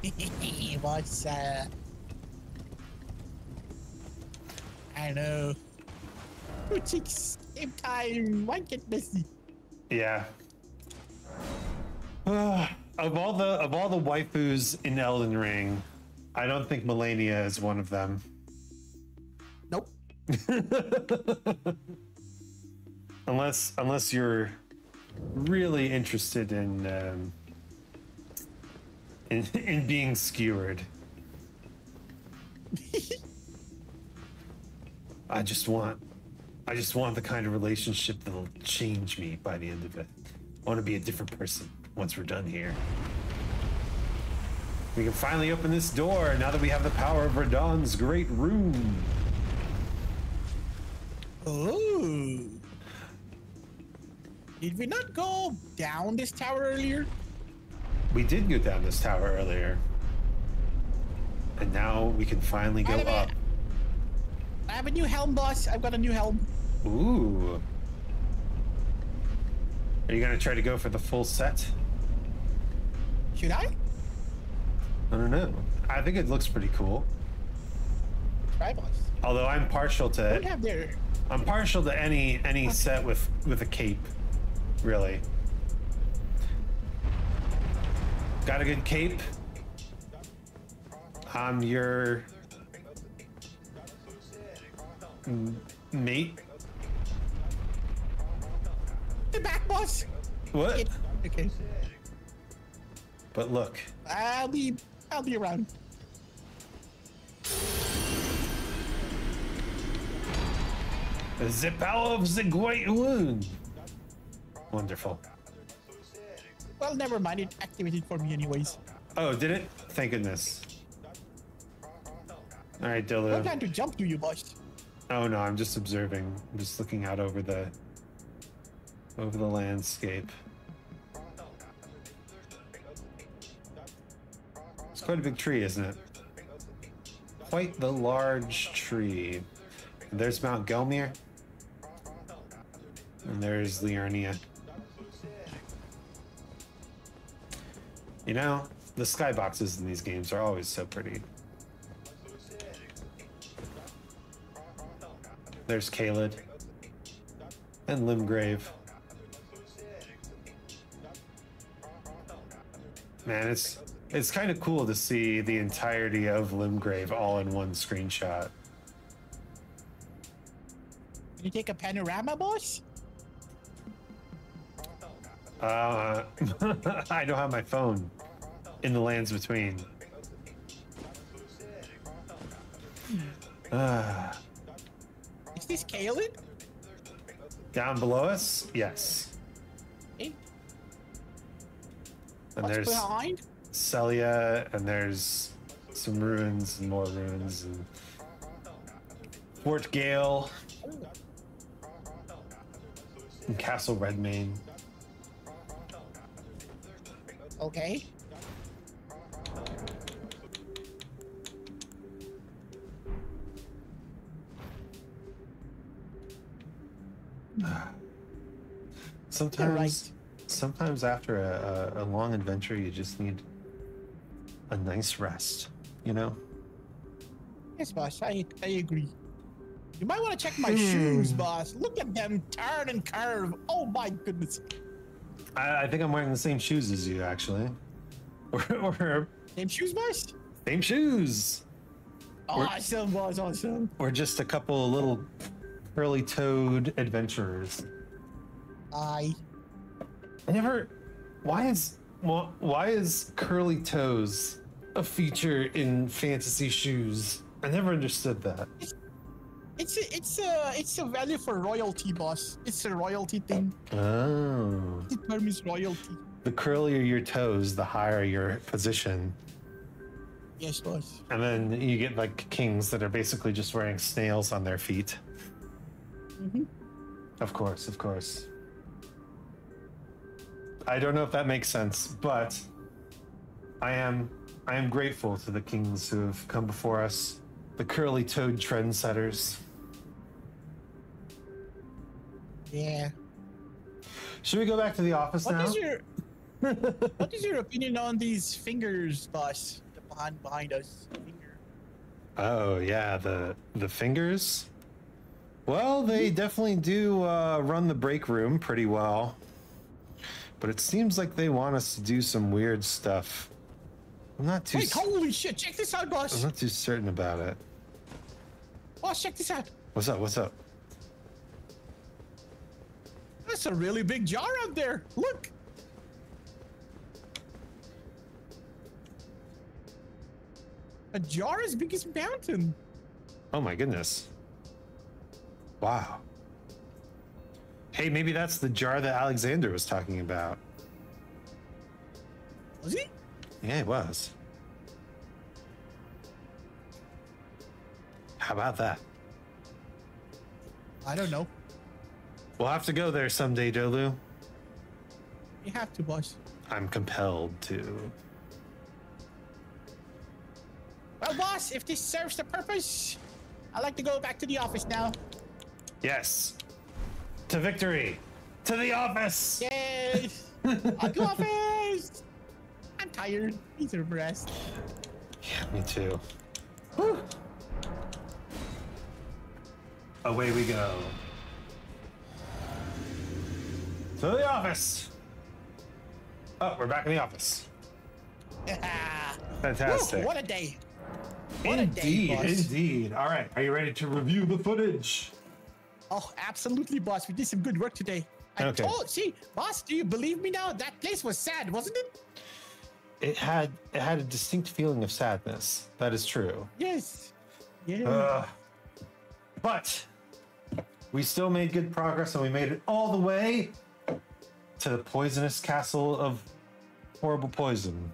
What's uh? I know. Two chicks same time. Why get messy? Yeah. of all the of all the waifus in Elden Ring, I don't think Malenia is one of them. Nope. unless unless you're really interested in um, in, in being skewered. I just want I just want the kind of relationship that'll change me by the end of it. I want to be a different person once we're done here. We can finally open this door now that we have the power of Radahn's great rune. Oh. Did we not go down this tower earlier? We did go down this tower earlier. And now we can finally go Wait up. I have a new helm, boss. I've got a new helm. Ooh. Are you gonna try to go for the full set? Should I? I don't know. I think it looks pretty cool. Try, boss. Although I'm partial to do have there? I'm partial to any any set with with a cape. Really. Got a good cape? I'm your mate. The back, boss. What? It- Okay. But look, I'll be. I'll be around. the power of the great rune. Wonderful. Well, never mind. It activated for me, anyways. Oh, did it? Thank goodness. All right, I'm Dillo. trying to jump to you, boss. Oh no, I'm just observing. I'm just looking out over the over the landscape. It's quite a big tree, isn't it? Quite the large tree. There's Mount Gelmir. And there's Liurnia. You know, the skyboxes in these games are always so pretty. There's Caelid. And Limgrave. Man, it's it's kind of cool to see the entirety of Limgrave all in one screenshot. Can you take a panorama, boss? Uh, I don't have my phone in the lands between. Uh, Is this Caelid? down below us? Yes. Hey, And what's there's behind? Sellia, and there's some ruins and more ruins, and Fort Gael, and Castle Redmane. Okay. Sometimes, sometimes after a, a, a long adventure, you just need a nice rest. You know. Yes, boss. I I agree. You might want to check my hmm. shoes, boss. Look at them turn and curve. Oh my goodness. I, I think I'm wearing the same shoes as you, actually. Or, or Same shoes, boss? same shoes. Awesome, boss. Awesome. We're just a couple of little curly-toed adventurers. I. I never. Why is wh- why is curly toes a feature in fantasy shoes? I never understood that. It's a, it's a it's a value for royalty, boss. It's a royalty thing. Oh, The term is royalty. the curlier your toes, the higher your position, Yes, boss. and then you get like kings that are basically just wearing snails on their feet. Mm-hmm. Of course, of course. I don't know if that makes sense, but I am I am grateful to the kings who have come before us, the curly-toed trendsetters. Yeah. Should we go back to the office What now? is your what is your opinion on these fingers, boss? The behind behind us. Finger. Oh yeah, the the fingers. Well, they definitely do uh, run the break room pretty well, but it seems like they want us to do some weird stuff. I'm not too. Wait, holy shit! Check this out, boss. I'm not too certain about it. Boss, check this out. What's up? What's up? That's a really big jar out there. Look. A jar as big as a mountain. Oh my goodness! Wow, Hey, maybe that's the jar that Alexander was talking about. Was he? Yeah, it was. How about that? I don't know. We'll have to go there someday, Dolu. You have to, boss. I'm compelled to. Well, boss, if this serves the purpose, I'd like to go back to the office now. Yes. To victory. To the office. Yay! On to office! I'm tired. Need some rest. Yeah, me too. Away we go. To the office. Oh, we're back in the office. Fantastic. Woo, what a day. What a day, Indeed, boss. indeed. All right, are you ready to review the footage? Oh, absolutely, boss. We did some good work today. I Okay. told, see, boss, do you believe me now? That place was sad, wasn't it? It had it had a distinct feeling of sadness. That is true. Yes. Yeah. Uh, but we still made good progress and we made it all the way to the poisonous castle of horrible poison.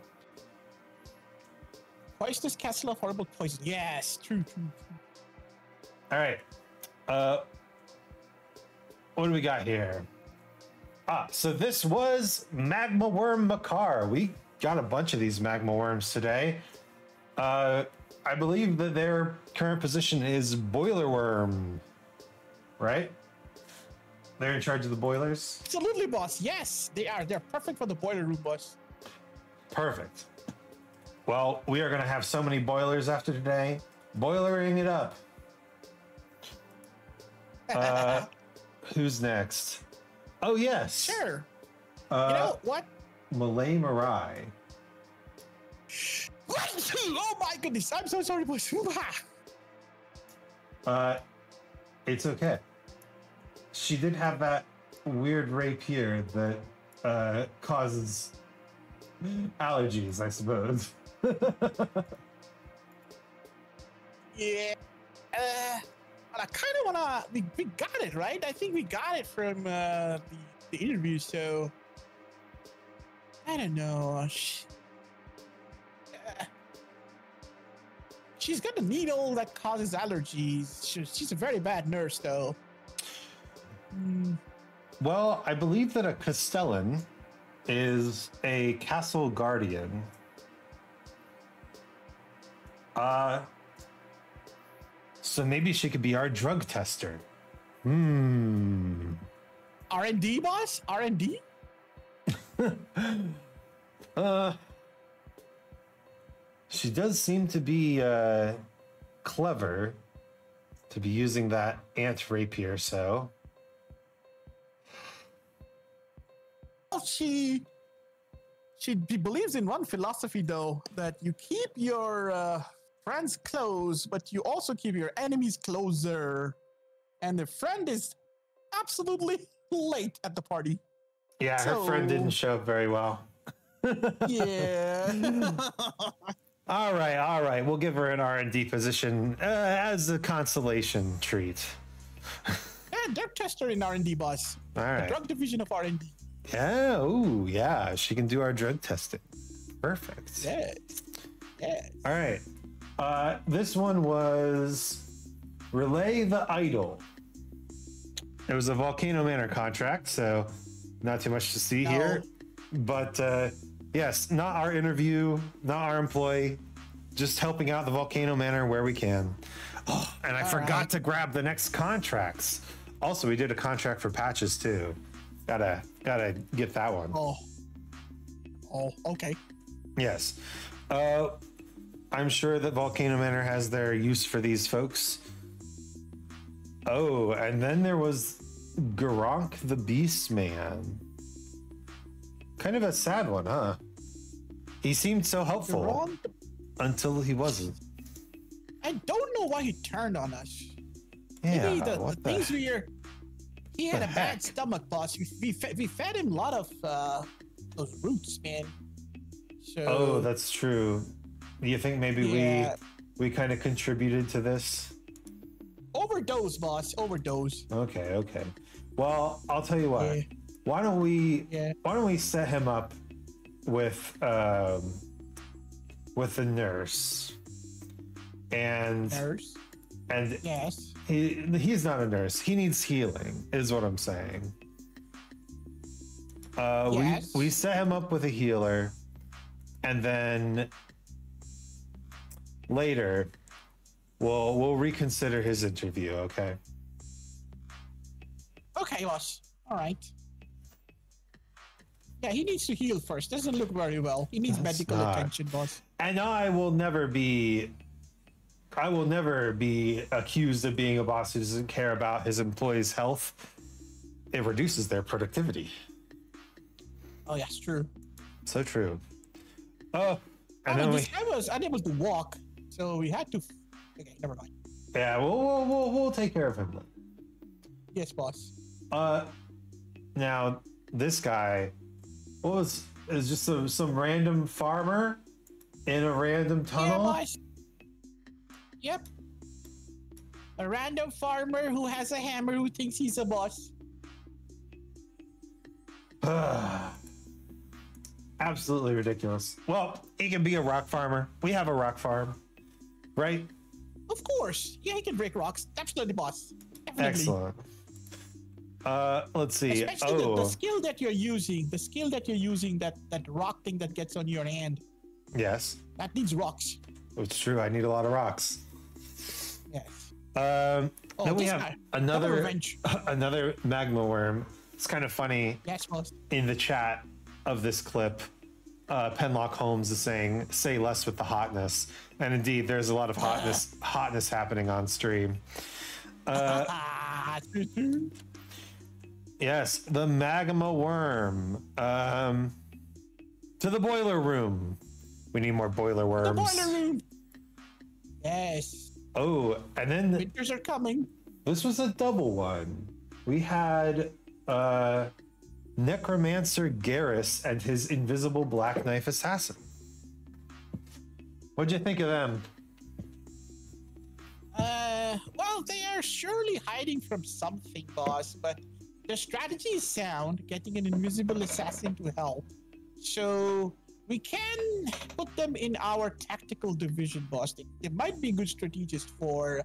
Poisonous Castle of Horrible Poison. Yes, true, true, true. All right. Uh, what do we got here? Ah, so this was Magma Wyrm Makar. We got a bunch of these Magma Wyrms today. Uh, I believe that their current position is Boiler Worm, right? They're in charge of the boilers. Absolutely, boss. Yes, they are. They're perfect for the boiler room, boss. Perfect. Well, we are going to have so many boilers after today. Boilering it up. Uh, who's next? Oh, yes. Sure. Uh, you know what? Maleigh Marais. Oh my goodness! I'm so sorry, boss. Uh, it's okay. She did have that weird rapier that uh, causes allergies, I suppose. Yeah. Uh, I kind of wanna. We, we got it right. I think we got it from uh, the, the interview. So I don't know. She, uh, she's got a needle that causes allergies. She, she's a very bad nurse, though. Hmm. Well, I believe that a Castellan is a castle guardian. Uh so maybe she could be our drug tester. Hmm. R and D, boss. R and D. Uh She does seem to be uh clever to be using that ant rapier, so Well, she she believes in one philosophy though that you keep your uh, friends close, but you also keep your enemies closer. And the friend is absolutely late at the party. yeah, her friend didn't show up very well. Yeah. All right, all right. We'll give her an R and D position uh, as a consolation treat. yeah, drug tester in R and D, boss. All The drug division of R and D. Yeah. Ooh, yeah. She can do our drug testing. Perfect. Yes. Yes. All right. Uh, this one was Rileigh the Idle. It was a Volcano Manor contract, so not too much to see No. here. But uh, yes, not our interview, not our employee, just helping out the Volcano Manor where we can. Oh, and I forgot right. to grab the next contracts. Also, we did a contract for patches too. Gotta gotta get that one. Oh. Oh. Okay. Yes. Uh, I'm sure that Volcano Manor has their use for these folks. Oh, and then there was Gurranq the Beast Man. Kind of a sad one, huh? He seemed so helpful until he wasn't. I don't know why he turned on us. Yeah, Maybe the, what the things we are. He had a heck? bad stomach, boss. We, we, fed, we fed him a lot of uh, those roots, man. So, Oh, that's true. Do you think maybe Yeah. we we kind of contributed to this? overdose, boss. Overdose. Okay, okay. Well, I'll tell you what. Yeah. Why don't we? Yeah. Why don't we set him up with um with a nurse and Nurse. and Yes. he he's not a nurse. He needs healing, is what I'm saying. Uh, Yes. we we set him up with a healer, and then later we'll we'll reconsider his interview. Okay. Okay, boss. All right. Yeah, he needs to heal first. Doesn't look very well. He needs That's medical not- attention, boss. And I will never be. I will never be accused of being a boss who doesn't care about his employees' health. It reduces their productivity. Oh, yes, true. So true. Oh, and oh, then we. guy was unable to walk, so we had to. Okay, never mind. Yeah, we'll, we'll, we'll, we'll take care of him. then. Yes, boss. Uh, now this guy, what was is just some some random farmer in a random tunnel. Yeah, boss. Yep. A random farmer who has a hammer who thinks he's a boss. Absolutely ridiculous. Well, he can be a rock farmer. We have a rock farm, right? Of course. Yeah, he can break rocks. Absolutely, boss. Definitely. Excellent. Uh, let's see. Especially the, the Oh, skill that you're using, the skill that you're using, that that rock thing that gets on your hand, yes, that needs rocks. it's true. I need a lot of rocks. Yes. Um, Oh, then we have guy. Another another magma worm. It's kind of funny. Yes, boss. in the chat of this clip, uh, Penlock Holmes is saying, "Say less with the hotness," and indeed, there's a lot of hotness hotness happening on stream. Uh, yes, the magma worm. Um, to the boiler room. We need more boiler worms. the boiler room. Yes. Oh, and then Winters are coming. this was a double one. We had uh, Necromancer Garris and his invisible Black Knife Assassin. What'd you think of them? Uh, well, they are surely hiding from something, boss, but their strategy is sound, getting an invisible assassin to help. So we can put them in our tactical division, boss. They, they might be good strategists for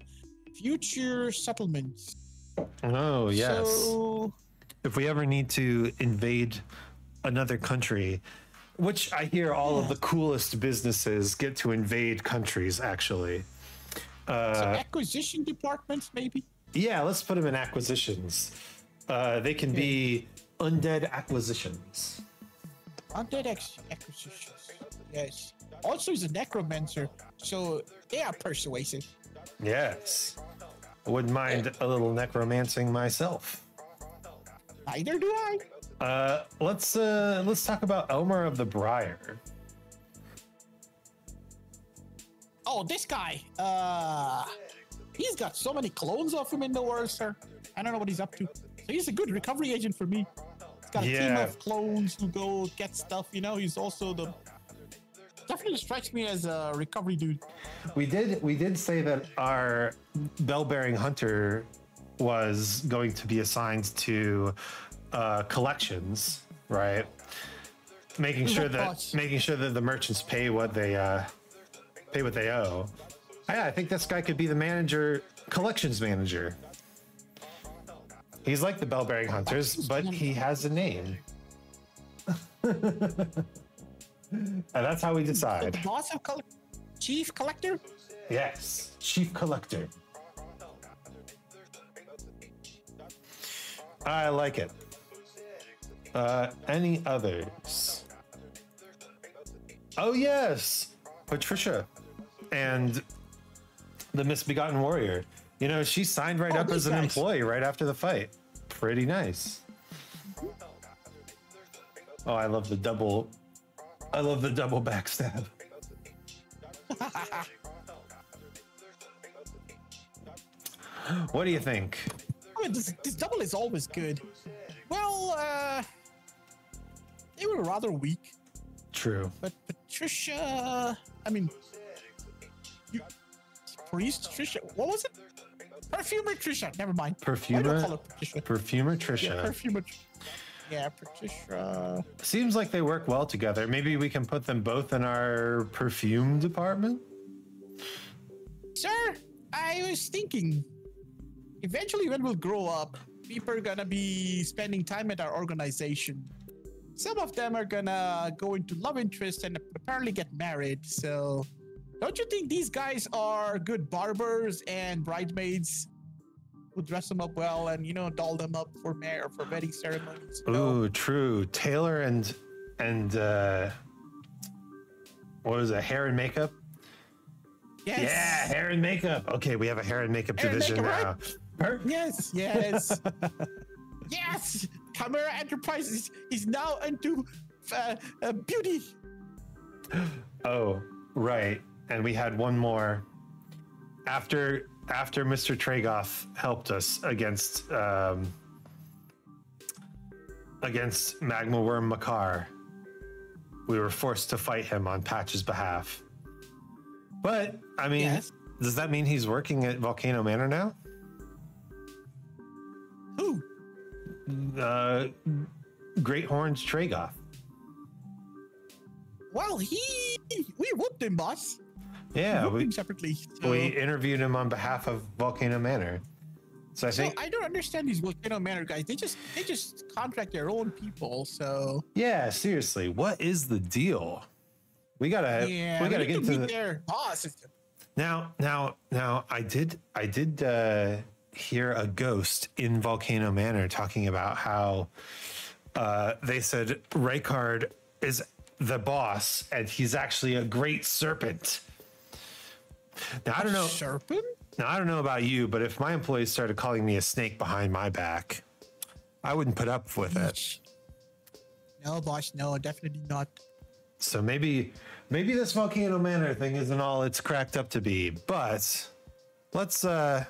future settlements. Oh, yes. So, if we ever need to invade another country, which I hear all of the coolest businesses get to invade countries, actually. Uh, acquisition departments, maybe? yeah, let's put them in acquisitions. Uh, they can be undead acquisitions. Undead ex- acquisitions. Yes. Also, he's a necromancer, so they are persuasive. Yes. I wouldn't mind a little necromancing myself. Neither do I. Uh, let's uh, let's talk about Elemer of the Briar. Oh, this guy. Uh, he's got so many clones of him in the world, sir. I don't know what he's up to. So he's a good recovery agent for me. He's got a team Yeah. of clones who go get stuff. You know, he's also the. Definitely strikes me as a recovery dude. We did we did say that our bell bearing hunter was going to be assigned to uh, collections, right? Making sure that making sure that the merchants pay what they uh, pay what they owe. Yeah, I think this guy could be the manager, collections manager. He's like the bell bearing hunters, but he has a name. and that's how we The decide. boss of chief collector. Yes, chief collector. I like it. Uh, any others? Oh yes, Patricia, and the misbegotten warrior. You know, she signed right Oh, up as an guys. employee right after the fight. Pretty nice. Oh, I love the double. I love the double backstab. What do you think? I mean, this, this double is always good. Well, uh, they were rather weak, True. but Patricia. I mean, you, priest Patricia. What was it? Perfumer Tricia. Never mind. Perfumer, Patricia? perfumer Yeah, Tricia. Perfumer. Yeah, Patricia. Seems like they work well together. Maybe we can put them both in our perfume department. Sir, I was thinking. Eventually, when we'll grow up, people are gonna be spending time at our organization. Some of them are gonna go into love interest and apparently get married. So, don't you think these guys are good barbers and bridesmaids who dress them up well and you know doll them up for mar- for wedding ceremonies? you know? Ooh, true. Taylor and and uh what was it? Hair and makeup. Yes. Yeah, hair and makeup. Okay, we have a hair and makeup Hair and division makeup, now. right? Per- Yes, yes, yes. Chimera Enterprises is now into uh, uh, beauty. Oh, right. And we had one more. After after Mr. Tragoth helped us against um, against Magma Wyrm Makar, we were forced to fight him on Patch's behalf. But I mean, Yes. does that mean he's working at Volcano Manor now? Who? Uh, Great Horns Tragoth. Well, he we whooped him, boss. Yeah, whooped we, separately. So, we interviewed him on behalf of Volcano Manor. So I so think I don't understand these volcano manor guys. They just they just contract their own people. So Yeah, seriously, what is the deal? We gotta yeah, we gotta need get to the their boss. now now now I did I did uh hear a ghost in Volcano Manor talking about how uh they said Rykard is the boss and he's actually a great serpent. Now I don't know Serpent? now I don't know about you, but if my employees started calling me a snake behind my back, I wouldn't put up with it. No, boss. No, definitely not. So maybe maybe this volcano manor thing isn't all it's cracked up to be, but let's uh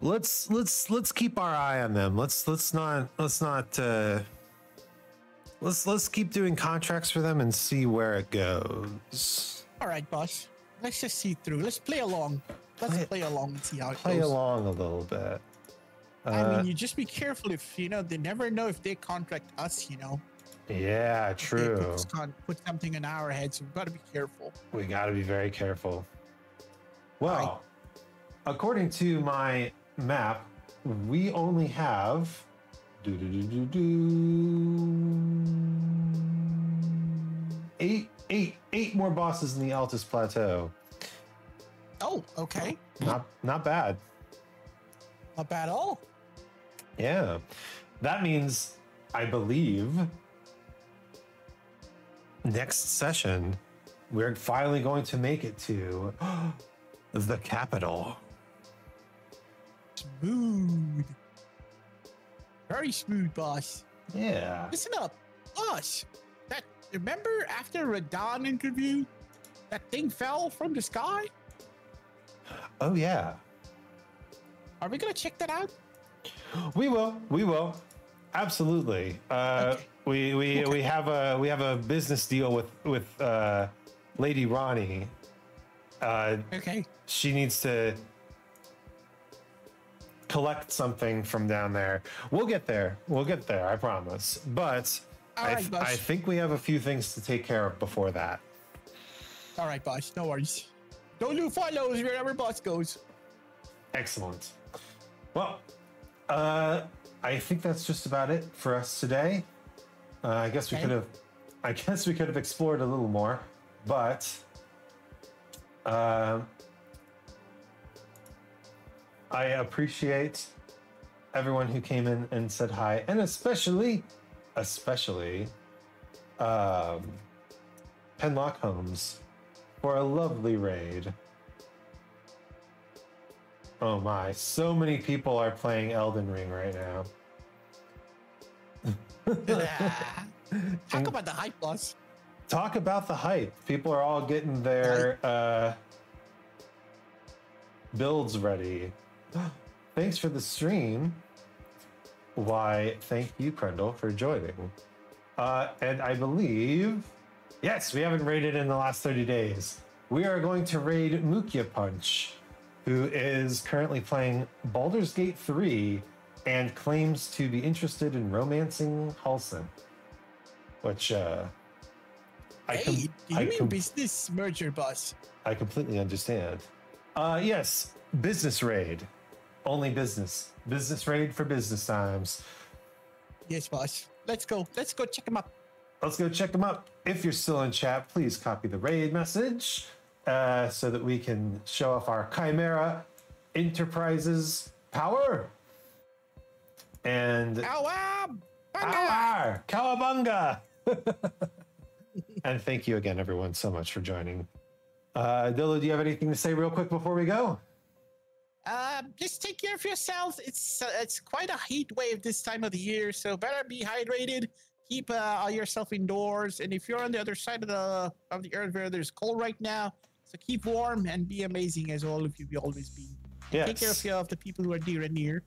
let's let's let's keep our eye on them. Let's let's not let's not uh let's let's keep doing contracts for them and see where it goes. All right, boss. Let's just see through. Let's play along. Let's Play- play, along and see how it Play goes. along a little bit. I Uh, mean, you just be careful if you know they never know if they contract us. You know, yeah, true. put, con- put something in our heads. We've got to be careful. We got to be very careful. Well, according to my map, we only have eight eight eight more bosses in the Altus Plateau. Oh, okay. Not not bad. Not bad at all. Yeah, that means I believe next session we're finally going to make it to the capital. Smooth. Very smooth, boss. Yeah. Listen up, boss. That remember after Radahn interview, that thing fell from the sky. Oh yeah. Are we gonna check that out? We will. We will. Absolutely. Uh, Okay. We we Okay. we have a we have a business deal with with uh, Lady Ranni. Uh, Okay. she needs to collect something from down there. We'll get there. We'll get there. I promise. But I, right. I think we have a few things to take care of before that. All right, boss. No worries. Don't do follows wherever boss goes. Excellent. Well, uh, I think that's just about it for us today. Uh, I guess we Okay. could have, I guess we could have explored a little more, but uh, I appreciate everyone who came in and said hi, and especially, especially, um, Penlock Holmes for a lovely raid. Oh my, so many people are playing Elden Ring right now. Talk about the hype, boss. Talk about the hype. People are all getting their uh, builds ready. Thanks for the stream. Why, thank you, Krendel, for joining. Uh, and I believe, yes, we haven't raided in the last 30 days. We are going to raid Mukia Punch who is currently playing Baldur's Gate 3 and claims to be interested in romancing Halsin. Which uh, I, Hey, com- do you I, mean com- business merger, boss? I completely understand. Uh, yes, business raid. Only business. Business raid for business times. Yes, boss. Let's go. Let's go check him up. Let's go check them up. If you're still in chat, please copy the raid message uh, so that we can show off our Chimera Enterprises power. And Ow, power, cowabunga. and thank you again, everyone, so much for joining. Uh, Dolu, do you have anything to say real quick before we go? Uh, just take care of yourself. It's uh, it's quite a heat wave this time of the year, so better be hydrated. Keep uh, yourself indoors, and if you're on the other side of the of the earth where there's cold right now, so keep warm and be amazing as all of you be always be. And Take care of, of the people who are dear and near.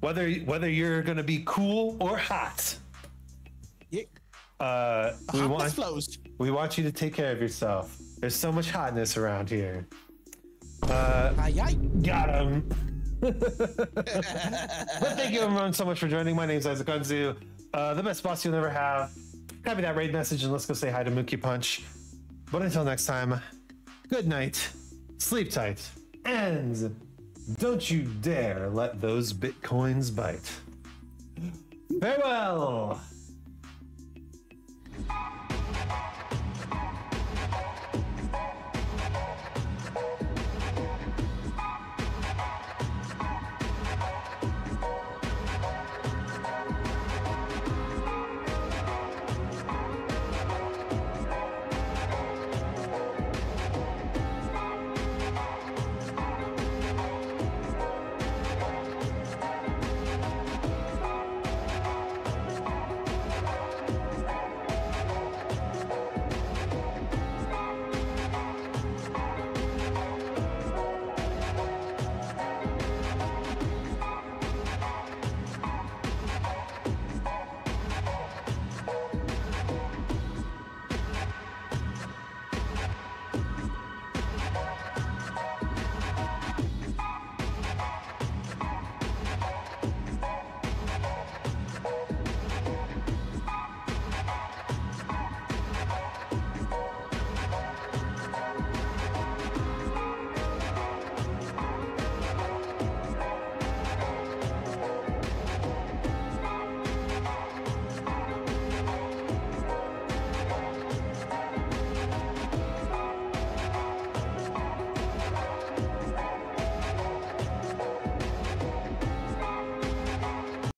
Whether whether you're going to be cool or hot, Yeah. uh, we want we want you to take care of yourself. There's so much hotness around here. Uh, Aye, aye. got him. but thank you everyone so much for joining. My name's Isaac Anzu. Uh, the best boss you'll never have. Copy that raid message and let's go say hi to Mookie Punch. But until next time, good night, sleep tight, and don't you dare let those bitcoins bite. Farewell.